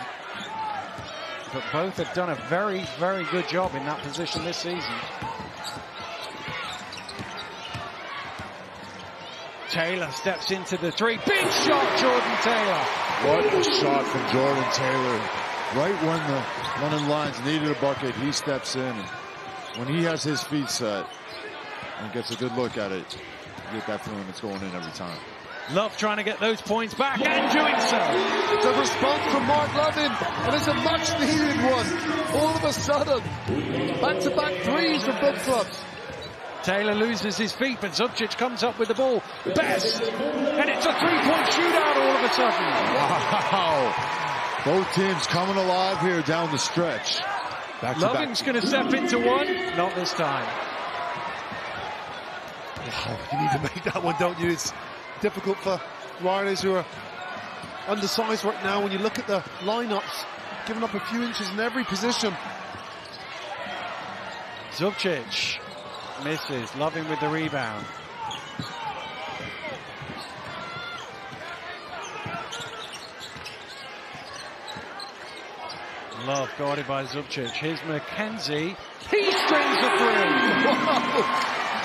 But both have done a very, very good job in that position this season. Taylor steps into the three. Big shot, Jordan Taylor. What a shot from Jordan Taylor. Right when the London Lions needed a bucket, he steps in. When he has his feet set and gets a good look at it, you get that feeling it's going in every time. Love trying to get those points back and doing so. It's a response from Mark Lovin, and it's a much needed one. All of a sudden, back-to-back -back threes from both clubs. Taylor loses his feet, but Zubcic comes up with the ball. Best! And it's a three-point shootout all of a sudden. Wow. Both teams coming alive here down the stretch. Back Loving's going to step into one. Not this time. Oh, you need to make that one, don't you? It's difficult for riders who are undersized right now when you look at the lineups, giving up a few inches in every position. Zubcic misses, Loving with the rebound. Love guarded by Zubcic. Here's Mackenzie. He strings a three.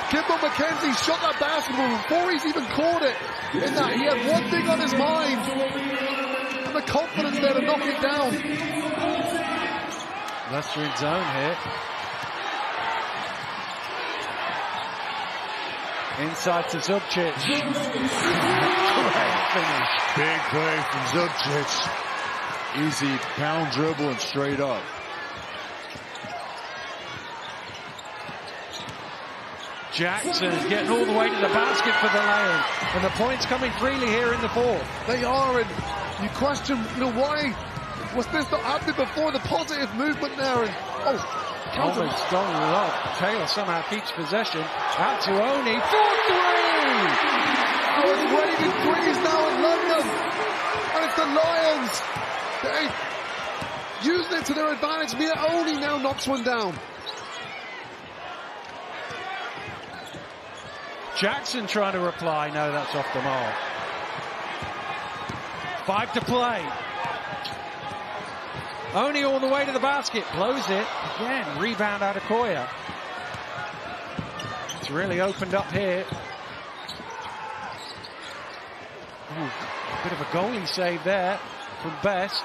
Kimbal Mackenzie shot that basketball before he's even caught it. In that he had one thing on his mind. And the confidence there to knock it down. Leicester in zone here. Inside to Zubcic. finish. Big play from Zubcic. Easy pound dribble and straight up. Jackson getting all the way to the basket for the Lions. And the points coming freely here in the fourth. They are, and you question, you know, why was this not happening before the positive movement there? And, oh, Almost stolen love. Taylor somehow keeps possession. Out to Oni for three! Good waving threes now in London. And it's the Lions. They using it to their advantage. Miye Oni now knocks one down. Jackson trying to reply. No, that's off the mark. Five to play. Oni all the way to the basket. Blows it. Again, rebound out of Koya. It's really opened up here. Ooh, a bit of a goalie save there from Best.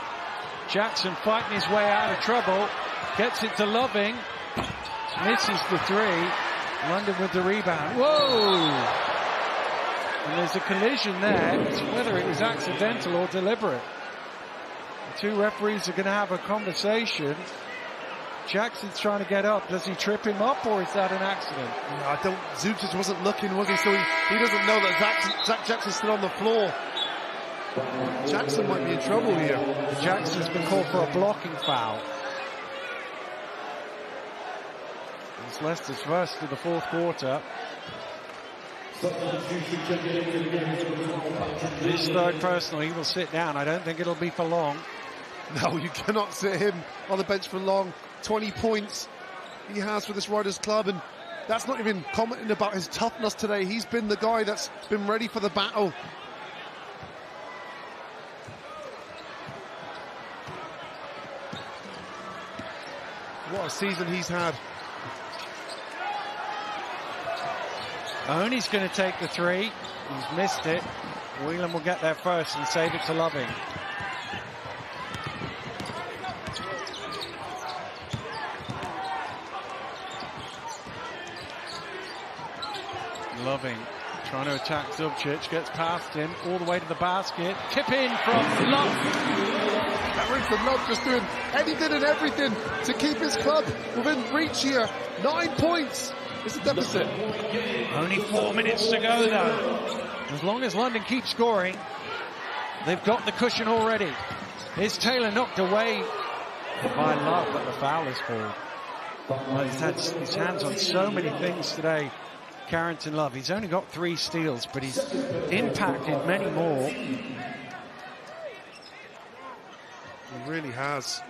Jackson fighting his way out of trouble. Gets it to Loving. Misses the three. London with the rebound. Whoa! And there's a collision there. It's whether it was accidental or deliberate. Two referees are going to have a conversation. Jackson's trying to get up. Does he trip him up or is that an accident? No, I don't. Zubcic wasn't looking, was he? So he, he doesn't know that Zach, Zach Jackson's still on the floor. Jackson might be in trouble here. Jackson's been called for a blocking foul. It's Leicester's first of the fourth quarter. This third personal, he will sit down. I don't think it'll be for long. No, you cannot sit him on the bench for long. 20 points he has for this Riders Club, and that's not even commenting about his toughness today. He's been the guy that's been ready for the battle. What a season he's had. Oni's going to take the three. He's missed it. Whelan will get there first and save it to Loving. Loving Trying to attack Zubcic, gets past him, all the way to the basket. Tip in from Love. Carrington Love just doing anything and everything to keep his club within reach here. Nine points is the deficit. Only four minutes to go though. As long as London keeps scoring, they've got the cushion already. Here's Taylor knocked away by Love, but the foul is called. Well, he's had his hands on so many things today. Carrington Love. He's only got three steals, but he's impacted many more. He really has.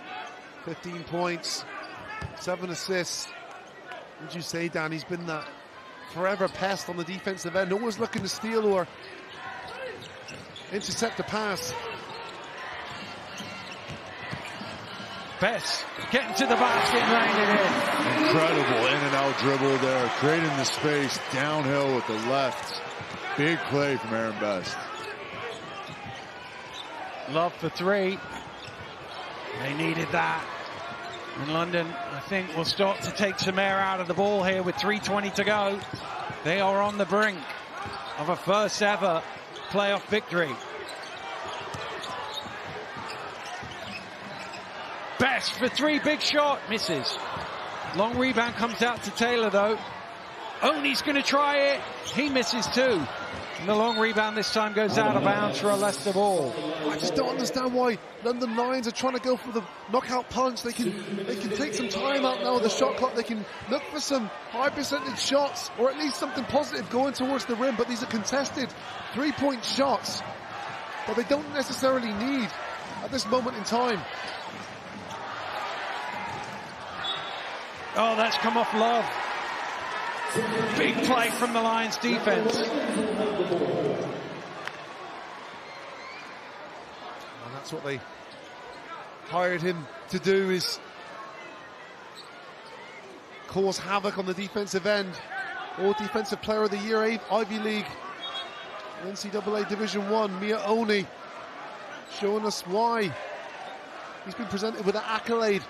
15 points, seven assists. Would you say, Dan? He's been that forever pest on the defensive end, always looking to steal or intercept the pass. Best getting to the basket and laying it in. Incredible in and out dribble there, creating the space downhill with the left. Big play from Aaron Best. Love for three. They needed that. And London, I think, will start to take some air out of the ball here with 3.20 to go. They are on the brink of a first ever playoff victory. Best for three, big shot, misses. Long rebound comes out to Taylor though. Oni's going to try it. He misses too. And the long rebound this time goes out of bounds for a Leicester ball. I just don't understand why London Lions are trying to go for the knockout punch. They can they can take some time out now with the shot clock. They can look for some high percentage shots or at least something positive going towards the rim. But these are contested three point shots that they don't necessarily need at this moment in time. Oh, that's come off Love. Big play from the Lions defense. And that's what they hired him to do is cause havoc on the defensive end. All defensive player of the year, Ivy League, NCAA Division One, Miye Oni, showing us why he's been presented with an accolade.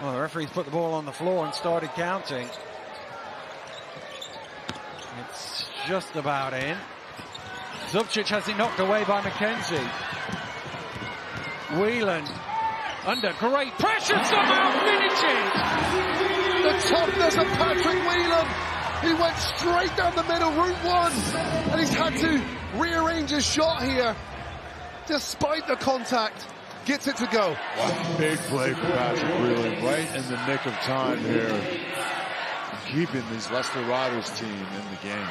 Well, the referee's put the ball on the floor and started counting. It's just about in. Zubcic has it knocked away by Mackenzie. Whelan under great pressure somehow finishes. The toughness of Patrick Whelan. He went straight down the middle, route one, and he's had to rearrange his shot here despite the contact gets it to go. Wow, big play for Patrick Whelan, right in the nick of time here, keeping these Leicester Riders team in the game.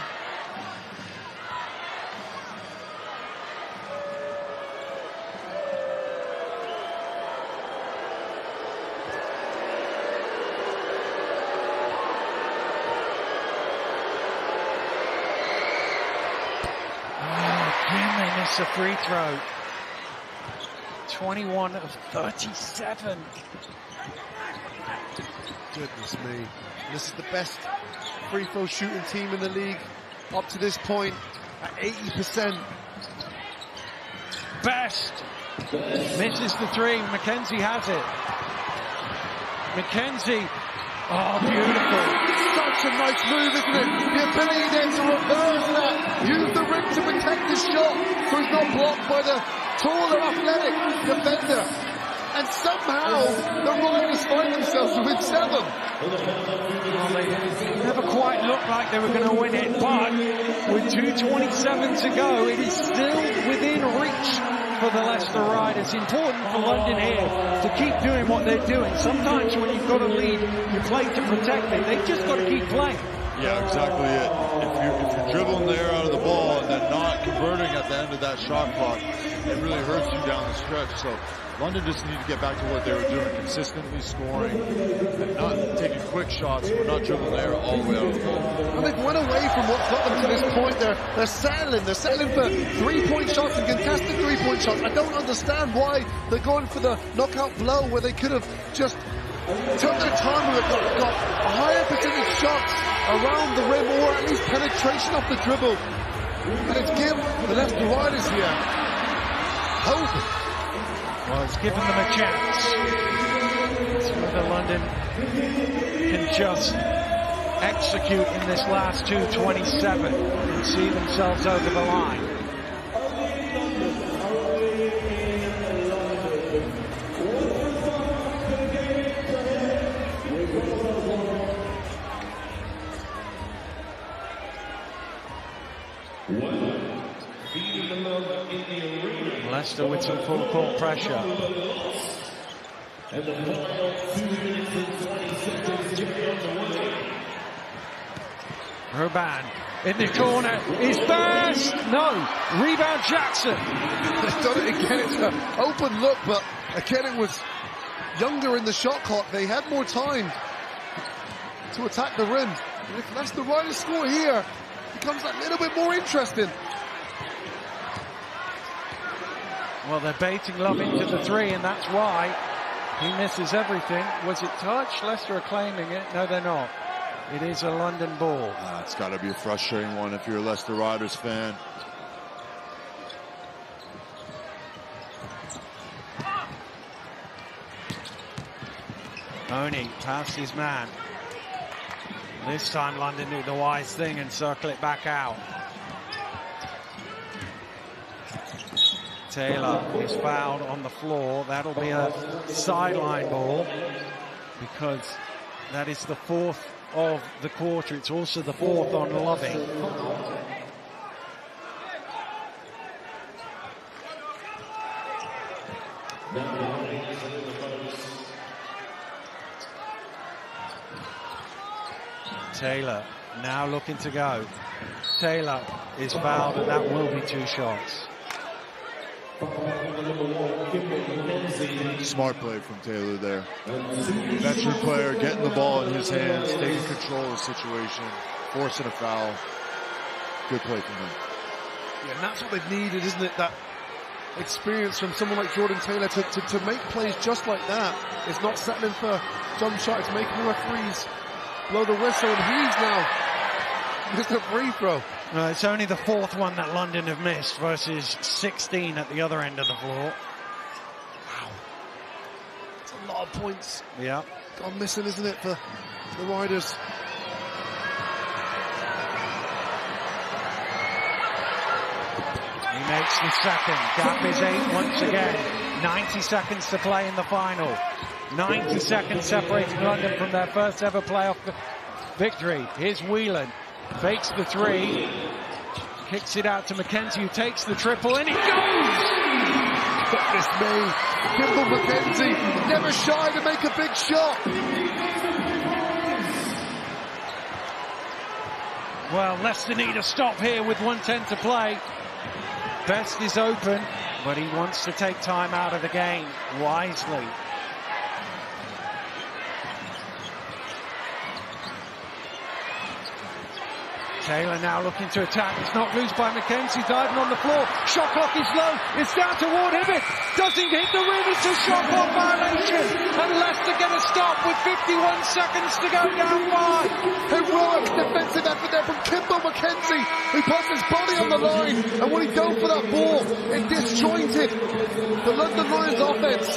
Oh, again they miss a free throw. 21 of 37. Goodness me. This is the best free throw shooting team in the league up to this point at 80%. Best misses the three. Mackenzie has it. Mackenzie. Oh, beautiful. Such a nice move, isn't it? The ability there to reverse that. Use the rim to protect his shot so he's not blocked by the taller, athletic defender. And somehow the Riders find themselves with seven. Well, they never quite looked like they were going to win it, but with 2.27 to go, it is still within reach for the Leicester Riders. It's important for London here to keep doing what they're doing. Sometimes when you've got a lead, you play to protect it. They've just got to keep playing. Yeah, exactly it. You're, if you're dribbling the air out of the ball and then not converting at the end of that shot clock, it really hurts you down the stretch. So London just need to get back to what they were doing, consistently scoring and not taking quick shots. We're not dribbling the air all the way out of the ball. And they've went away from what got them to this point. They're, they're settling. They're settling for three-point shots and contested three-point shots. I don't understand why they're going for the knockout blow where they could have just took their time and got, got a higher percentage shots around the rim or at least penetration off the dribble. And it's give the Leicester Riders here hope. Well, it's given them a chance. It's whether London can just execute in this last 227 and see themselves over the line. Leicester with some full court pressure. Hruban in the corner is burst. No, rebound Jackson. They've done it again. It's an open look, but again it was younger in the shot clock. They had more time to attack the rim. And if that's the right score here, it becomes a little bit more interesting. Well, they're baiting Love into the three, and that's why he misses everything. Was it touch? Leicester are claiming it. No, they're not. It is a London ball. Uh, it's got to be a frustrating one if you're a Leicester Riders fan. Oni past his man. This time London do the wise thing and circle it back out. Taylor is fouled on the floor. That'll be a sideline ball because that is the fourth of the quarter. It's also the fourth on Loving. Taylor now looking to go. Taylor is fouled and that will be two shots. Smart play from Taylor there. Veteran player getting the ball in his hands, taking control of the situation, forcing a foul. Good play from him. Yeah, and that's what they've needed, isn't it? That experience from someone like Jordan Taylor to, to, to make plays just like that. It's not settling for jump shot, it's making the referees blow the whistle, and he's now missed a free throw. No, it's only the fourth one that London have missed versus 16 at the other end of the floor. Wow. It's a lot of points. Yeah. Gone missing, isn't it, for the Riders? He makes the second. Gap is eight once again. 90 seconds to play in the final. 90 seconds separating London from their first ever playoff victory. Here's Whelan. Fakes the three. Kicks it out to Mackenzie who takes the triple and he goes! Goodness me. Kimbal Mackenzie never shy to make a big shot. Well, Leicester need a stop here with 110 to play. Best is open, but he wants to take time out of the game wisely. Taylor now looking to attack. It's not loose by Mackenzie, diving on the floor. Shot clock is low. It's down to Ward Hibbert. Doesn't hit the rim. It's a shot clock violation. And Leicester get a stop with 51 seconds to go down five. Heroic defensive effort there from Kimbal Mackenzie, who puts his body on the line. And when he dove for that ball, it disjointed the London Lions offense.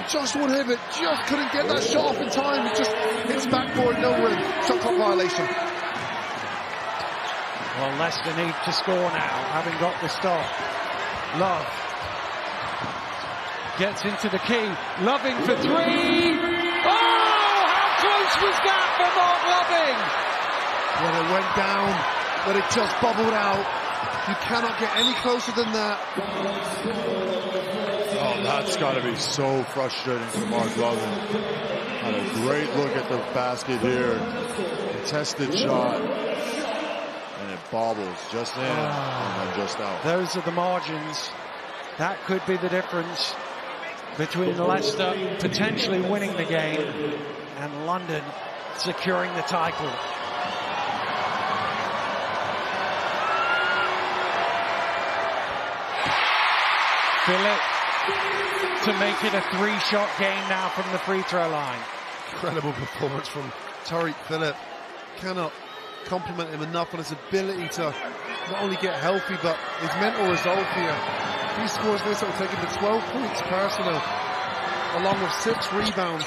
And Joshua Hibbert just couldn't get that shot off in time. It just hits backboard, no rim. Shot clock violation. Well, Leicester need to score now, having got the stop. Love gets into the key. Loving for three. Oh, how close was that for Marc Loving? Well, it went down, but it just bubbled out. You cannot get any closer than that. Oh, that's got to be so frustrating for Marc Loving. Had a great look at the basket here. Contested shot. And bobbles just in ah. and then just out. Those are the margins. That could be the difference between Leicester potentially winning the game and London securing the title. Phillip to make it a three-shot game now from the free throw line. Incredible performance from Tarik Phillip. Cannot compliment him enough on his ability to not only get healthy, but his mental resolve here. If he scores this, it'll take him to 12 points personal, along with six rebounds.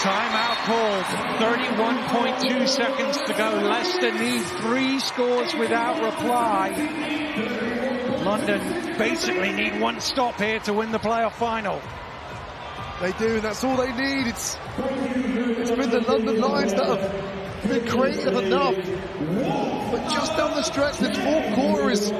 Timeout called. 31.2 seconds to go. Leicester need three scores without reply. London basically need one stop here to win the playoff final. They do, and that's all they need. It's it's been the London Lions that have been creative enough. But just down the stretch, this fourth quarter is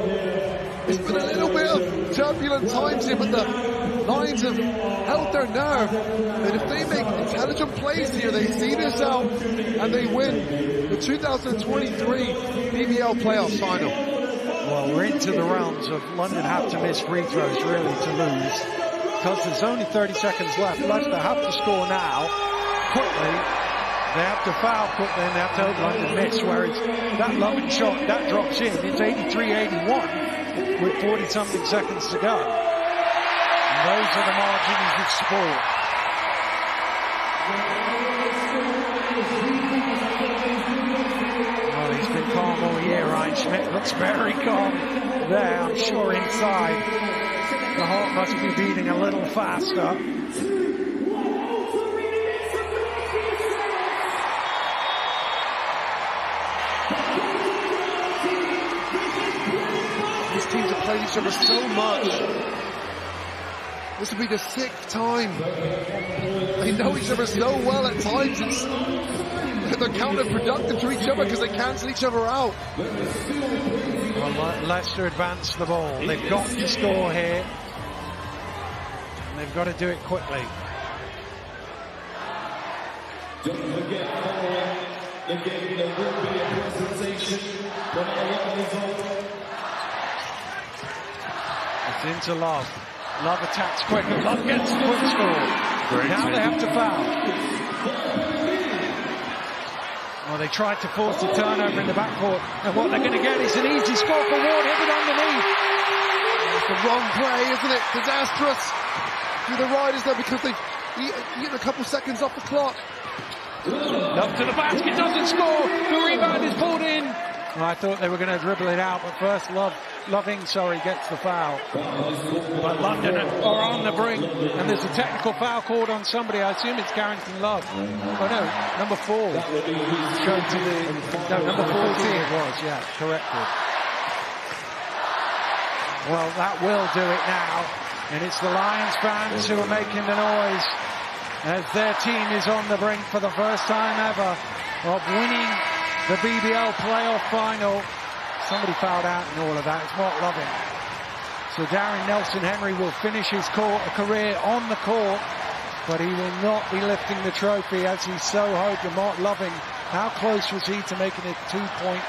it's been a little bit of turbulent times here, but the Lions have held their nerve. And if they make intelligent plays here, they see this out and they win the 2023 BBL playoff final. Well, we're into the realms of London have to miss free throws really to lose. Because there's only 30 seconds left. Leicester have to score now, quickly. They have to foul quickly and they have to hope London miss. Whereas that Loving shot, that drops in. It's 83-81 with 40 something seconds to go. And those are the margins of sport. Well, he's been calm all year, Ryan Schmidt looks very calm there, I'm sure inside. The heart must be beating a little faster. Played each other so much. This will be the sixth time. They know each other so well at times. It's, they're counterproductive to each other because they cancel each other out. Well, Leicester advance the ball. They've got to score here. And they've got to do it quickly. Don't forget, the game there will be a presentation from our It's into Love. Love attacks quick Love gets the quick score. Great now team. they have to foul. Well, they tried to force a turnover in the backcourt, and what they're going to get is an easy score for Ward, hit it underneath. It's the wrong play, isn't it? Disastrous. Do the Riders though because they've eat- eaten a couple seconds off the clock. Up to the basket, doesn't score. The rebound is pulled in. I thought they were going to dribble it out, but first Love, Loving, sorry, gets the foul. But London are on the brink, and there's a technical foul called on somebody. I assume it's Carrington Love. Oh no, number four. Shown to the no number 14 it was. Yeah, corrected. Well, that will do it now, and it's the Lions fans who are making the noise as their team is on the brink for the first time ever of winning the BBL playoff final. Somebody fouled out in all of that. It's Marc Loving. So Darien Nelson Henry will finish his court, career on the court, but he will not be lifting the trophy as he so hoped. And Marc Loving, how close was he to making a two-point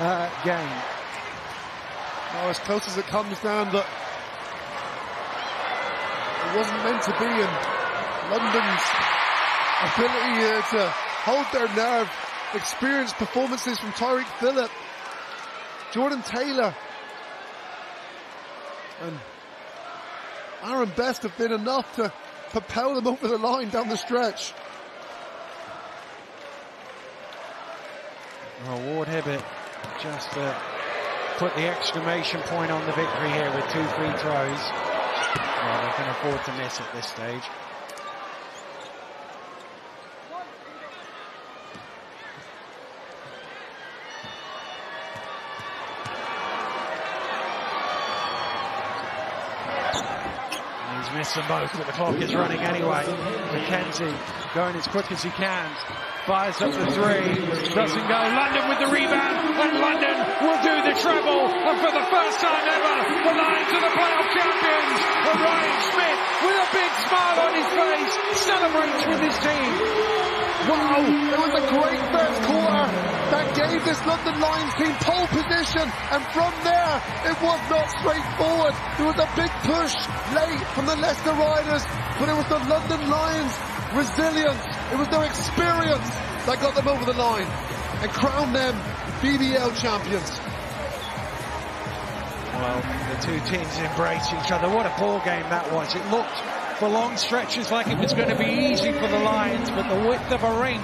uh, game? Oh, as close as it comes down, but it wasn't meant to be. And London's ability here to hold their nerve, experienced performances from Tarik Phillip, Jordan Taylor, and Aaron Best have been enough to propel them over the line down the stretch. Well, Ward Hibbert just uh, put the exclamation point on the victory here with two free throws. Well, they can afford to miss at this stage. And them both, but the clock is running anyway. Mackenzie going as quick as he can. Fires up the three. Doesn't go. London with the rebound. And London will do the treble. And for the first time ever, the Lions are the playoff champions. And Ryan Schmidt, with a big smile on his face, celebrates with his team. Wow, it was a great first quarter that gave this London Lions team pole position and from there it was not straightforward. There was a big push late from the Leicester Riders but it was the London Lions resilience, it was their experience that got them over the line and crowned them BBL champions. Well, the two teams embrace each other. What a ball game that was. It looked for long stretches like it was going to be easy for the Lions, but the width of a ring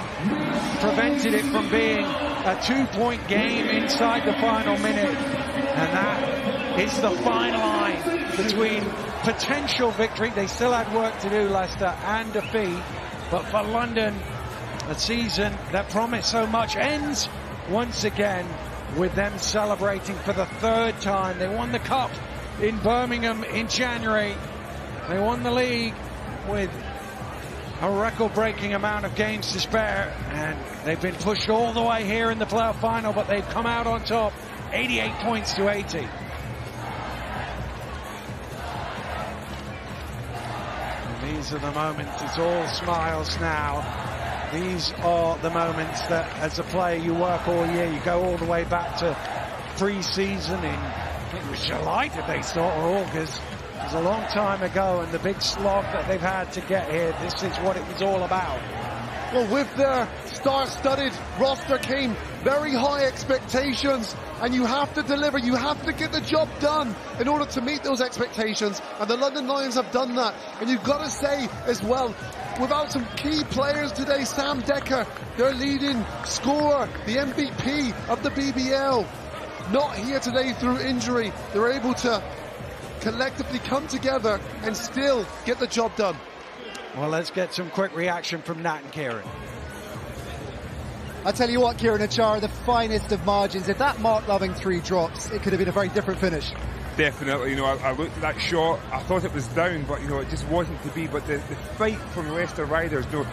prevented it from being a two-point game inside the final minute. And that is the fine line between potential victory, they still had work to do, Leicester, and defeat. But for London, a season that promised so much ends once again with them celebrating for the third time. They won the cup in Birmingham in January. They won the league with a record-breaking amount of games to spare, and they've been pushed all the way here in the playoff final, but they've come out on top, 88 points to 80. And these are the moments, it's all smiles now. These are the moments that, as a player, you work all year. You go all the way back to pre-season in, it was July did they start, or August. Was a long time ago, and the big slog that they've had to get here, this is what it was all about. Well, with their star-studded roster came very high expectations, and you have to deliver. You have to get the job done in order to meet those expectations, and the London Lions have done that. And you've got to say as well, without some key players today, Sam Dekker, their leading scorer, the MVP of the BBL, not here today through injury. They're able to collectively come together and still get the job done. Well, let's get some quick reaction from Nat and Kieron. I tell you what, Kieron Achara, the finest of margins. If that Marc Loving three drops, it could have been a very different finish. Definitely, you know, I, I, looked at that shot, I thought it was down, but you know, it just wasn't to be. But the, the fight from Leicester Riders, you know,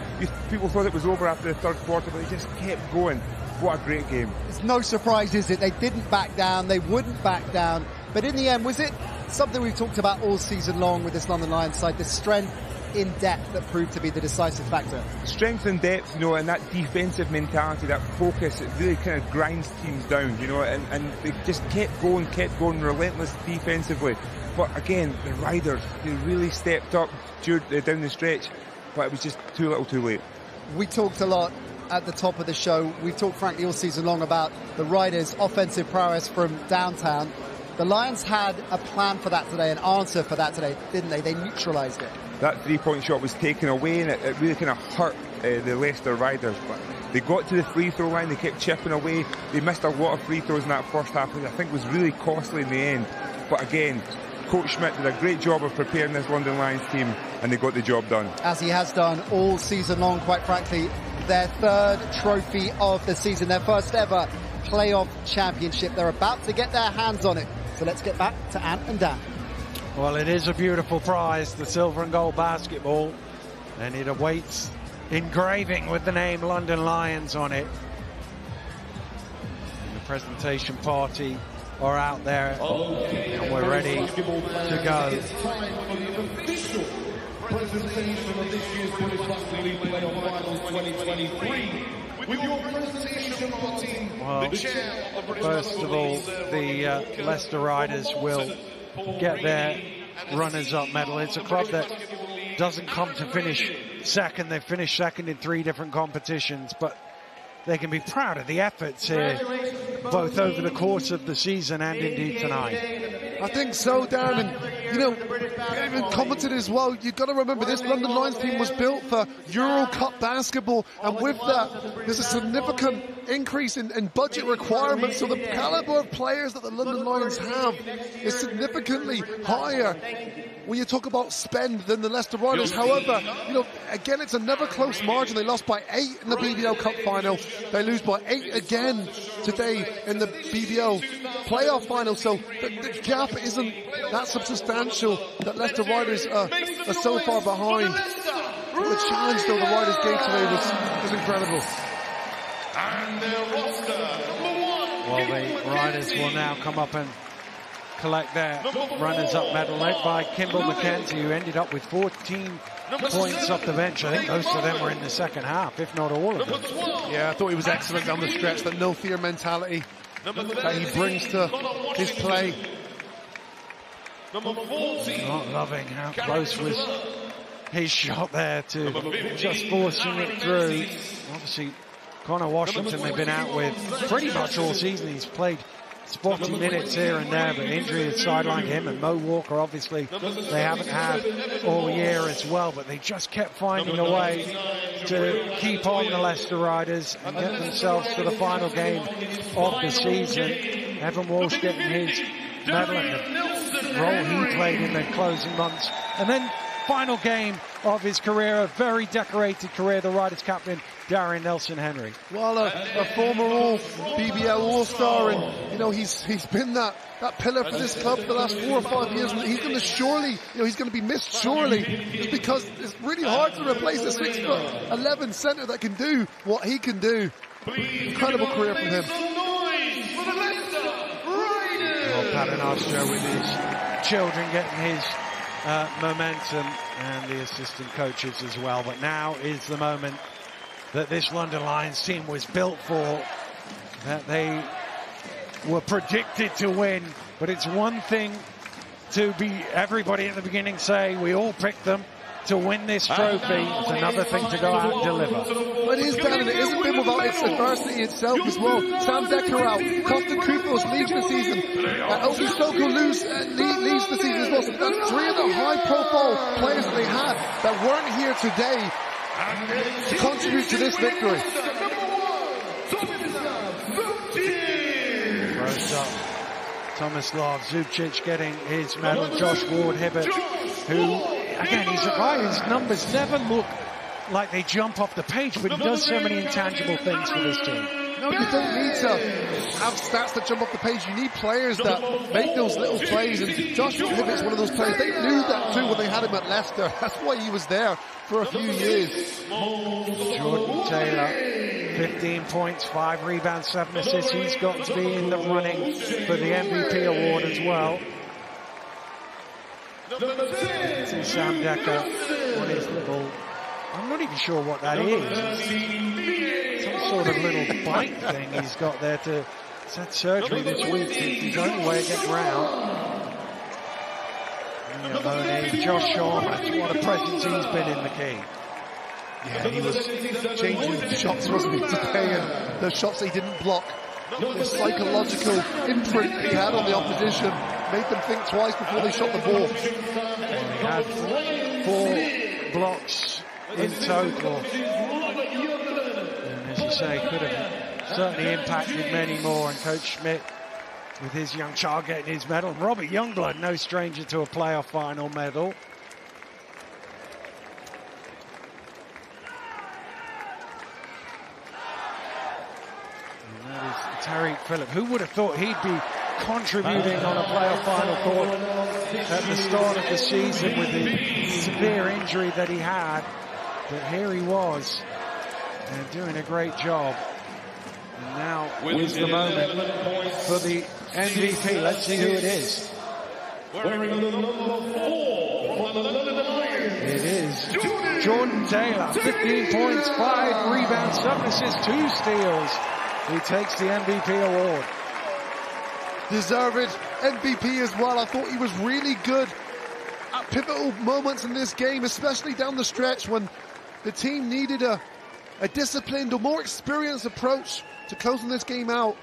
people thought it was over after the third quarter, but they just kept going. What a great game. It's no surprise, is it? They didn't back down, they wouldn't back down. But in the end, was it something we've talked about all season long with this London Lions side, the strength in depth that proved to be the decisive factor. Strength and depth, you know, and that defensive mentality, that focus, it really kind of grinds teams down, you know, and, and they just kept going, kept going, relentless defensively. But again, the Riders, they really stepped up during, uh, down the stretch, but it was just too little too late. We talked a lot at the top of the show. We've talked frankly all season long about the Riders' offensive prowess from downtown. The Lions had a plan for that today, an answer for that today, didn't they? They neutralised it that three-point shot was taken away and it, it really kind of hurt uh, the Leicester Riders. But they got to the free throw line, they kept chipping away. They missed a lot of free throws in that first half, which I think was really costly in the end. But again, Coach Schmidt did a great job of preparing this London Lions team and they got the job done. As he has done all season long, quite frankly, their third trophy of the season, their first ever playoff championship. They're about to get their hands on it. So let's get back to Ant and Dan. Well, it is a beautiful prize, the silver and gold basketball, and it awaits engraving with the name London Lions on it. And the presentation party are out there, and we're ready to go. It's time for the official Presentation of this year's British Basketball League Playoff Finals 2023 with your presentation party, well, first of all, the uh, Leicester Riders will get their runners-up medal. It's a club that doesn't come to finish second. They've finished second in three different competitions, but they can be proud of the efforts here, both over the course of the season and indeed tonight. I think so, Dan. You know, even commented as well, you've got to remember this London Lions team was built for Euro Cup basketball. And with that, there's a significant increase in, in budget requirements. So the caliber of players that the London Lions have is significantly higher when you talk about spend than the Leicester Riders. However, you know, again, it's a never close margin. They lost by eight in the BBL Cup final. They lose by eight again today in the BBL playoff final. So the, the gap isn't that substantial that Leicester Riders are, are so far behind. The challenge though the Riders gave today was, was incredible. Well, the Riders will now come up and collect their runners-up medal led by Kimbal Mackenzie who ended up with 14 points off the bench. I think most of them were in the second half, if not all of them. Yeah, I thought he was excellent down the stretch, that no fear mentality that he brings to his play. Not loving how close was his shot there to just forcing it through. Obviously, Connor Washington they've been out with pretty much all season. He's played spotty minutes here and there, but injury has sidelined him and Mo Walker obviously they haven't had all year as well, but they just kept finding a way to keep on the Leicester Riders and get themselves to the final game of the season. Evan Walsh getting his medal role he played in the closing months. And then final game of his career, a very decorated career, the Riders captain, Darien Nelson Henry. Well, a, a former All BBL All-Star, and you know he's he's been that that pillar for this club for the last four or five years, and he's going to surely, you know, he's going to be missed surely, just because it's really hard to replace a six foot eleven centre that can do what he can do. Incredible career from him. Well, Paternostro with his children getting his uh, momentum and the assistant coaches as well. But now is the moment that this London Lions team was built for, that they were predicted to win. But it's one thing to be everybody at the beginning say we all picked them to win this trophy. is another thing to go out and deliver. But it is Dan, and it isn't been without its adversity itself as well. Sam Dekker out, Costa Koufos leaves the season, uh, Ovie Soko lose, uh, leaves the season as well. So that's three of the high-profile players they had that weren't here today to contribute to this victory. Rose up. Thomas Love, Zubcic getting his medal, Josh Ward Hibbert, who, again, he's a guy whose numbers never look like they jump off the page, but he does so many intangible things for this team. No, you don't need to have stats that jump off the page. You need players that make those little plays, and Josh Hibbert's one of those players. They knew that too when they had him at Leicester. That's why he was there for a few years. Jordan Taylor 15 points, 5 rebounds, 7 assists. He's got to be in the running for the MVP award as well. See Sam Dekker on his little, I'm not even sure what that is. Some sort of little bike thing he's got there to, he's had surgery this week. It's his only way to getting around. Yeah, Josh Sharman, what a presence he's been in the key. Yeah, he was changing shots, wasn't he, today, and the shots he didn't block. The psychological imprint he had on the opposition made them think twice before they shot the ball. He had four blocks in total. And as you say, could have certainly impacted many more. And Coach Schmidt, with his young child getting his medal. Robert Youngblood, no stranger to a playoff final medal. And that is Tarik Phillip. Who would have thought he'd be contributing on a playoff final court at the start of the season with the severe injury that he had. But here he was and doing a great job. And now is the moment for the MVP. Let's see who it is. Wearing the number four, it is Jordan Taylor. 15 points, 5 rebounds, 7 assists, 2 steals. He takes the MVP award. Deserved MVP as well. I thought he was really good at pivotal moments in this game, especially down the stretch when the team needed a, a disciplined or more experienced approach to closing this game out.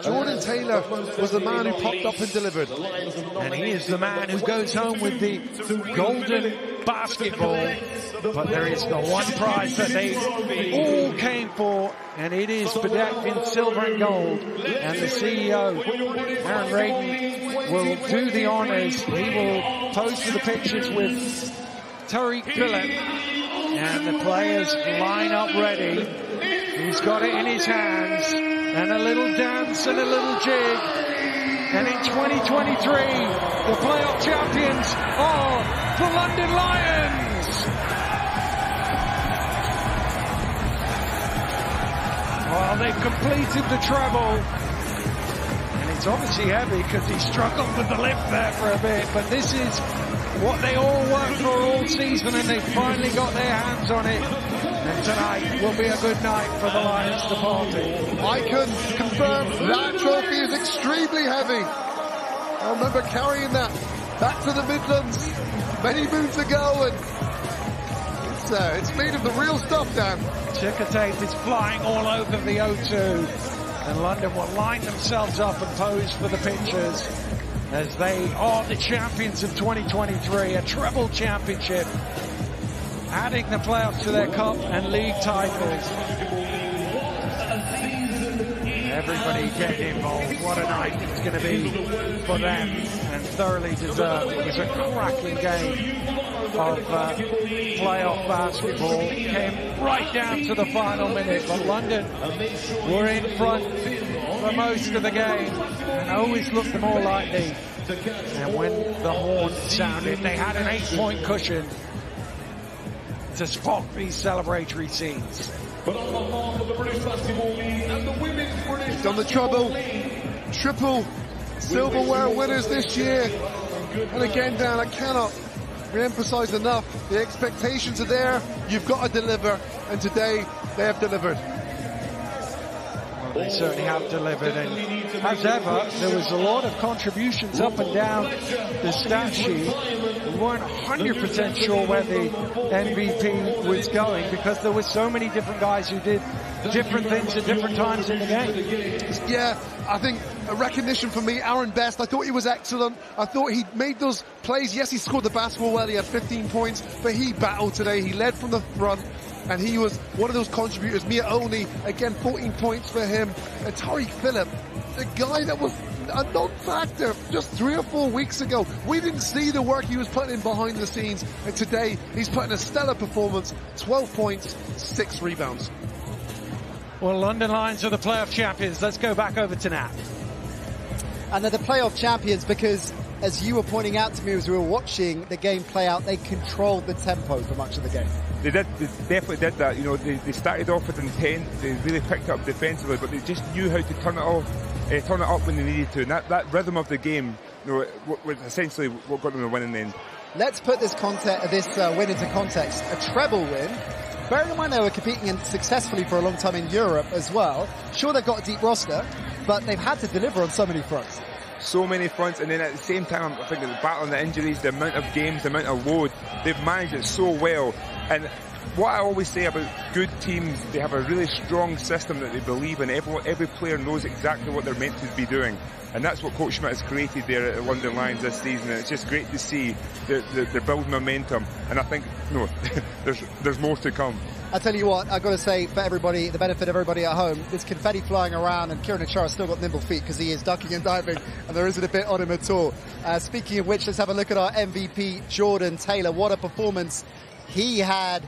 Jordan Taylor was the man who popped up and delivered. And he is the man who goes home with the golden basketball. But there is the one prize that they all came for, and it is bedecked in silver and gold. And the CEO, Aaron Raiden, will do the honors. He will pose for the pictures with Tarik Phillip. And the players line up ready. He's got it in his hands. And a little dance and a little jig. And in 2023, the playoff champions are the London Lions. Well, they've completed the treble. And it's obviously heavy because he struggled with the lift there for a bit. But this is what they all worked for all season and they finally got their hands on it. And tonight will be a good night for the Lions to party. I can confirm that trophy is extremely heavy. I remember carrying that back to the Midlands many moons ago and it's, uh, it's made of the real stuff, Dan. Ticker tape is flying all over the O2 and London will line themselves up and pose for the pictures as they are the champions of 2023, a treble championship, adding the playoffs to their cup and league titles. Everybody getting involved. What a night it's going to be for them and thoroughly deserved. It was a cracking game of uh, playoff basketball. Came right down to the final minute, but London were in front for most of the game and always looked the more likely. And when the horn sounded, they had an eight-point cushion to spot these celebratory scenes. He's done the trouble. Triple silverware winners this year. And again, Dan, I cannot re-emphasize enough. The expectations are there. You've got to deliver. And today, they have delivered. They certainly have delivered. And as ever, there was a lot of contributions up and down the stat sheet. We weren't 100% sure where the MVP was going because there were so many different guys who did different things at different times in the game. Yeah, I think a recognition for me, Aaron Best. I thought he was excellent. I thought he made those plays. Yes, he scored the basketball well. He had 15 points, but he battled today. He led from the front. And he was one of those contributors. Miye Oni, again, 14 points for him. And Tarik Phillip, the guy that was a non-factor just three or four weeks ago. We didn't see the work he was putting in behind the scenes. And today, he's putting a stellar performance. 12 points, six rebounds. Well, London Lions are the playoff champions. Let's go back over to Nat. And they're the playoff champions because, as you were pointing out to me as we were watching the game play out, they controlled the tempo for much of the game. They did, they definitely did that. You know, they, they started off with intent. They really picked up defensively, but they just knew how to turn it off, uh, turn it up when they needed to. And that, that rhythm of the game, you know, was essentially what got them the win in the end. Let's put this context, this uh, win into context. A treble win. Bearing in mind they were competing in successfully for a long time in Europe as well. Sure, they've got a deep roster, but they've had to deliver on so many fronts. So many fronts, and then at the same time, I think the battle and the injuries, the amount of games, the amount of load, they've managed it so well. And what I always say about good teams, they have a really strong system that they believe in. Every, every player knows exactly what they're meant to be doing. And that's what Coach Schmidt has created there at the London Lions this season. And it's just great to see that they're building momentum. And I think, no, there's, there's more to come. I tell you what, I've got to say for everybody, the benefit of everybody at home, there's confetti flying around and Kieron Achara's still got nimble feet because he is ducking and diving and there isn't a bit on him at all. Uh, speaking of which, let's have a look at our MVP, Jordan Taylor. What a performance he had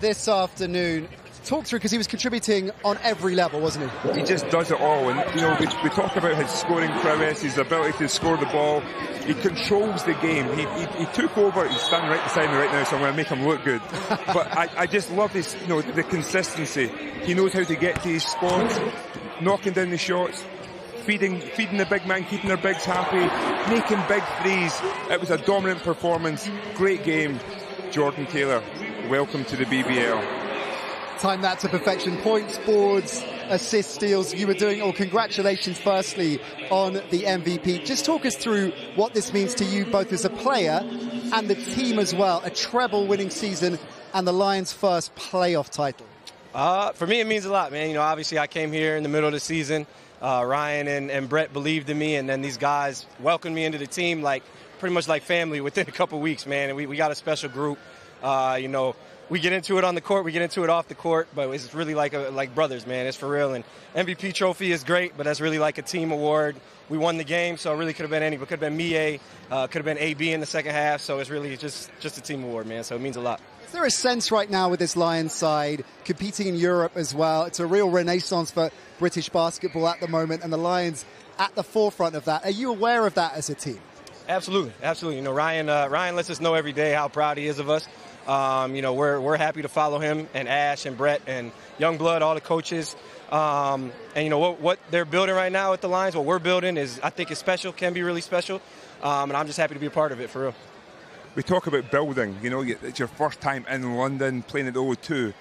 this afternoon. Talk through because he was contributing on every level, wasn't he? He just does it all, and you know we, we talk about his scoring prowess, his ability to score the ball. He controls the game. He, he, he took over. He's standing right beside me right now, so I'm going to make him look good. but I, I just love this, you know, the consistency. He knows how to get to his spots, knocking down the shots, feeding feeding the big man, keeping their bigs happy, making big threes. It was a dominant performance. Great game, Jordan Taylor. Welcome to the BBL. Time that to perfection. Points, boards, assists, steals. You were doing all. Congratulations, firstly, on the MVP. Just talk us through what this means to you, both as a player and the team as well. A treble winning season and the Lions' first playoff title. Uh, for me, it means a lot, man. You know, obviously, I came here in the middle of the season. Uh, Ryan and, and Brett believed in me, and then these guys welcomed me into the team like pretty much like family within a couple weeks, man. And we, we got a special group. Uh, you know, we get into it on the court, we get into it off the court, but it's really like a, like brothers, man. It's for real. And MVP trophy is great, but that's really like a team award. We won the game, so it really could have been any. It could have been me, uh, could have been AB in the second half. So it's really just just a team award, man. So it means a lot. Is there a sense right now with this Lions side competing in Europe as well? It's a real renaissance for British basketball at the moment, and the Lions at the forefront of that. Are you aware of that as a team? Absolutely, absolutely. You know, Ryan uh, Ryan lets us know every day how proud he is of us. Um, you know, we're we're happy to follow him and Ash and Brett and Youngblood, all the coaches. Um, and you know what, what they're building right now at the Lions, what we're building is I think is special, can be really special, um, and I'm just happy to be a part of it for real. We talk about building. You know, it's your first time in London playing at the O2. You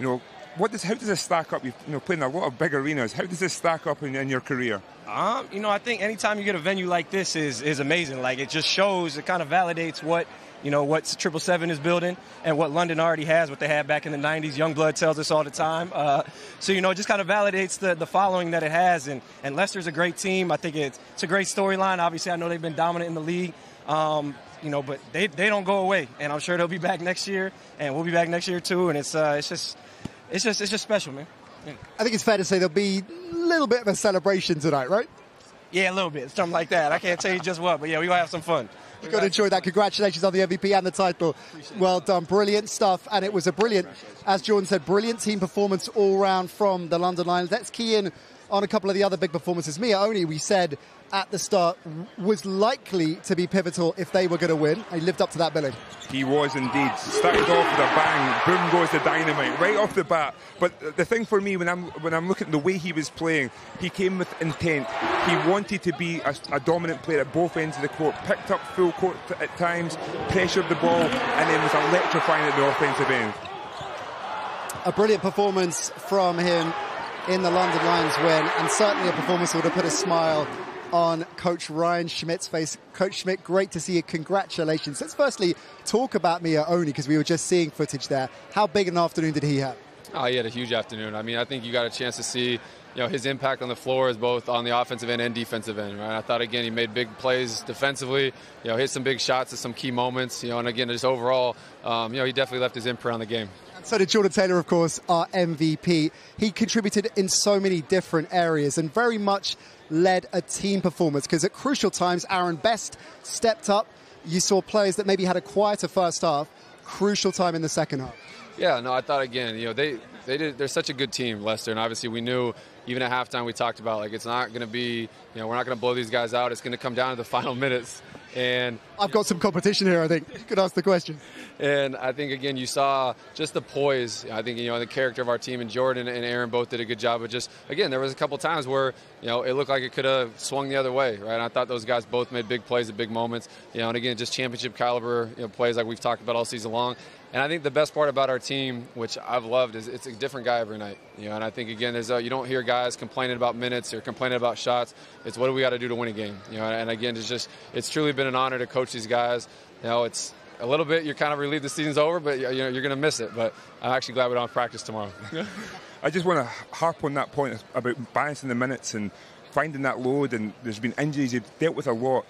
know, what does how does this stack up? You've you know playing a lot of big arenas. How does this stack up in, in your career? Um, you know, I think anytime you get a venue like this is is amazing. Like it just shows, it kind of validates what you know what Triple Seven is building and what London already has, what they had back in the '90s. Youngblood tells us all the time. Uh, so you know, it just kind of validates the, the following that it has. And and Leicester's a great team. I think it's it's a great storyline. Obviously, I know they've been dominant in the league. Um, you know, but they, they don't go away, and I'm sure they'll be back next year, and we'll be back next year too. And it's uh, it's just it's just it's just special, man. I think it's fair to say there'll be a little bit of a celebration tonight, right? Yeah, a little bit, something like that. I can't tell you just what, but yeah, we're gonna have some fun. You've got to enjoy that. Congratulations on the MVP and the title. Well done. Brilliant stuff. And it was a brilliant, as Jordan said, brilliant team performance all round from the London Lions. Let's key in on a couple of the other big performances. Miye Oni, we said at the start, was likely to be pivotal if they were going to win. He lived up to that billing. He was indeed. Started off with a bang, boom goes the dynamite right off the bat. But the thing for me, when I'm when I'm looking at the way he was playing, he came with intent. He wanted to be a, a dominant player at both ends of the court. Picked up full court at times, pressured the ball, and then was electrifying at the offensive end. A brilliant performance from him in the London Lions win, and certainly a performance that would have put a smile on Coach Ryan Schmidt's face. Coach Schmidt, great to see you. Congratulations. Let's firstly talk about Miye Oni because we were just seeing footage there. How big an afternoon did he have? Oh, he had a huge afternoon. I mean, I think you got a chance to see, you know, his impact on the floor is both on the offensive end and defensive end. Right? I thought again he made big plays defensively. You know, hit some big shots at some key moments. You know, and again, just overall, um, you know, he definitely left his imprint on the game. So did Jordan Taylor, of course, our MVP. He contributed in so many different areas and very much led a team performance because at crucial times, Aaron Best stepped up. You saw players that maybe had a quieter first half, crucial time in the second half. Yeah, no, I thought again, you know, they they did. They're such a good team, Leicester, and obviously we knew even at halftime we talked about like it's not going to be, you know, we're not going to blow these guys out. It's going to come down to the final minutes. And I've got some competition here. I think you could ask the question. And I think again, you saw just the poise. I think you know the character of our team, and Jordan and Aaron both did a good job. But just again, there was a couple times where you know it looked like it could have swung the other way, right? And I thought those guys both made big plays at big moments. You know, and again, just championship caliber you know, plays like we've talked about all season long. And I think the best part about our team, which I've loved, is it's a different guy every night. You know, and I think again, there's a, you don't hear guys complaining about minutes or complaining about shots. It's what do we got to do to win a game. You know, and again, it's just it's truly been an honor to coach these guys. You know, it's a little bit you're kind of relieved the season's over, but you know, you're going to miss it. But I'm actually glad we don't practice tomorrow. I just want to harp on that point about balancing the minutes and finding that load. And there's been injuries. You've dealt with a lot.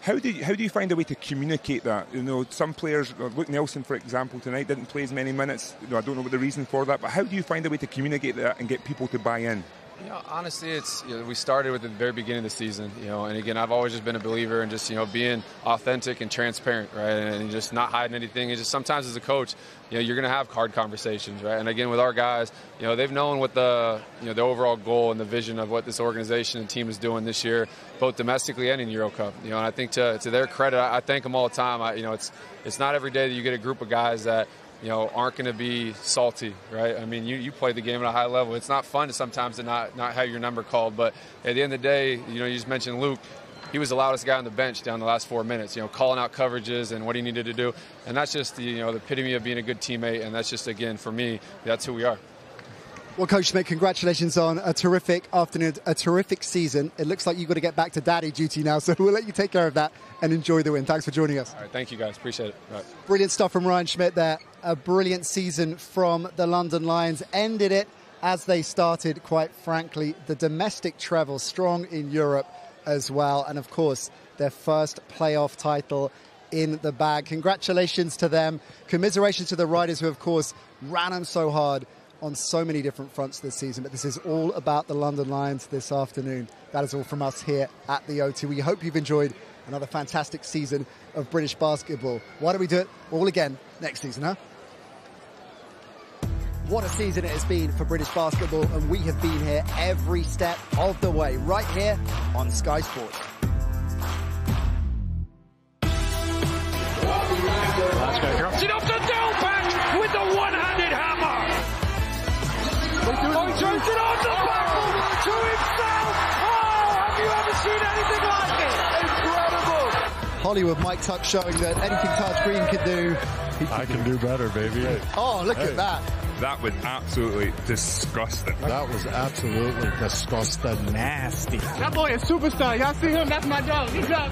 How do you, how do you find a way to communicate that? You know, some players, Luke Nelson, for example, tonight didn't play as many minutes. You know, I don't know what the reason for that, but how do you find a way to communicate that and get people to buy in? You know, honestly, it's you know, we started with the very beginning of the season, you know, and again, I've always just been a believer in just you know being authentic and transparent, right, and just not hiding anything. And just sometimes as a coach, you know, you're going to have hard conversations, right? And again, with our guys, you know, they've known what the you know the overall goal and the vision of what this organization and team is doing this year, both domestically and in Euro Cup. You know, and I think to to their credit, I, I thank them all the time. I, you know, it's it's not every day that you get a group of guys that you know, aren't going to be salty, right? I mean, you, you play the game at a high level. It's not fun to sometimes to not, not have your number called, but at the end of the day, you know, you just mentioned Luke. He was the loudest guy on the bench down the last four minutes, you know, calling out coverages and what he needed to do. And that's just, the, you know, the epitome of being a good teammate. And that's just, again, for me, that's who we are. Well, Coach Schmidt, congratulations on a terrific afternoon, a terrific season. It looks like you've got to get back to daddy duty now, so we'll let you take care of that and enjoy the win. Thanks for joining us. All right, thank you guys. Appreciate it. Right. Brilliant stuff from Ryan Schmidt there. A brilliant season from the London Lions. Ended it as they started, quite frankly. The domestic travel strong in Europe as well. And of course, their first playoff title in the bag. Congratulations to them. Commiserations to the riders who, of course, ran them so hard on so many different fronts this season. But this is all about the London Lions this afternoon. That is all from us here at the O2. We hope you've enjoyed another fantastic season of British basketball. Why don't we do it all again next season, huh? What a season it has been for British basketball, and we have been here every step of the way, right here on Sky Sports. It off to Delpech with the one-handed hammer. Oh, he throws it on to Buckle to himself. Oh, have you ever seen anything like it? Incredible. Hollywood Mike Tuck showing that anything Taj Green can do. I can do better, baby. Oh, look Hey. at that. That was absolutely disgusting. That was absolutely disgusting. Nasty. That boy is a superstar. Y'all see him? That's my dog. He's up.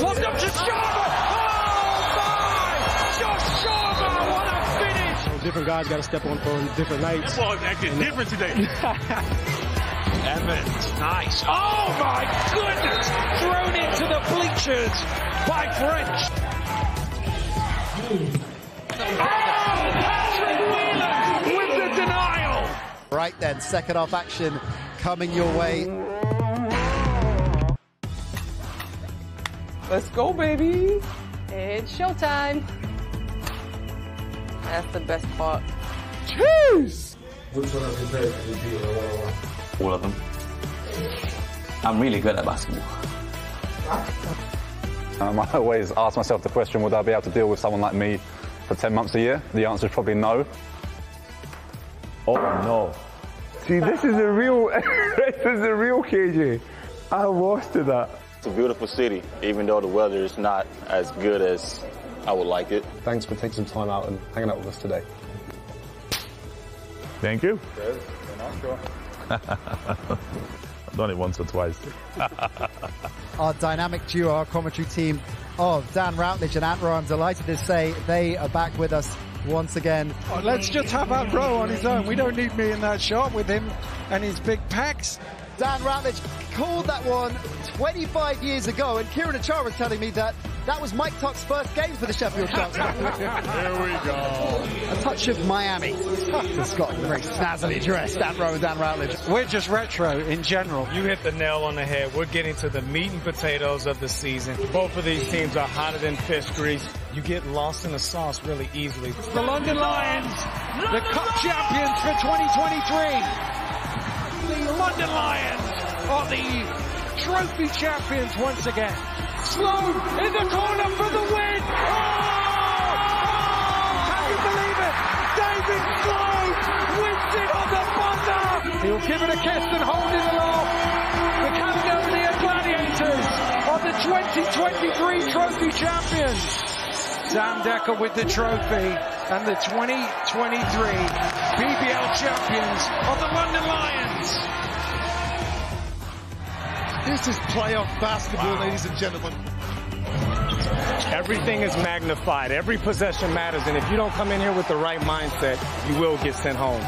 Looked up to Sharma. Oh, my! Josh Sharma, what a finish. Different guys got to step on for different nights. That ball's acting different today. Evans, nice. Oh my goodness! Thrown into the bleachers by French. Oh, Patrick Whelan with the deny. right then, second half action coming your way. Let's go, baby. It's showtime. That's the best part. Cheers! Which one of your players did you beat in a one-on-one? All of them. I'm really good at basketball. Um, I always ask myself the question, would I be able to deal with someone like me for 10 months a year? The answer is probably no. Oh no. See, this is a real, this is a real KJ. I lost to that. It's a beautiful city, even though the weather is not as good as I would like it. Thanks for taking some time out and hanging out with us today. Thank you. I've done it once or twice. our dynamic duo, our commentary team of Dan Routledge and Ant Rowe. I'm delighted to say they are back with us once again. Oh, let's just have Ant Rowe on his own. We don't need me in that shot with him and his big packs. Dan Routledge called that one 25 years ago, and Kieron Achara was telling me that that was Mike Tuck's first game for the Sheffield Sharks. Here we go. A touch of Miami. The Scotland very snazzily dressed, Dan Rowe and Dan Routledge. We're just retro in general. You hit the nail on the head. We're getting to the meat and potatoes of the season. Both of these teams are hotter than fish grease. You get lost in the sauce really easily. The London Lions, the Cup champions for 2023. The London Lions are the trophy champions once again. Slow in the corner for the win. Oh! Can you believe it? David Slow wins it on the buzzer. He'll give it a kiss and hold it aloft. The Caledonia Gladiators are the 2023 trophy champions. Sam Dekker with the trophy and the 2023 BBL champions of the London Lions. This is playoff basketball, ladies and gentlemen. Everything is magnified. Every possession matters. And if you don't come in here with the right mindset, you will get sent home.